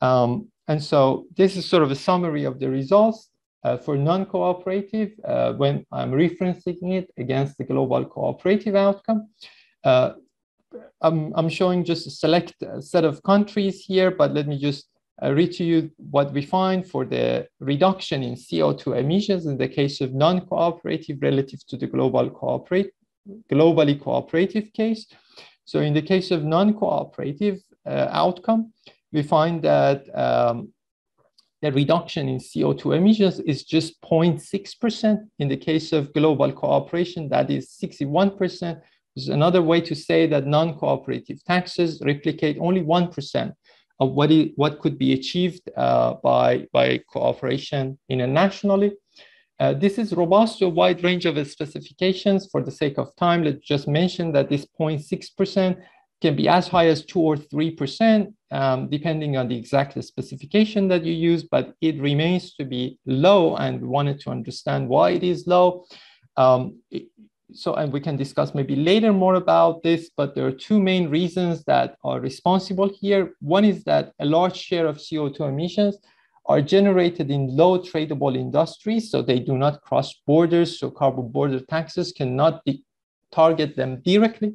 Um, and so this is sort of a summary of the results. Uh, for non-cooperative, uh, when I'm referencing it against the global cooperative outcome, uh, I'm, I'm showing just a select set of countries here, but let me just uh, read to you what we find for the reduction in CO2 emissions in the case of non-cooperative relative to the global cooperate, globally cooperative case. So in the case of non-cooperative uh, outcome, we find that um, the reduction in CO2 emissions is just 0.6%. In the case of global cooperation, that is 61%. There's another way to say that non-cooperative taxes replicate only 1% of what, is, what could be achieved uh, by, by cooperation internationally. Uh, this is robust to a wide range of specifications. For the sake of time, let's just mention that this 0.6% can be as high as 2 or 3%, um, depending on the exact specification that you use, but it remains to be low and wanted to understand why it is low. Um, so, and we can discuss maybe later more about this, but there are two main reasons that are responsible here. One is that a large share of CO2 emissions are generated in low tradable industries, so they do not cross borders, so carbon border taxes cannot target them directly.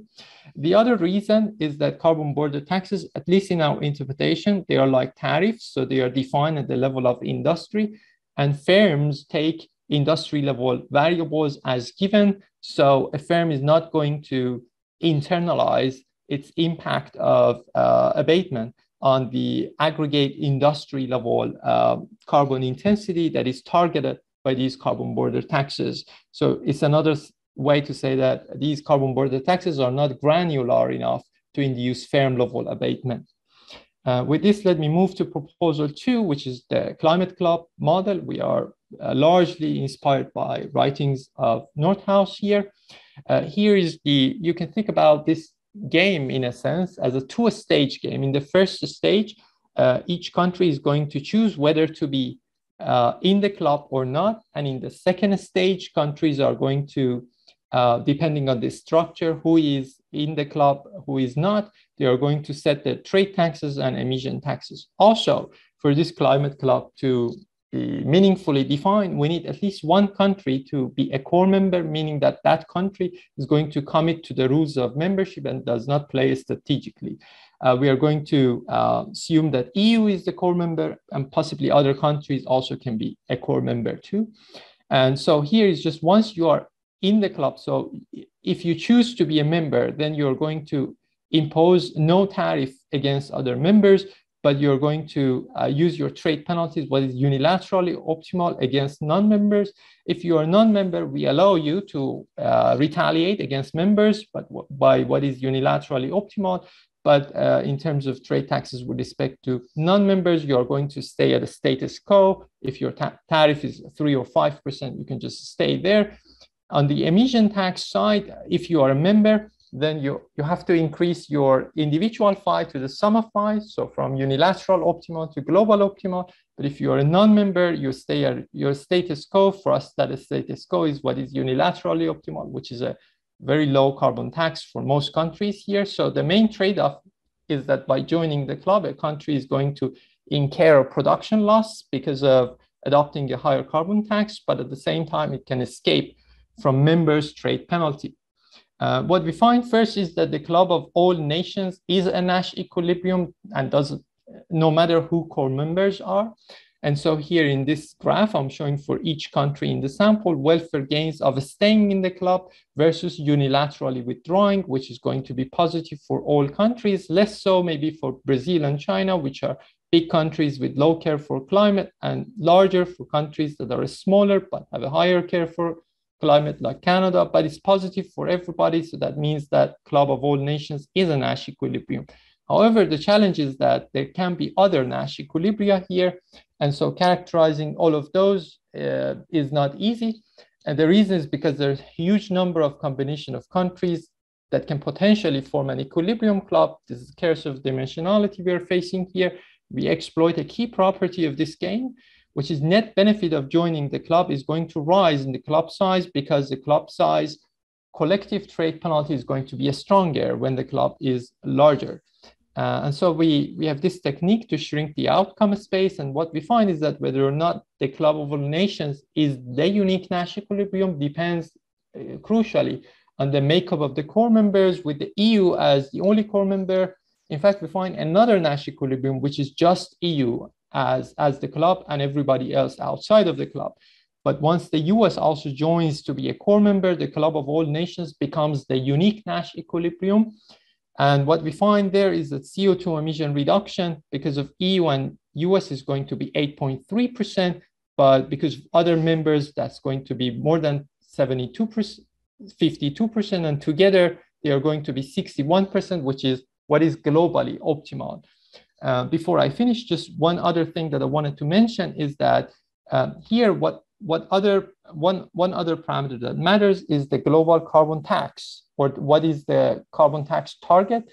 The other reason is that carbon border taxes, at least in our interpretation, they are like tariffs. So they are defined at the level of industry and firms take industry level variables as given. So a firm is not going to internalize its impact of uh, abatement on the aggregate industry level uh, carbon intensity that is targeted by these carbon border taxes. So it's another way to say that these carbon border taxes are not granular enough to induce firm level abatement. Uh, with this, let me move to proposal two, which is the climate club model. We are uh, largely inspired by writings of Nordhaus here. Uh, here is the, you can think about this game in a sense as a two-stage game. In the first stage, uh, each country is going to choose whether to be uh, in the club or not. And in the second stage, countries are going to uh, depending on the structure, who is in the club, who is not, they are going to set the trade taxes and emission taxes. Also, for this climate club to meaningfully defined, we need at least one country to be a core member, meaning that that country is going to commit to the rules of membership and does not play strategically. Uh, we are going to uh, assume that EU is the core member and possibly other countries also can be a core member too. And so here is just once you are in the club. So if you choose to be a member, then you're going to impose no tariff against other members, but you're going to uh, use your trade penalties, what is unilaterally optimal against non-members. If you are a non-member, we allow you to uh, retaliate against members, but by what is unilaterally optimal. But uh, in terms of trade taxes with respect to non-members, you are going to stay at a status quo. If your ta tariff is three or 5%, you can just stay there. On the emission tax side, if you are a member, then you, you have to increase your individual FI to the sum of FI, so from unilateral optimal to global optimal. But if you're a non-member, you stay at your status quo. For us, that status quo is what is unilaterally optimal, which is a very low carbon tax for most countries here. So the main trade-off is that by joining the club, a country is going to incur production loss because of adopting a higher carbon tax, but at the same time, it can escape from members' trade penalty. Uh, what we find first is that the Club of All Nations is a Nash equilibrium and does no matter who core members are. And so here in this graph, I'm showing for each country in the sample, welfare gains of staying in the club versus unilaterally withdrawing, which is going to be positive for all countries, less so maybe for Brazil and China, which are big countries with low care for climate and larger for countries that are smaller but have a higher care for climate like Canada, but it's positive for everybody. So that means that Club of All Nations is a Nash equilibrium. However, the challenge is that there can be other Nash equilibria here. And so characterizing all of those uh, is not easy. And the reason is because there's a huge number of combination of countries that can potentially form an equilibrium club. This is curse of dimensionality we are facing here. We exploit a key property of this game, which is net benefit of joining the club is going to rise in the club size because the club size collective trade penalty is going to be stronger when the club is larger. Uh, and so we, we have this technique to shrink the outcome space. And what we find is that whether or not the Club of All Nations is the unique Nash equilibrium depends uh, crucially on the makeup of the core members with the EU as the only core member. In fact, we find another Nash equilibrium, which is just EU as, as the club and everybody else outside of the club. But once the US also joins to be a core member, the Club of All Nations becomes the unique Nash equilibrium. And what we find there is that CO2 emission reduction because of EU and US is going to be 8.3%, but because of other members, that's going to be more than 72%, 52%, and together they are going to be 61%, which is what is globally optimal. Uh, before I finish, just one other thing that I wanted to mention is that um, here, what what other one one other parameter that matters is the global carbon tax or what is the carbon tax target.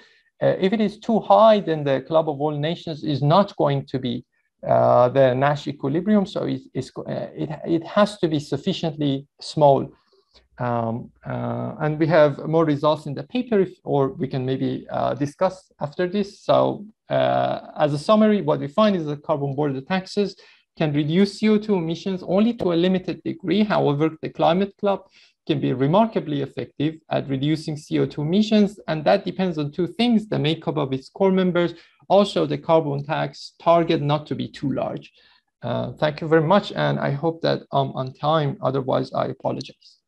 Uh, if it is too high, then the Club of All Nations is not going to be uh, the Nash equilibrium. So it, uh, it, it has to be sufficiently small. Um, uh, and we have more results in the paper, if, or we can maybe uh, discuss after this. So uh, as a summary, what we find is that carbon border taxes can reduce CO2 emissions only to a limited degree. However, the Climate Club can be remarkably effective at reducing CO2 emissions. And that depends on two things, the makeup of its core members, also the carbon tax target not to be too large. Uh, thank you very much. And I hope that I'm on time. Otherwise, I apologize.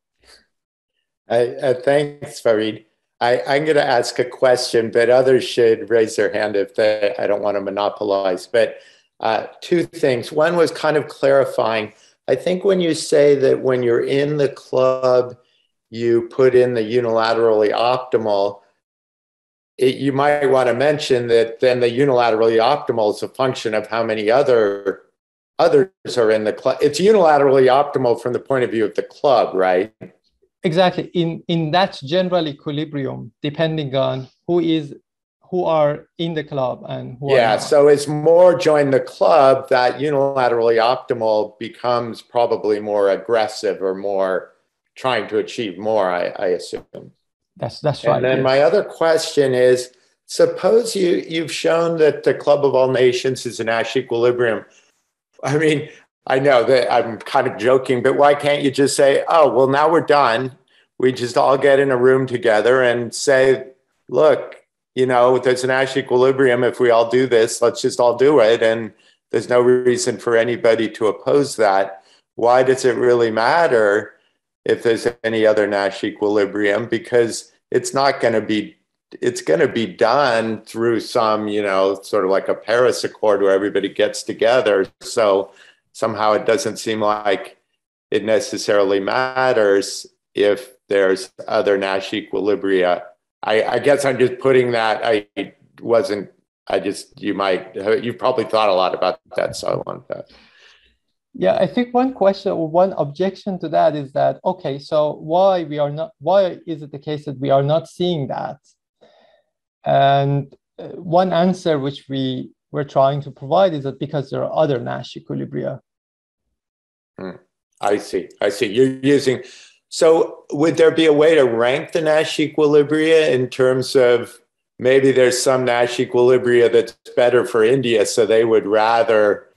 Uh, thanks, Farid. I, I'm going to ask a question, but others should raise their hand if they, I don't want to monopolize. But uh, two things. One was kind of clarifying I think when you say that when you're in the club, you put in the unilaterally optimal, it, you might want to mention that then the unilaterally optimal is a function of how many other others are in the club. It's unilaterally optimal from the point of view of the club, right? Exactly. In in that general equilibrium, depending on who is who are in the club and who yeah so it's more join the club that unilaterally optimal becomes probably more aggressive or more trying to achieve more i, I assume that's that's right and then yes. my other question is suppose you you've shown that the club of all nations is a nash equilibrium i mean i know that i'm kind of joking but why can't you just say oh well now we're done we just all get in a room together and say look you know, there's an Nash equilibrium. If we all do this, let's just all do it. And there's no reason for anybody to oppose that. Why does it really matter if there's any other Nash equilibrium? Because it's not going to be it's going to be done through some, you know, sort of like a Paris Accord where everybody gets together. So somehow it doesn't seem like it necessarily matters if there's other Nash equilibria I, I guess I'm just putting that. I wasn't. I just you might You've probably thought a lot about that, so I want that. Yeah, I think one question or one objection to that is that okay, so why we are not? Why is it the case that we are not seeing that? And uh, one answer which we were trying to provide is that because there are other Nash equilibria. Hmm. I see. I see. You're using so, would there be a way to rank the Nash equilibria in terms of maybe there's some Nash equilibria that's better for India, so they would rather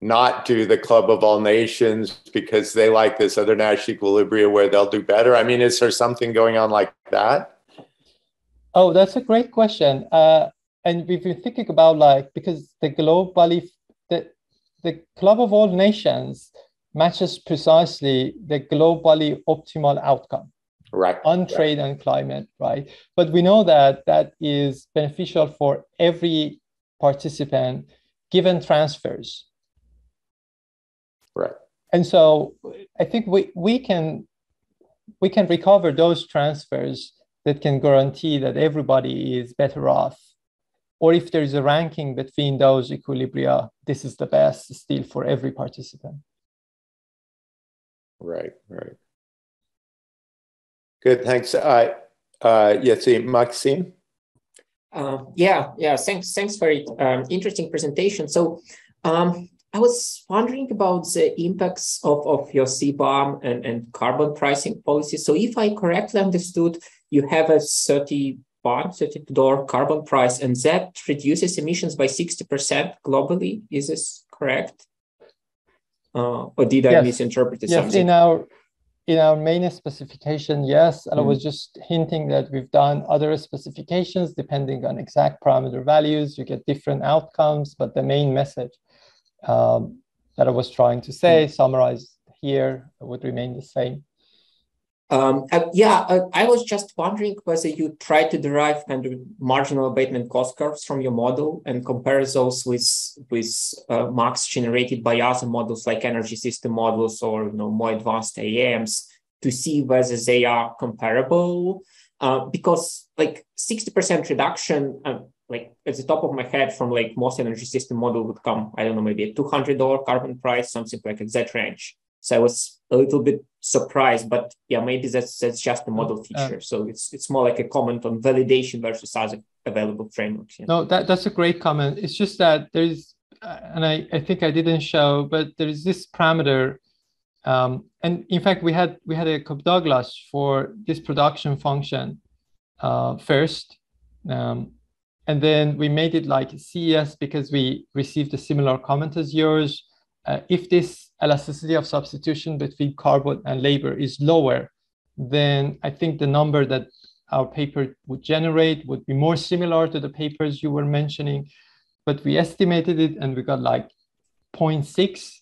not do the Club of All Nations because they like this other Nash equilibria where they'll do better? I mean, is there something going on like that? Oh, that's a great question. Uh, and we've been thinking about like because the globally the the Club of All Nations matches precisely the globally optimal outcome right on trade and climate, right? But we know that that is beneficial for every participant given transfers. Right. And so I think we, we can we can recover those transfers that can guarantee that everybody is better off. Or if there is a ranking between those equilibria, this is the best still for every participant. Right, right. Good, thanks. Uh, uh, yes, Maksym. Uh, yeah, yeah. Thanks, thanks for it. Um, interesting presentation. So, um, I was wondering about the impacts of, of your CBAM and, and carbon pricing policy. So, if I correctly understood, you have a 30 bar, 30 dollar carbon price, and that reduces emissions by 60% globally. Is this correct? Uh, or did I misinterpret yes, something? in our in our main specification, yes. And mm. I was just hinting that we've done other specifications depending on exact parameter values. You get different outcomes, but the main message um, that I was trying to say, mm. summarized here, would remain the same. Um, uh, yeah, uh, I was just wondering whether you try to derive kind of marginal abatement cost curves from your model and compare those with with uh, marks generated by other models like energy system models or you know more advanced AEMs to see whether they are comparable. Uh, because like 60% reduction, uh, like at the top of my head from like most energy system model would come, I don't know, maybe a $200 carbon price, something like that range. So I was a little bit surprised, but yeah, maybe that's that's just a model uh, feature. Uh, so it's it's more like a comment on validation versus other available frameworks. Yeah. No, that that's a great comment. It's just that there's, uh, and I I think I didn't show, but there is this parameter. Um, and in fact, we had we had a Douglas for this production function uh, first, um, and then we made it like CES because we received a similar comment as yours. Uh, if this elasticity of substitution between carbon and labor is lower, then I think the number that our paper would generate would be more similar to the papers you were mentioning. But we estimated it and we got like 0.6.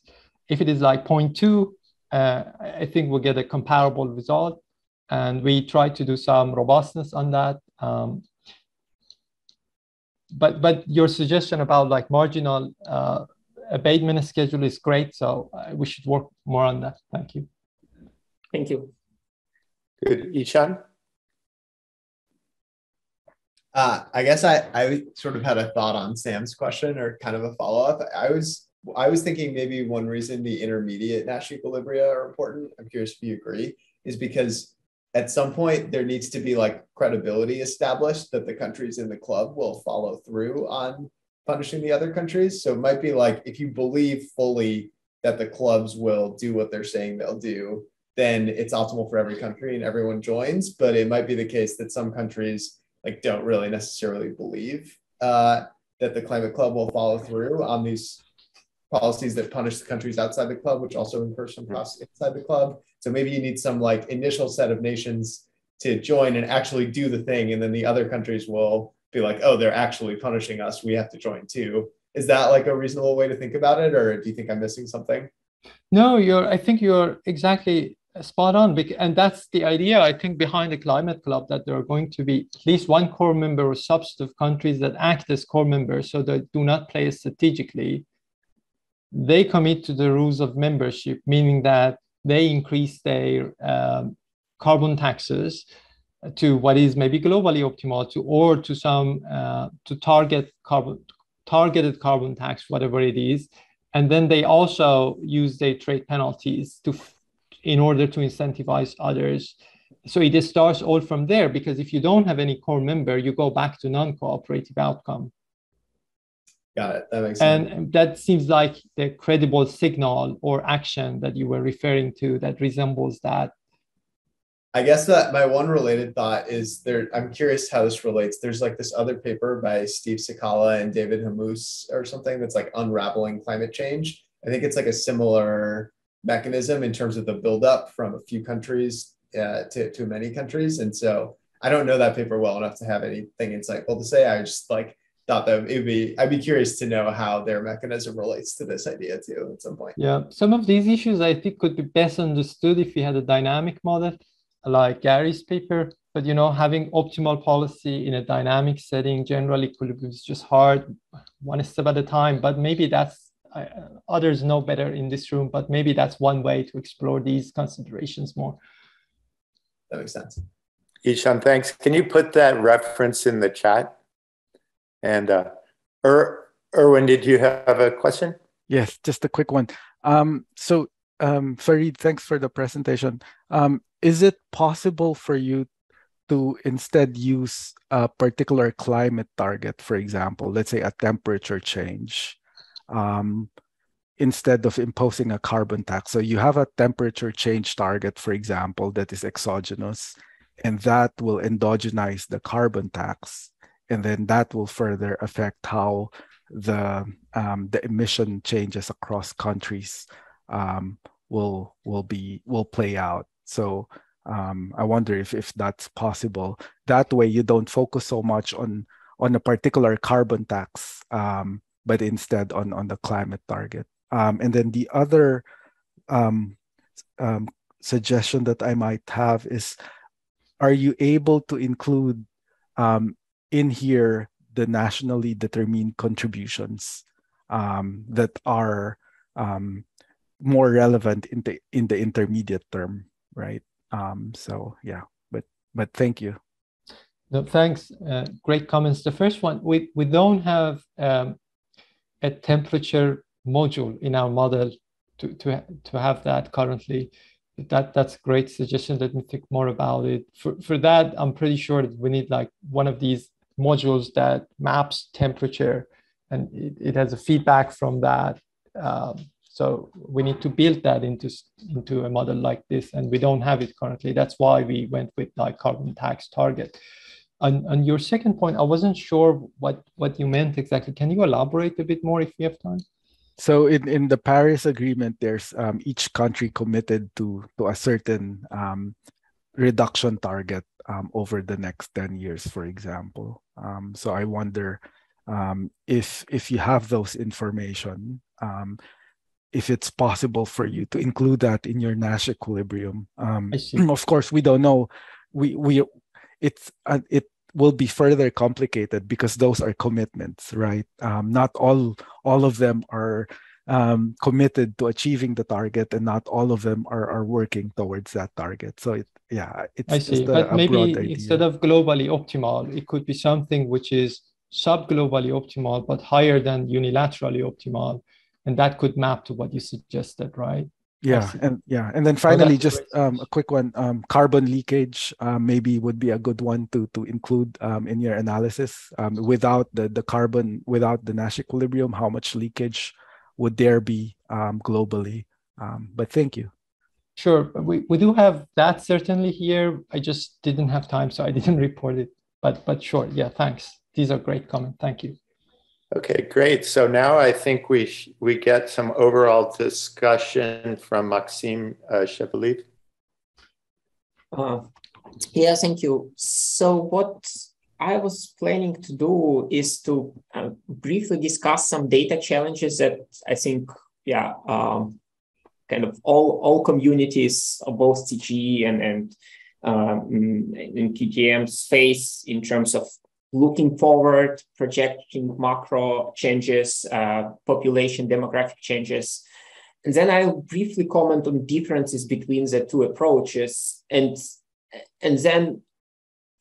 If it is like 0.2, uh, I think we'll get a comparable result. And we try to do some robustness on that. Um, but but your suggestion about like marginal uh, abatement schedule is great. So uh, we should work more on that. Thank you. Thank you. Good. Ishan? Uh, I guess I, I sort of had a thought on Sam's question or kind of a follow up. I was I was thinking maybe one reason the intermediate Nash equilibria are important. I'm curious if you agree, is because at some point there needs to be like credibility established that the countries in the club will follow through on punishing the other countries. So it might be like if you believe fully that the clubs will do what they're saying they'll do, then it's optimal for every country and everyone joins. But it might be the case that some countries like don't really necessarily believe uh, that the climate club will follow through on these policies that punish the countries outside the club, which also incur some costs inside the club. So maybe you need some like initial set of nations to join and actually do the thing, and then the other countries will be like, oh, they're actually punishing us. We have to join too. Is that like a reasonable way to think about it, or do you think I'm missing something? No, you're. I think you're exactly spot on, and that's the idea. I think behind the climate club that there are going to be at least one core member or subset of countries that act as core members, so they do not play strategically. They commit to the rules of membership, meaning that they increase their um, carbon taxes to what is maybe globally optimal to or to some uh, to target carbon targeted carbon tax whatever it is. And then they also use their trade penalties to in order to incentivize others. So it starts all from there because if you don't have any core member you go back to non-cooperative outcome. Got it. That makes sense. and that seems like the credible signal or action that you were referring to that resembles that I guess that my one related thought is there. I'm curious how this relates. There's like this other paper by Steve Cicala and David Hémous or something that's like unraveling climate change. I think it's like a similar mechanism in terms of the buildup from a few countries uh, to, to many countries. And so I don't know that paper well enough to have anything insightful to say. I just like thought that it would be I'd be curious to know how their mechanism relates to this idea too at some point. Yeah, some of these issues I think could be best understood if we had a dynamic model like Gary's paper. But you know, having optimal policy in a dynamic setting generally is just hard, one step at a time. But maybe that's uh, others know better in this room. But maybe that's one way to explore these considerations more. That makes sense. Ishan, thanks. Can you put that reference in the chat? And uh, er, Erwin, did you have a question? Yes, just a quick one. Um, so, um, Farid, thanks for the presentation. Um, is it possible for you to instead use a particular climate target, for example, let's say a temperature change, um, instead of imposing a carbon tax? So you have a temperature change target, for example, that is exogenous, and that will endogenize the carbon tax and then that will further affect how the um, the emission changes across countries um, will will be will play out. So um, I wonder if if that's possible. That way, you don't focus so much on on a particular carbon tax, um, but instead on on the climate target. Um, and then the other um, suggestion that I might have is, are you able to include um, in here the nationally determined contributions um, that are um, more relevant in the in the intermediate term, right? Um, so yeah, but but thank you. No, thanks. Uh, great comments. The first one, we we don't have um, a temperature module in our model to to to have that currently. That that's a great suggestion. Let me think more about it. For for that, I'm pretty sure that we need like one of these modules that maps temperature and it, it has a feedback from that. Um, so we need to build that into, into a model like this and we don't have it currently. That's why we went with like carbon tax target. And, on your second point, I wasn't sure what, what you meant exactly. Can you elaborate a bit more if you have time? So in, in the Paris Agreement, there's um, each country committed to to a certain um, reduction target um, over the next 10 years, for example. Um, so I wonder um, if if you have those information, um, if it's possible for you to include that in your Nash equilibrium. Um, (clears throat) of course, we don't know. We we it's uh, it will be further complicated because those are commitments, right? Um, not all all of them are um, committed to achieving the target, and not all of them are, are working towards that target. So it, yeah, it's I see. but a, maybe instead of globally optimal, it could be something which is sub-globally optimal but higher than unilaterally optimal, and that could map to what you suggested, right? Yeah, and yeah, and then finally, oh, just um, a quick one: um, carbon leakage uh, maybe would be a good one to to include um, in your analysis. Um, without the the carbon, without the Nash equilibrium, how much leakage would there be um, globally? Um, but thank you. Sure, we, we do have that certainly here. I just didn't have time, so I didn't (laughs) report it. But but sure, yeah, thanks. These are great comments. Thank you. Okay, great. So now I think we we get some overall discussion from Maksym uh, Chepeliev. Uh, yeah, thank you. So what I was planning to do is to uh, briefly discuss some data challenges that I think, yeah, um, kind of all, all communities of both CGE and, and um, in KGM's face in terms of looking forward, projecting macro changes, uh, population demographic changes. And then I'll briefly comment on differences between the two approaches. And, and then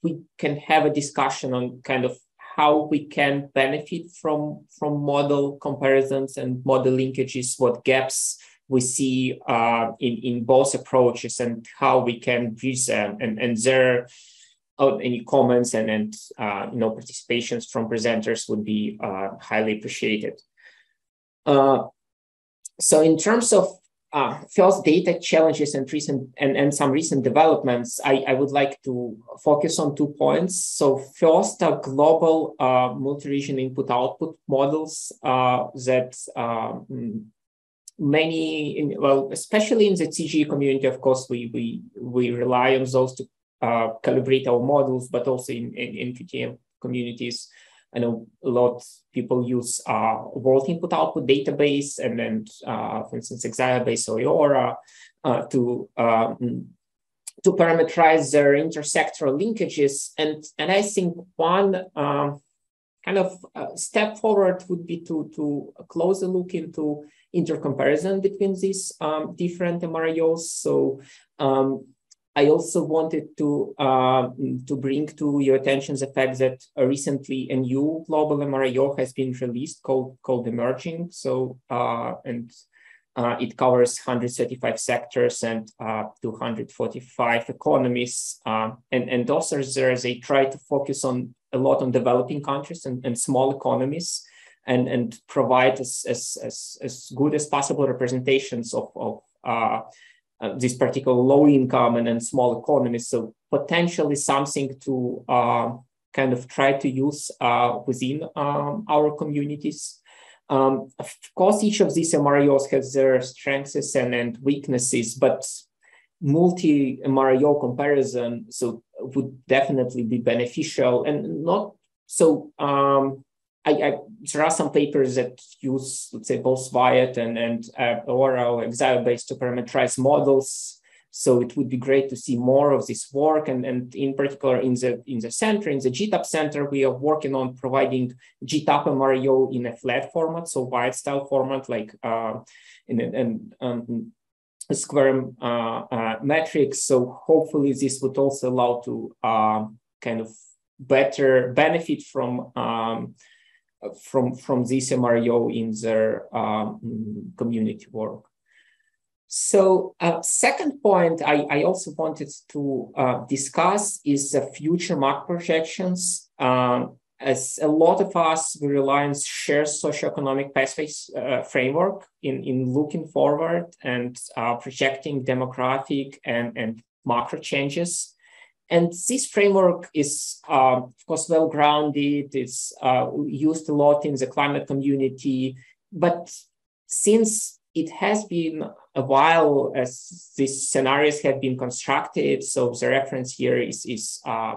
we can have a discussion on kind of how we can benefit from, from model comparisons and model linkages, what gaps we see uh, in, in both approaches and how we can bridge them. And, and there, oh, any comments and, and uh, you know, participations from presenters would be uh, highly appreciated. Uh, so in terms of uh, first data challenges and recent and, and some recent developments, I, I would like to focus on two points. So first, uh, global uh, multi-region input-output models uh, that um, many, in, well, especially in the CGE community, of course, we we we rely on those to uh, calibrate our models, but also in in, in QTM communities. I know a lot of people use uh, world input output database and then, uh, for instance, EXIOBASE or Eora uh, to um, to parameterize their intersectoral linkages. And and I think one um, kind of uh, step forward would be to to close a look into intercomparison between these um, different MRIOs. So um, I also wanted to uh, to bring to your attention the fact that uh, recently a new global MRIO has been released called called Emerging. So uh, and uh, it covers 135 sectors and uh, 245 economies. Uh, and and authors there they try to focus on a lot on developing countries and, and small economies. And, and provide as, as, as, as good as possible representations of, of uh, this particular low income and, and small economies. So potentially something to uh, kind of try to use uh, within um, our communities. Um, of course, each of these MRIOs has their strengths and, and weaknesses, but multi MRIO comparison so would definitely be beneficial and not so um, I, I, there are some papers that use, let's say, both WIOD and, and uh, Eora or EXIOBASE to parameterize models. So it would be great to see more of this work. And, and in particular, in the, in the center, in the GTAP center, we are working on providing GTAP MRIO in a flat format, so WIOD style format, like uh, in an um, square uh, uh, metrics. So hopefully this would also allow to uh, kind of better benefit from um, from, from this MRIO in their um, community work. So uh, second point I, I also wanted to uh, discuss is the future market projections. Um, as a lot of us, we rely on shared socioeconomic pathways uh, framework in, in looking forward and uh, projecting demographic and, and macro changes. And this framework is, uh, of course, well grounded. It's uh, used a lot in the climate community. But since it has been a while as these scenarios have been constructed, so the reference here is, is uh,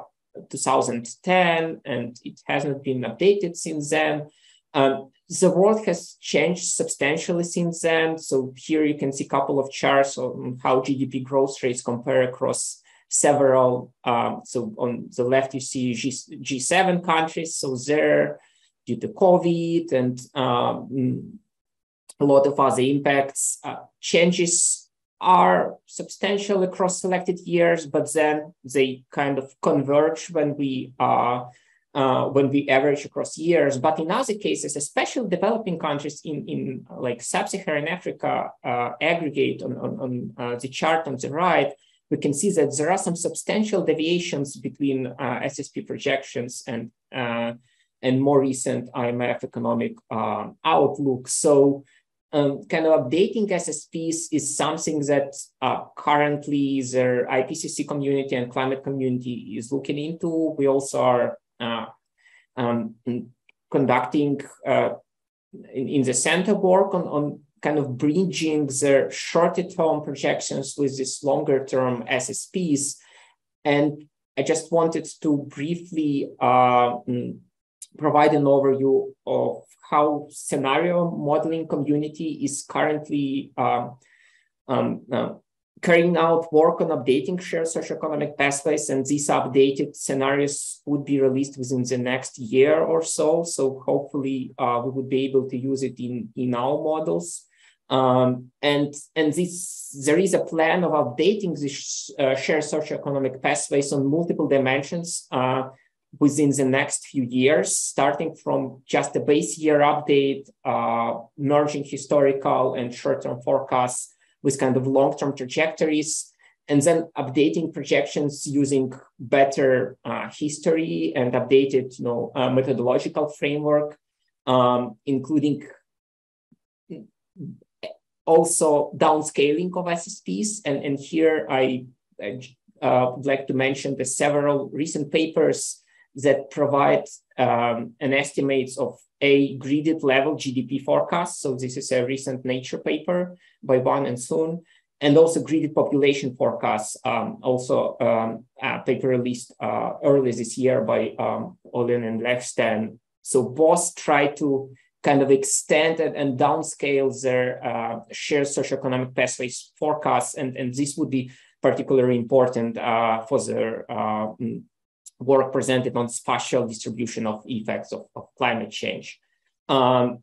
2010, and it hasn't been updated since then. Um, the world has changed substantially since then. So here you can see a couple of charts on how GDP growth rates compare across several, um, so on the left, you see G, G7 countries. So there, due to COVID and um, a lot of other impacts, uh, changes are substantial across selected years, but then they kind of converge when we uh, uh, when we average across years. But in other cases, especially developing countries in, in like sub-Saharan Africa uh, aggregate on, on, on uh, the chart on the right, we can see that there are some substantial deviations between uh, SSP projections and, uh, and more recent IMF economic uh, outlook. So um, kind of updating SSPs is something that uh, currently the IPCC community and climate community is looking into. We also are uh, um, conducting uh, in, in, the center work on, on kind of bridging their shorter term projections with these longer term SSPs. And I just wanted to briefly uh, mm, provide an overview of how scenario modeling community is currently um, um, uh, carrying out work on updating shared socioeconomic pathways, and these updated scenarios would be released within the next year or so. So hopefully uh, we would be able to use it in, in our models. Um, and and this there is a plan of updating this uh, shared socioeconomic pathways on multiple dimensions uh, within the next few years, starting from just a base year update, uh, merging historical and short-term forecasts with kind of long-term trajectories, and then updating projections using better uh, history and updated you know, uh, methodological framework, um, including also downscaling of SSPs. And, and here I, I uh, would like to mention the several recent papers that provide um, an estimates of a gridded level GDP forecast. So this is a recent Nature paper by Wang and Sun, and also gridded population forecasts, um, also um, a paper released uh, early this year by um, Olin and Lefsten. So both try to kind of extend and, and downscale their uh, shared socioeconomic pathways forecasts, and, and this would be particularly important uh, for their uh, work presented on spatial distribution of effects of, of climate change. Um,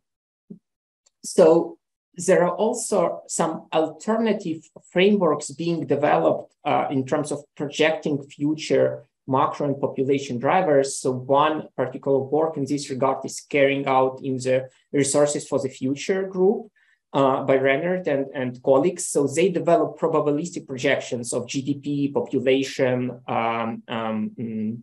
so there are also some alternative frameworks being developed uh, in terms of projecting future macro and population drivers. So one particular work in this regard is carrying out in the Resources for the Future group uh, by Rennert and, and colleagues. So they develop probabilistic projections of GDP, population, um, um, mm,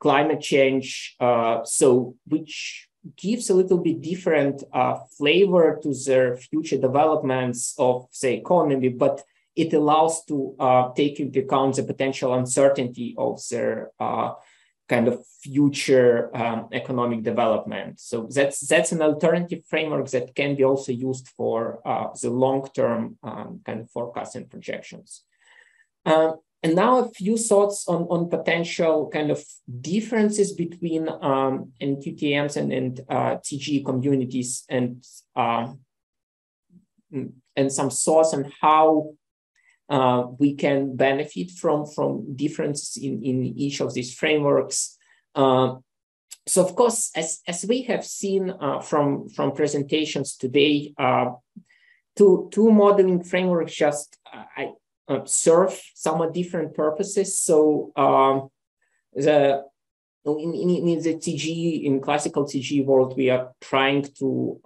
climate change, uh, so which gives a little bit different uh, flavor to their future developments of the economy, but it allows to uh, take into account the potential uncertainty of their uh, kind of future um, economic development. So that's that's an alternative framework that can be also used for uh, the long-term um, kind of forecasts and projections. Um, and now a few thoughts on, on potential kind of differences between um, NQTMs and, and uh, CGE communities and um, and some thoughts on how uh, we can benefit from, from differences in, in each of these frameworks. Uh, so of course, as, as we have seen uh, from, from presentations today, uh, two, two modeling frameworks just uh, uh, serve somewhat different purposes. So um, the in, in, in, the CGE in classical CGE world, we are trying to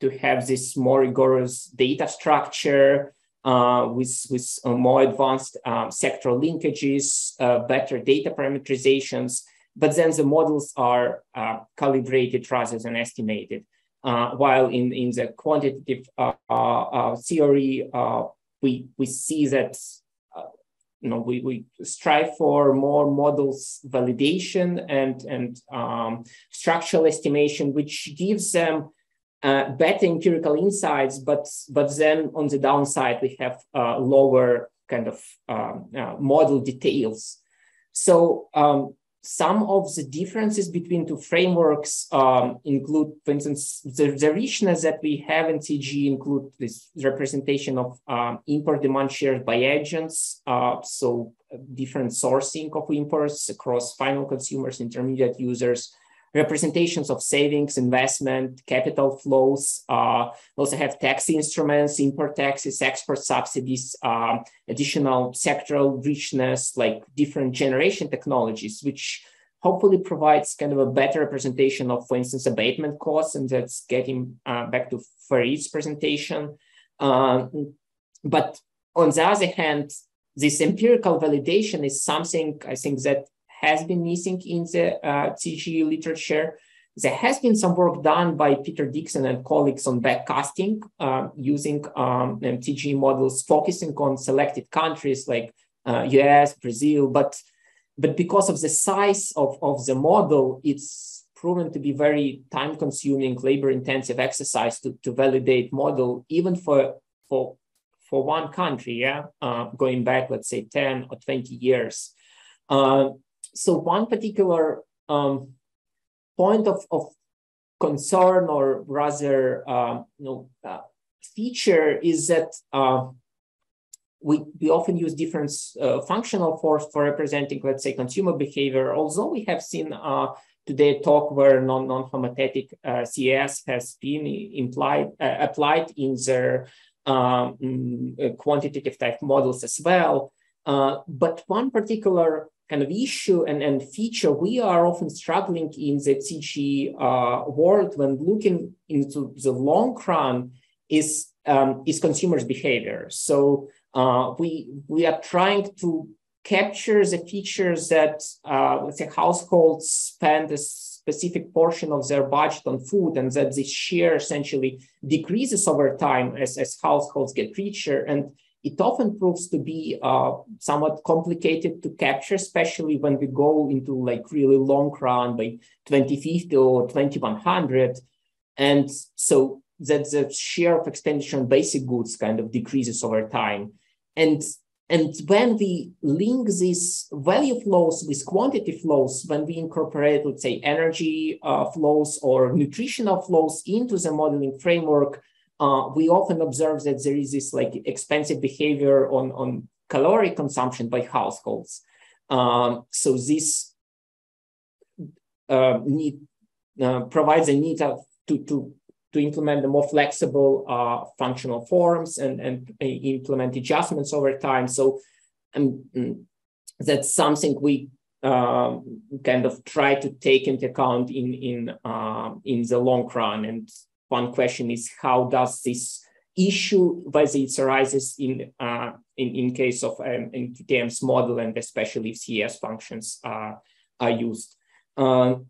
to have this more rigorous data structure uh, with with uh, more advanced um, sectoral linkages, uh, better data parameterizations. But then the models are uh, calibrated rather than estimated. while in, in the quantitative theory, we we see that uh, you know we, we strive for more models validation and and um, structural estimation, which gives them uh, better empirical insights, but but then on the downside we have uh, lower kind of um, uh, model details. So um, some of the differences between two frameworks um, include, for instance, the, the, richness that we have in CG include this representation of um, import demand shared by agents. Uh, so different sourcing of imports across final consumers, intermediate users, representations of savings, investment, capital flows. Uh, also have tax instruments, import taxes, export subsidies, um, additional sectoral richness, like different generation technologies, which hopefully provides kind of a better representation of, for instance, abatement costs. And that's getting uh, back to Farid's presentation. Um, but on the other hand, this empirical validation is something I think that has been missing in the uh, CGE literature. There has been some work done by Peter Dixon and colleagues on backcasting uh, using um, models focusing on selected countries like uh, US, Brazil, but, but because of the size of, of the model, it's proven to be very time consuming, labor intensive exercise to, to validate model, even for, for, for one country, yeah, uh, going back, let's say 10 or 20 years. Uh, so one particular um, point of, of concern or rather uh, you know, uh, feature is that uh, we, we often use different uh, functional force for representing, let's say, consumer behavior, although we have seen uh, today talk where non, non-homothetic uh, has been implied, applied in their um, mm, quantitative type models as well. but one particular kind of issue and, and feature we are often struggling in the CGE uh, world when looking into the long run is um, is consumers' behavior. So uh, we we are trying to capture the features that uh, let's say households spend a specific portion of their budget on food and that this share essentially decreases over time as, as households get richer and it often proves to be uh, somewhat complicated to capture, especially when we go into like really long run by 2050 or 2100. And so that the share of expenditure on basic goods kind of decreases over time. And and when we link these value flows with quantity flows, when we incorporate, let's say, energy uh, flows or nutritional flows into the modeling framework, uh, we often observe that there is this like expensive behavior on, on caloric consumption by households. Um, so this uh, need uh, provides a need of, to, to to implement the more flexible uh, functional forms and, and uh, implement adjustments over time. So um, that's something we uh, kind of try to take into account in, in, uh, in the long run. And one question is how does this issue, whether it arises in, uh, in, in case of um, an TTM's model and especially if CES functions are used. Um,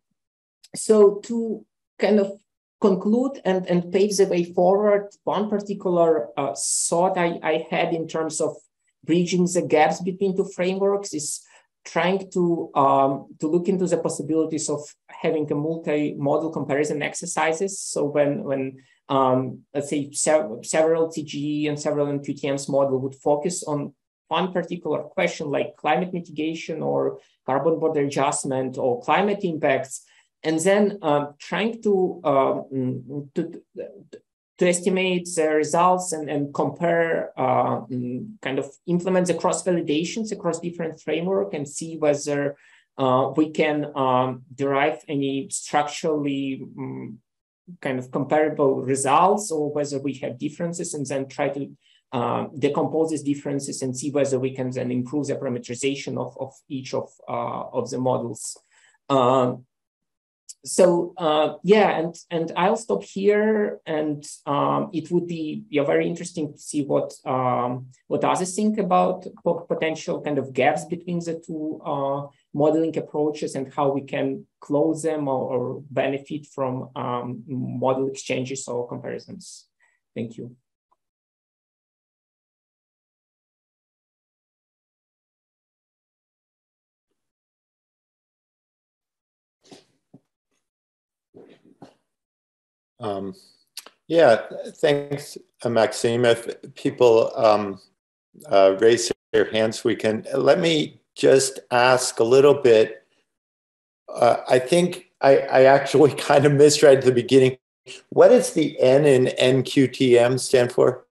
so to kind of conclude and, and pave the way forward, one particular uh, thought I, I had in terms of bridging the gaps between two frameworks is trying to um, to look into the possibilities of having a multi-model comparison exercises. So when when um, let's say sev- several CGE and several NQTM's model would focus on one particular question like climate mitigation or carbon border adjustment or climate impacts, and then um, trying to, um, to, to estimate the results and, and compare, uh, kind of implement the cross validations across different framework and see whether uh, we can um, derive any structurally um, kind of comparable results or whether we have differences and then try to uh, decompose these differences and see whether we can then improve the parameterization of, of each of, uh, of the models. Uh, so uh, yeah, and and I'll stop here, and um, it would be yeah, very interesting to see what um, what others think about potential kind of gaps between the two uh, modeling approaches and how we can close them or, or benefit from um, model exchanges or comparisons. Thank you. Um, yeah, thanks, uh, Maksym. If people um, uh, raise their hands, we can. Let me just ask a little bit. Uh, I think I, I actually (laughs) kind of misread at the beginning. What does the N in NQTM stand for?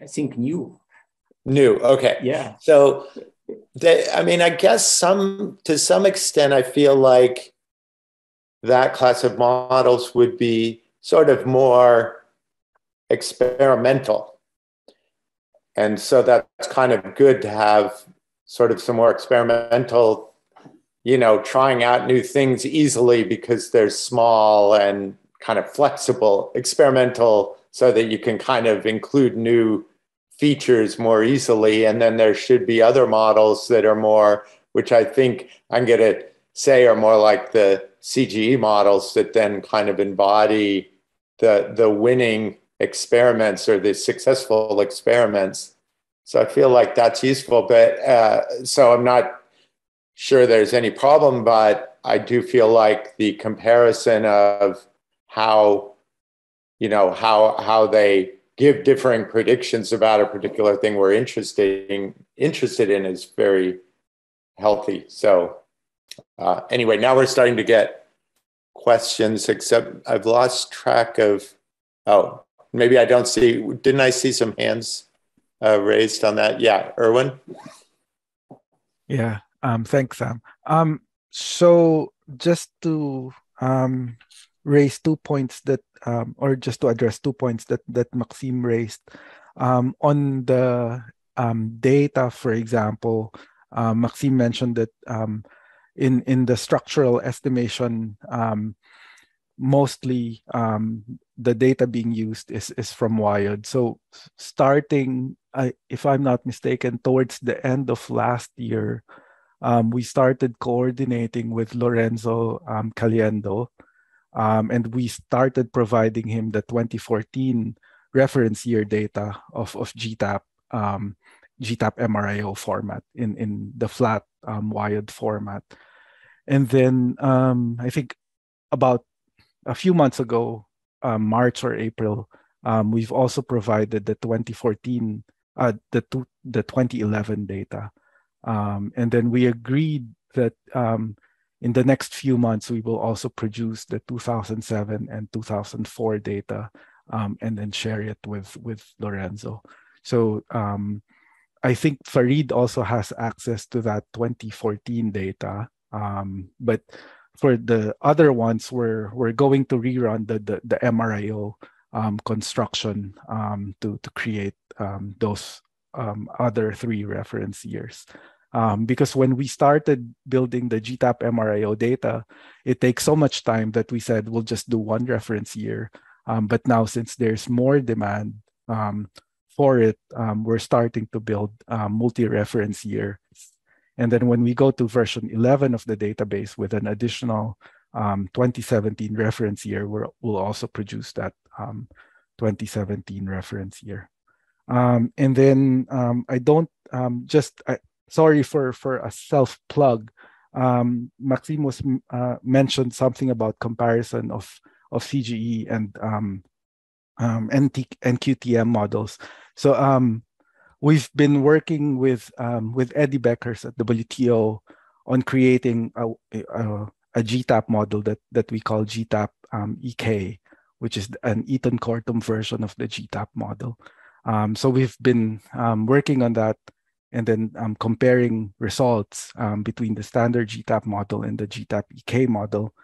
I think new. New. Okay. Yeah. So, they, I mean, I guess some to some extent, I feel like that class of models would be sort of more experimental. And so that's kind of good to have sort of some more experimental, you know, trying out new things easily because they're small and kind of flexible, experimental, so that you can kind of include new features more easily. And then there should be other models that are more, which I think I'm going to say are more like the CGE models that then kind of embody the the winning experiments or the successful experiments. So I feel like that's useful, but uh, so I'm not sure there's any problem, but I do feel like the comparison of how you know how how they give differing predictions about a particular thing we're interested in, interested in is very healthy. So uh, anyway, now we're starting to get questions, except I've lost track of, oh, maybe I don't see, didn't I see some hands uh, raised on that? Yeah, Erwin? Yeah, um, thanks, Sam. Um, so just to um, raise two points that, um, or just to address two points that, that Maksym raised. Um, on the um, data, for example, uh, Maksym mentioned that um, in in the structural estimation um, mostly um, the data being used is is from WIOD. So starting, I, if I'm not mistaken, towards the end of last year, um, we started coordinating with Lorenzo um, Caliendo, um, and we started providing him the 2014 reference year data of of GTAP. Um, GTAP MRIO format in, in the flat um, wired format. And then um, I think about a few months ago, um, March or April, um, we've also provided the 2014, uh, the, two, the 2011 data. Um, and then we agreed that um, in the next few months, we will also produce the 2007 and 2004 data um, and then share it with, with Lorenzo. So um, I think Farid also has access to that 2014 data. Um, but for the other ones, we're, we're going to rerun the, the, the MRIO um, construction um, to, to create um, those um, other three reference years. Um, because when we started building the GTAP MRIO data, it takes so much time that we said we'll just do one reference year. Um, but now, since there's more demand for it, we're starting to build multi-reference years. And then when we go to version 11 of the database with an additional um, 2017 reference year, we will also produce that um, 2017 reference year. Um, and then um, I don't um, just, I, sorry for, for a self plug. Um, Maksym was uh, mentioned something about comparison of, of CGE and um, NT, NQTM models. So um, we've been working with um, with Eddy Bekkers at WTO on creating a, a, a GTAP model that that we call GTAP um, EK, which is an Eaton Kortum version of the GTAP model. Um, so we've been um, working on that and then um, comparing results um, between the standard GTAP model and the GTAP EK model.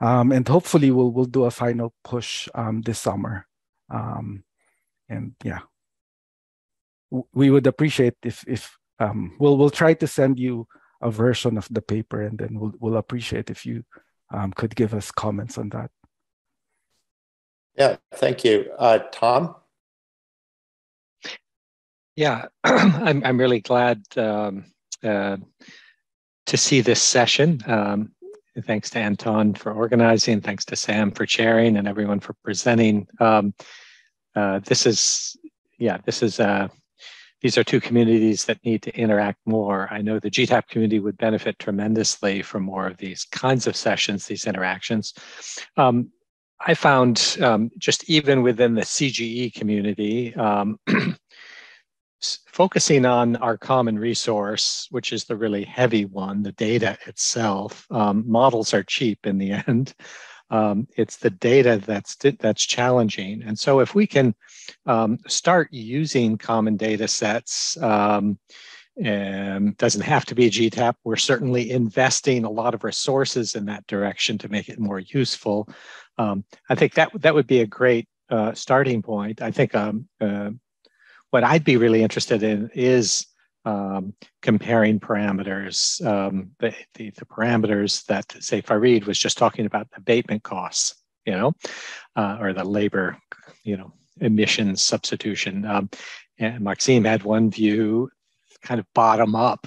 And hopefully we'll, we'll do a final push this summer. and yeah, we would appreciate if, if we'll, we'll try to send you a version of the paper and then we'll, we'll appreciate if you could give us comments on that. Yeah, thank you. Uh, Tom? Yeah, (clears throat) I'm, I'm really glad um, uh, to see this session. Um, thanks to Anton for organizing, thanks to Sam for chairing, and everyone for presenting. Um, uh, this is, yeah, this is, uh, these are two communities that need to interact more. I know the GTAP community would benefit tremendously from more of these kinds of sessions, these interactions. Um, I found um, just even within the CGE community, um, (clears throat) focusing on our common resource, which is the really heavy one, the data itself. Um, models are cheap in the (laughs) end. Um, it's the data that's that's challenging, and so if we can um, start using common data sets. Um, and doesn't have to be GTAP. We're certainly investing a lot of resources in that direction to make it more useful. Um, I think that that would be a great uh, starting point. I think um, uh, what I'd be really interested in is um, comparing parameters, um, the, the, the, parameters that say Farid was just talking about abatement costs, you know, uh, or the labor, you know, emissions substitution. Um, and Maksym had one view, kind of bottom up.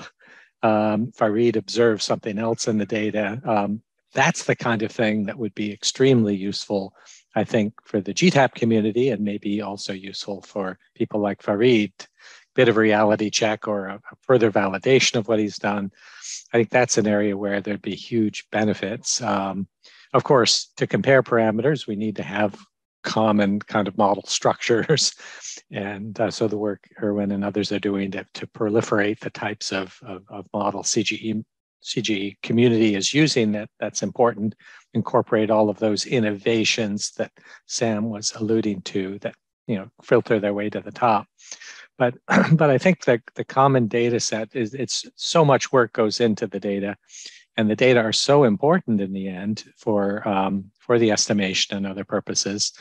Um, Farid observed something else in the data. Um, that's the kind of thing that would be extremely useful, I think, for the GTAP community and maybe also useful for people like Farid. Bit of reality check or a, a further validation of what he's done. I think that's an area where there'd be huge benefits. Um, of course, to compare parameters, we need to have common kind of model (laughs) structures. And uh, so the work Erwin and others are doing to, to proliferate the types of, of, of model CGE CGE community is using that that's important. Incorporate all of those innovations that Sam was alluding to that you know filter their way to the top. But (clears throat) but I think that the common data set is it's so much work goes into the data, and the data are so important in the end for um, for the estimation and other purposes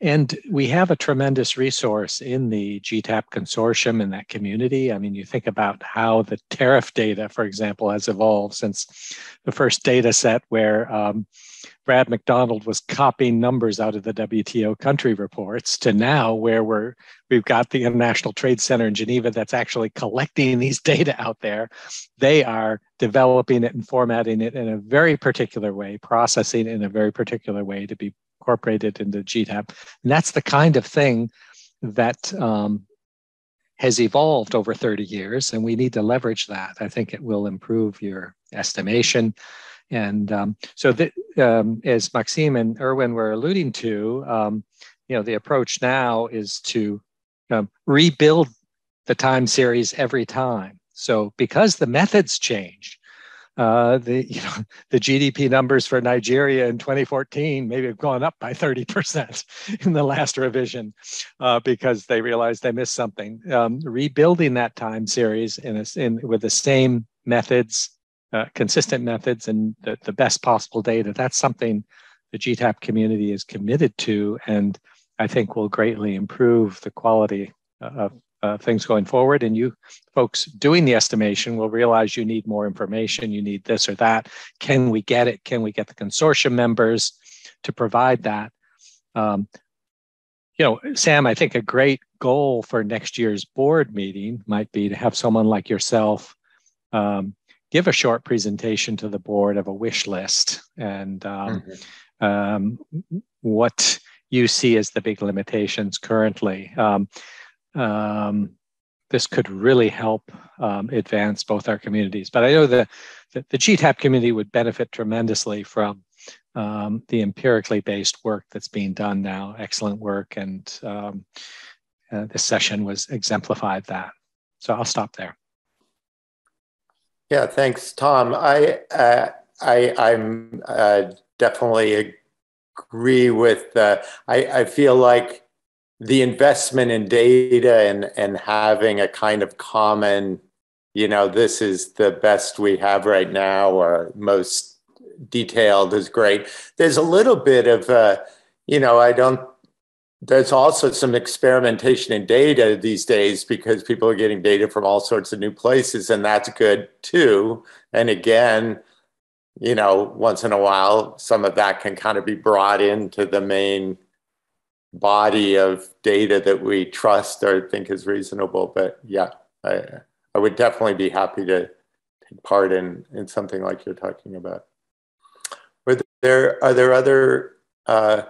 and we have a tremendous resource in the GTAP consortium in that community. I mean, you think about how the tariff data, for example, has evolved since the first data set where um, Brad McDonald was copying numbers out of the WTO country reports to now where we're we've got the International Trade Center in Geneva that's actually collecting these (laughs) data out there. They are developing it and formatting it in a very particular way, processing it in a very particular way to be incorporated into GTAP. And that's the kind of thing that um, has evolved over 30 years, and we need to leverage that. I think it will improve your estimation. And um, so, um, as Maksym and Erwin were alluding to, um, you know, the approach now is to um, rebuild the time series every time. So because the methods changed, uh, the (laughs) you know the GDP numbers for Nigeria in 2014 maybe have gone up by 30% in the last revision uh, because they realized they missed something. Um, rebuilding that time series in, a, in with the same methods, uh, consistent methods, and the, the best possible data. That's something the GTAP community is committed to, and I think will greatly improve the quality of uh, things going forward. And you folks doing the estimation will realize you need more information, you need this or that. Can we get it? Can we get the consortium members to provide that? Um, you know, Sam, I think a great goal for next year's board meeting might be to have someone like yourself um, give a short presentation to the board of a wish list and um, mm-hmm. um, what you see as the big limitations currently. Um, um, this could really help um, advance both our communities. But I know the, the, the GTAP community would benefit tremendously from um, the empirically based work that's being done now. Excellent work, and um, uh, this session was exemplified that. So I'll stop there. Yeah, thanks, Tom. I uh, I I'm uh, definitely agree with. Uh, I I feel like the investment in data and and having a kind of common you know this is the best we have right now or most detailed is great there's a little bit of uh, you know i don't there's also some experimentation in data these days because people are getting data from all sorts of new places and that's good too and again you know once in a while some of that can kind of be brought into the main body of data that we trust or think is reasonable. But yeah, I, I would definitely be happy to take part in, in something like you're talking about. Were there, are there other uh,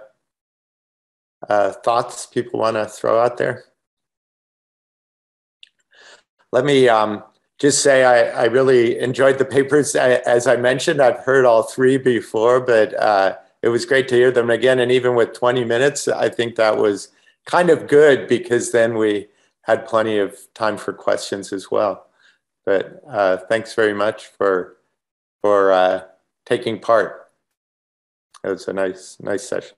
uh, thoughts people want to throw out there? Let me um, just say I, I really enjoyed the papers. I, as I mentioned, I've heard all three before, but uh, it was great to hear them again. And even with 20 minutes, I think that was kind of good because then we had plenty of time for questions as well. But uh, thanks very much for for uh, taking part. It was a nice nice session.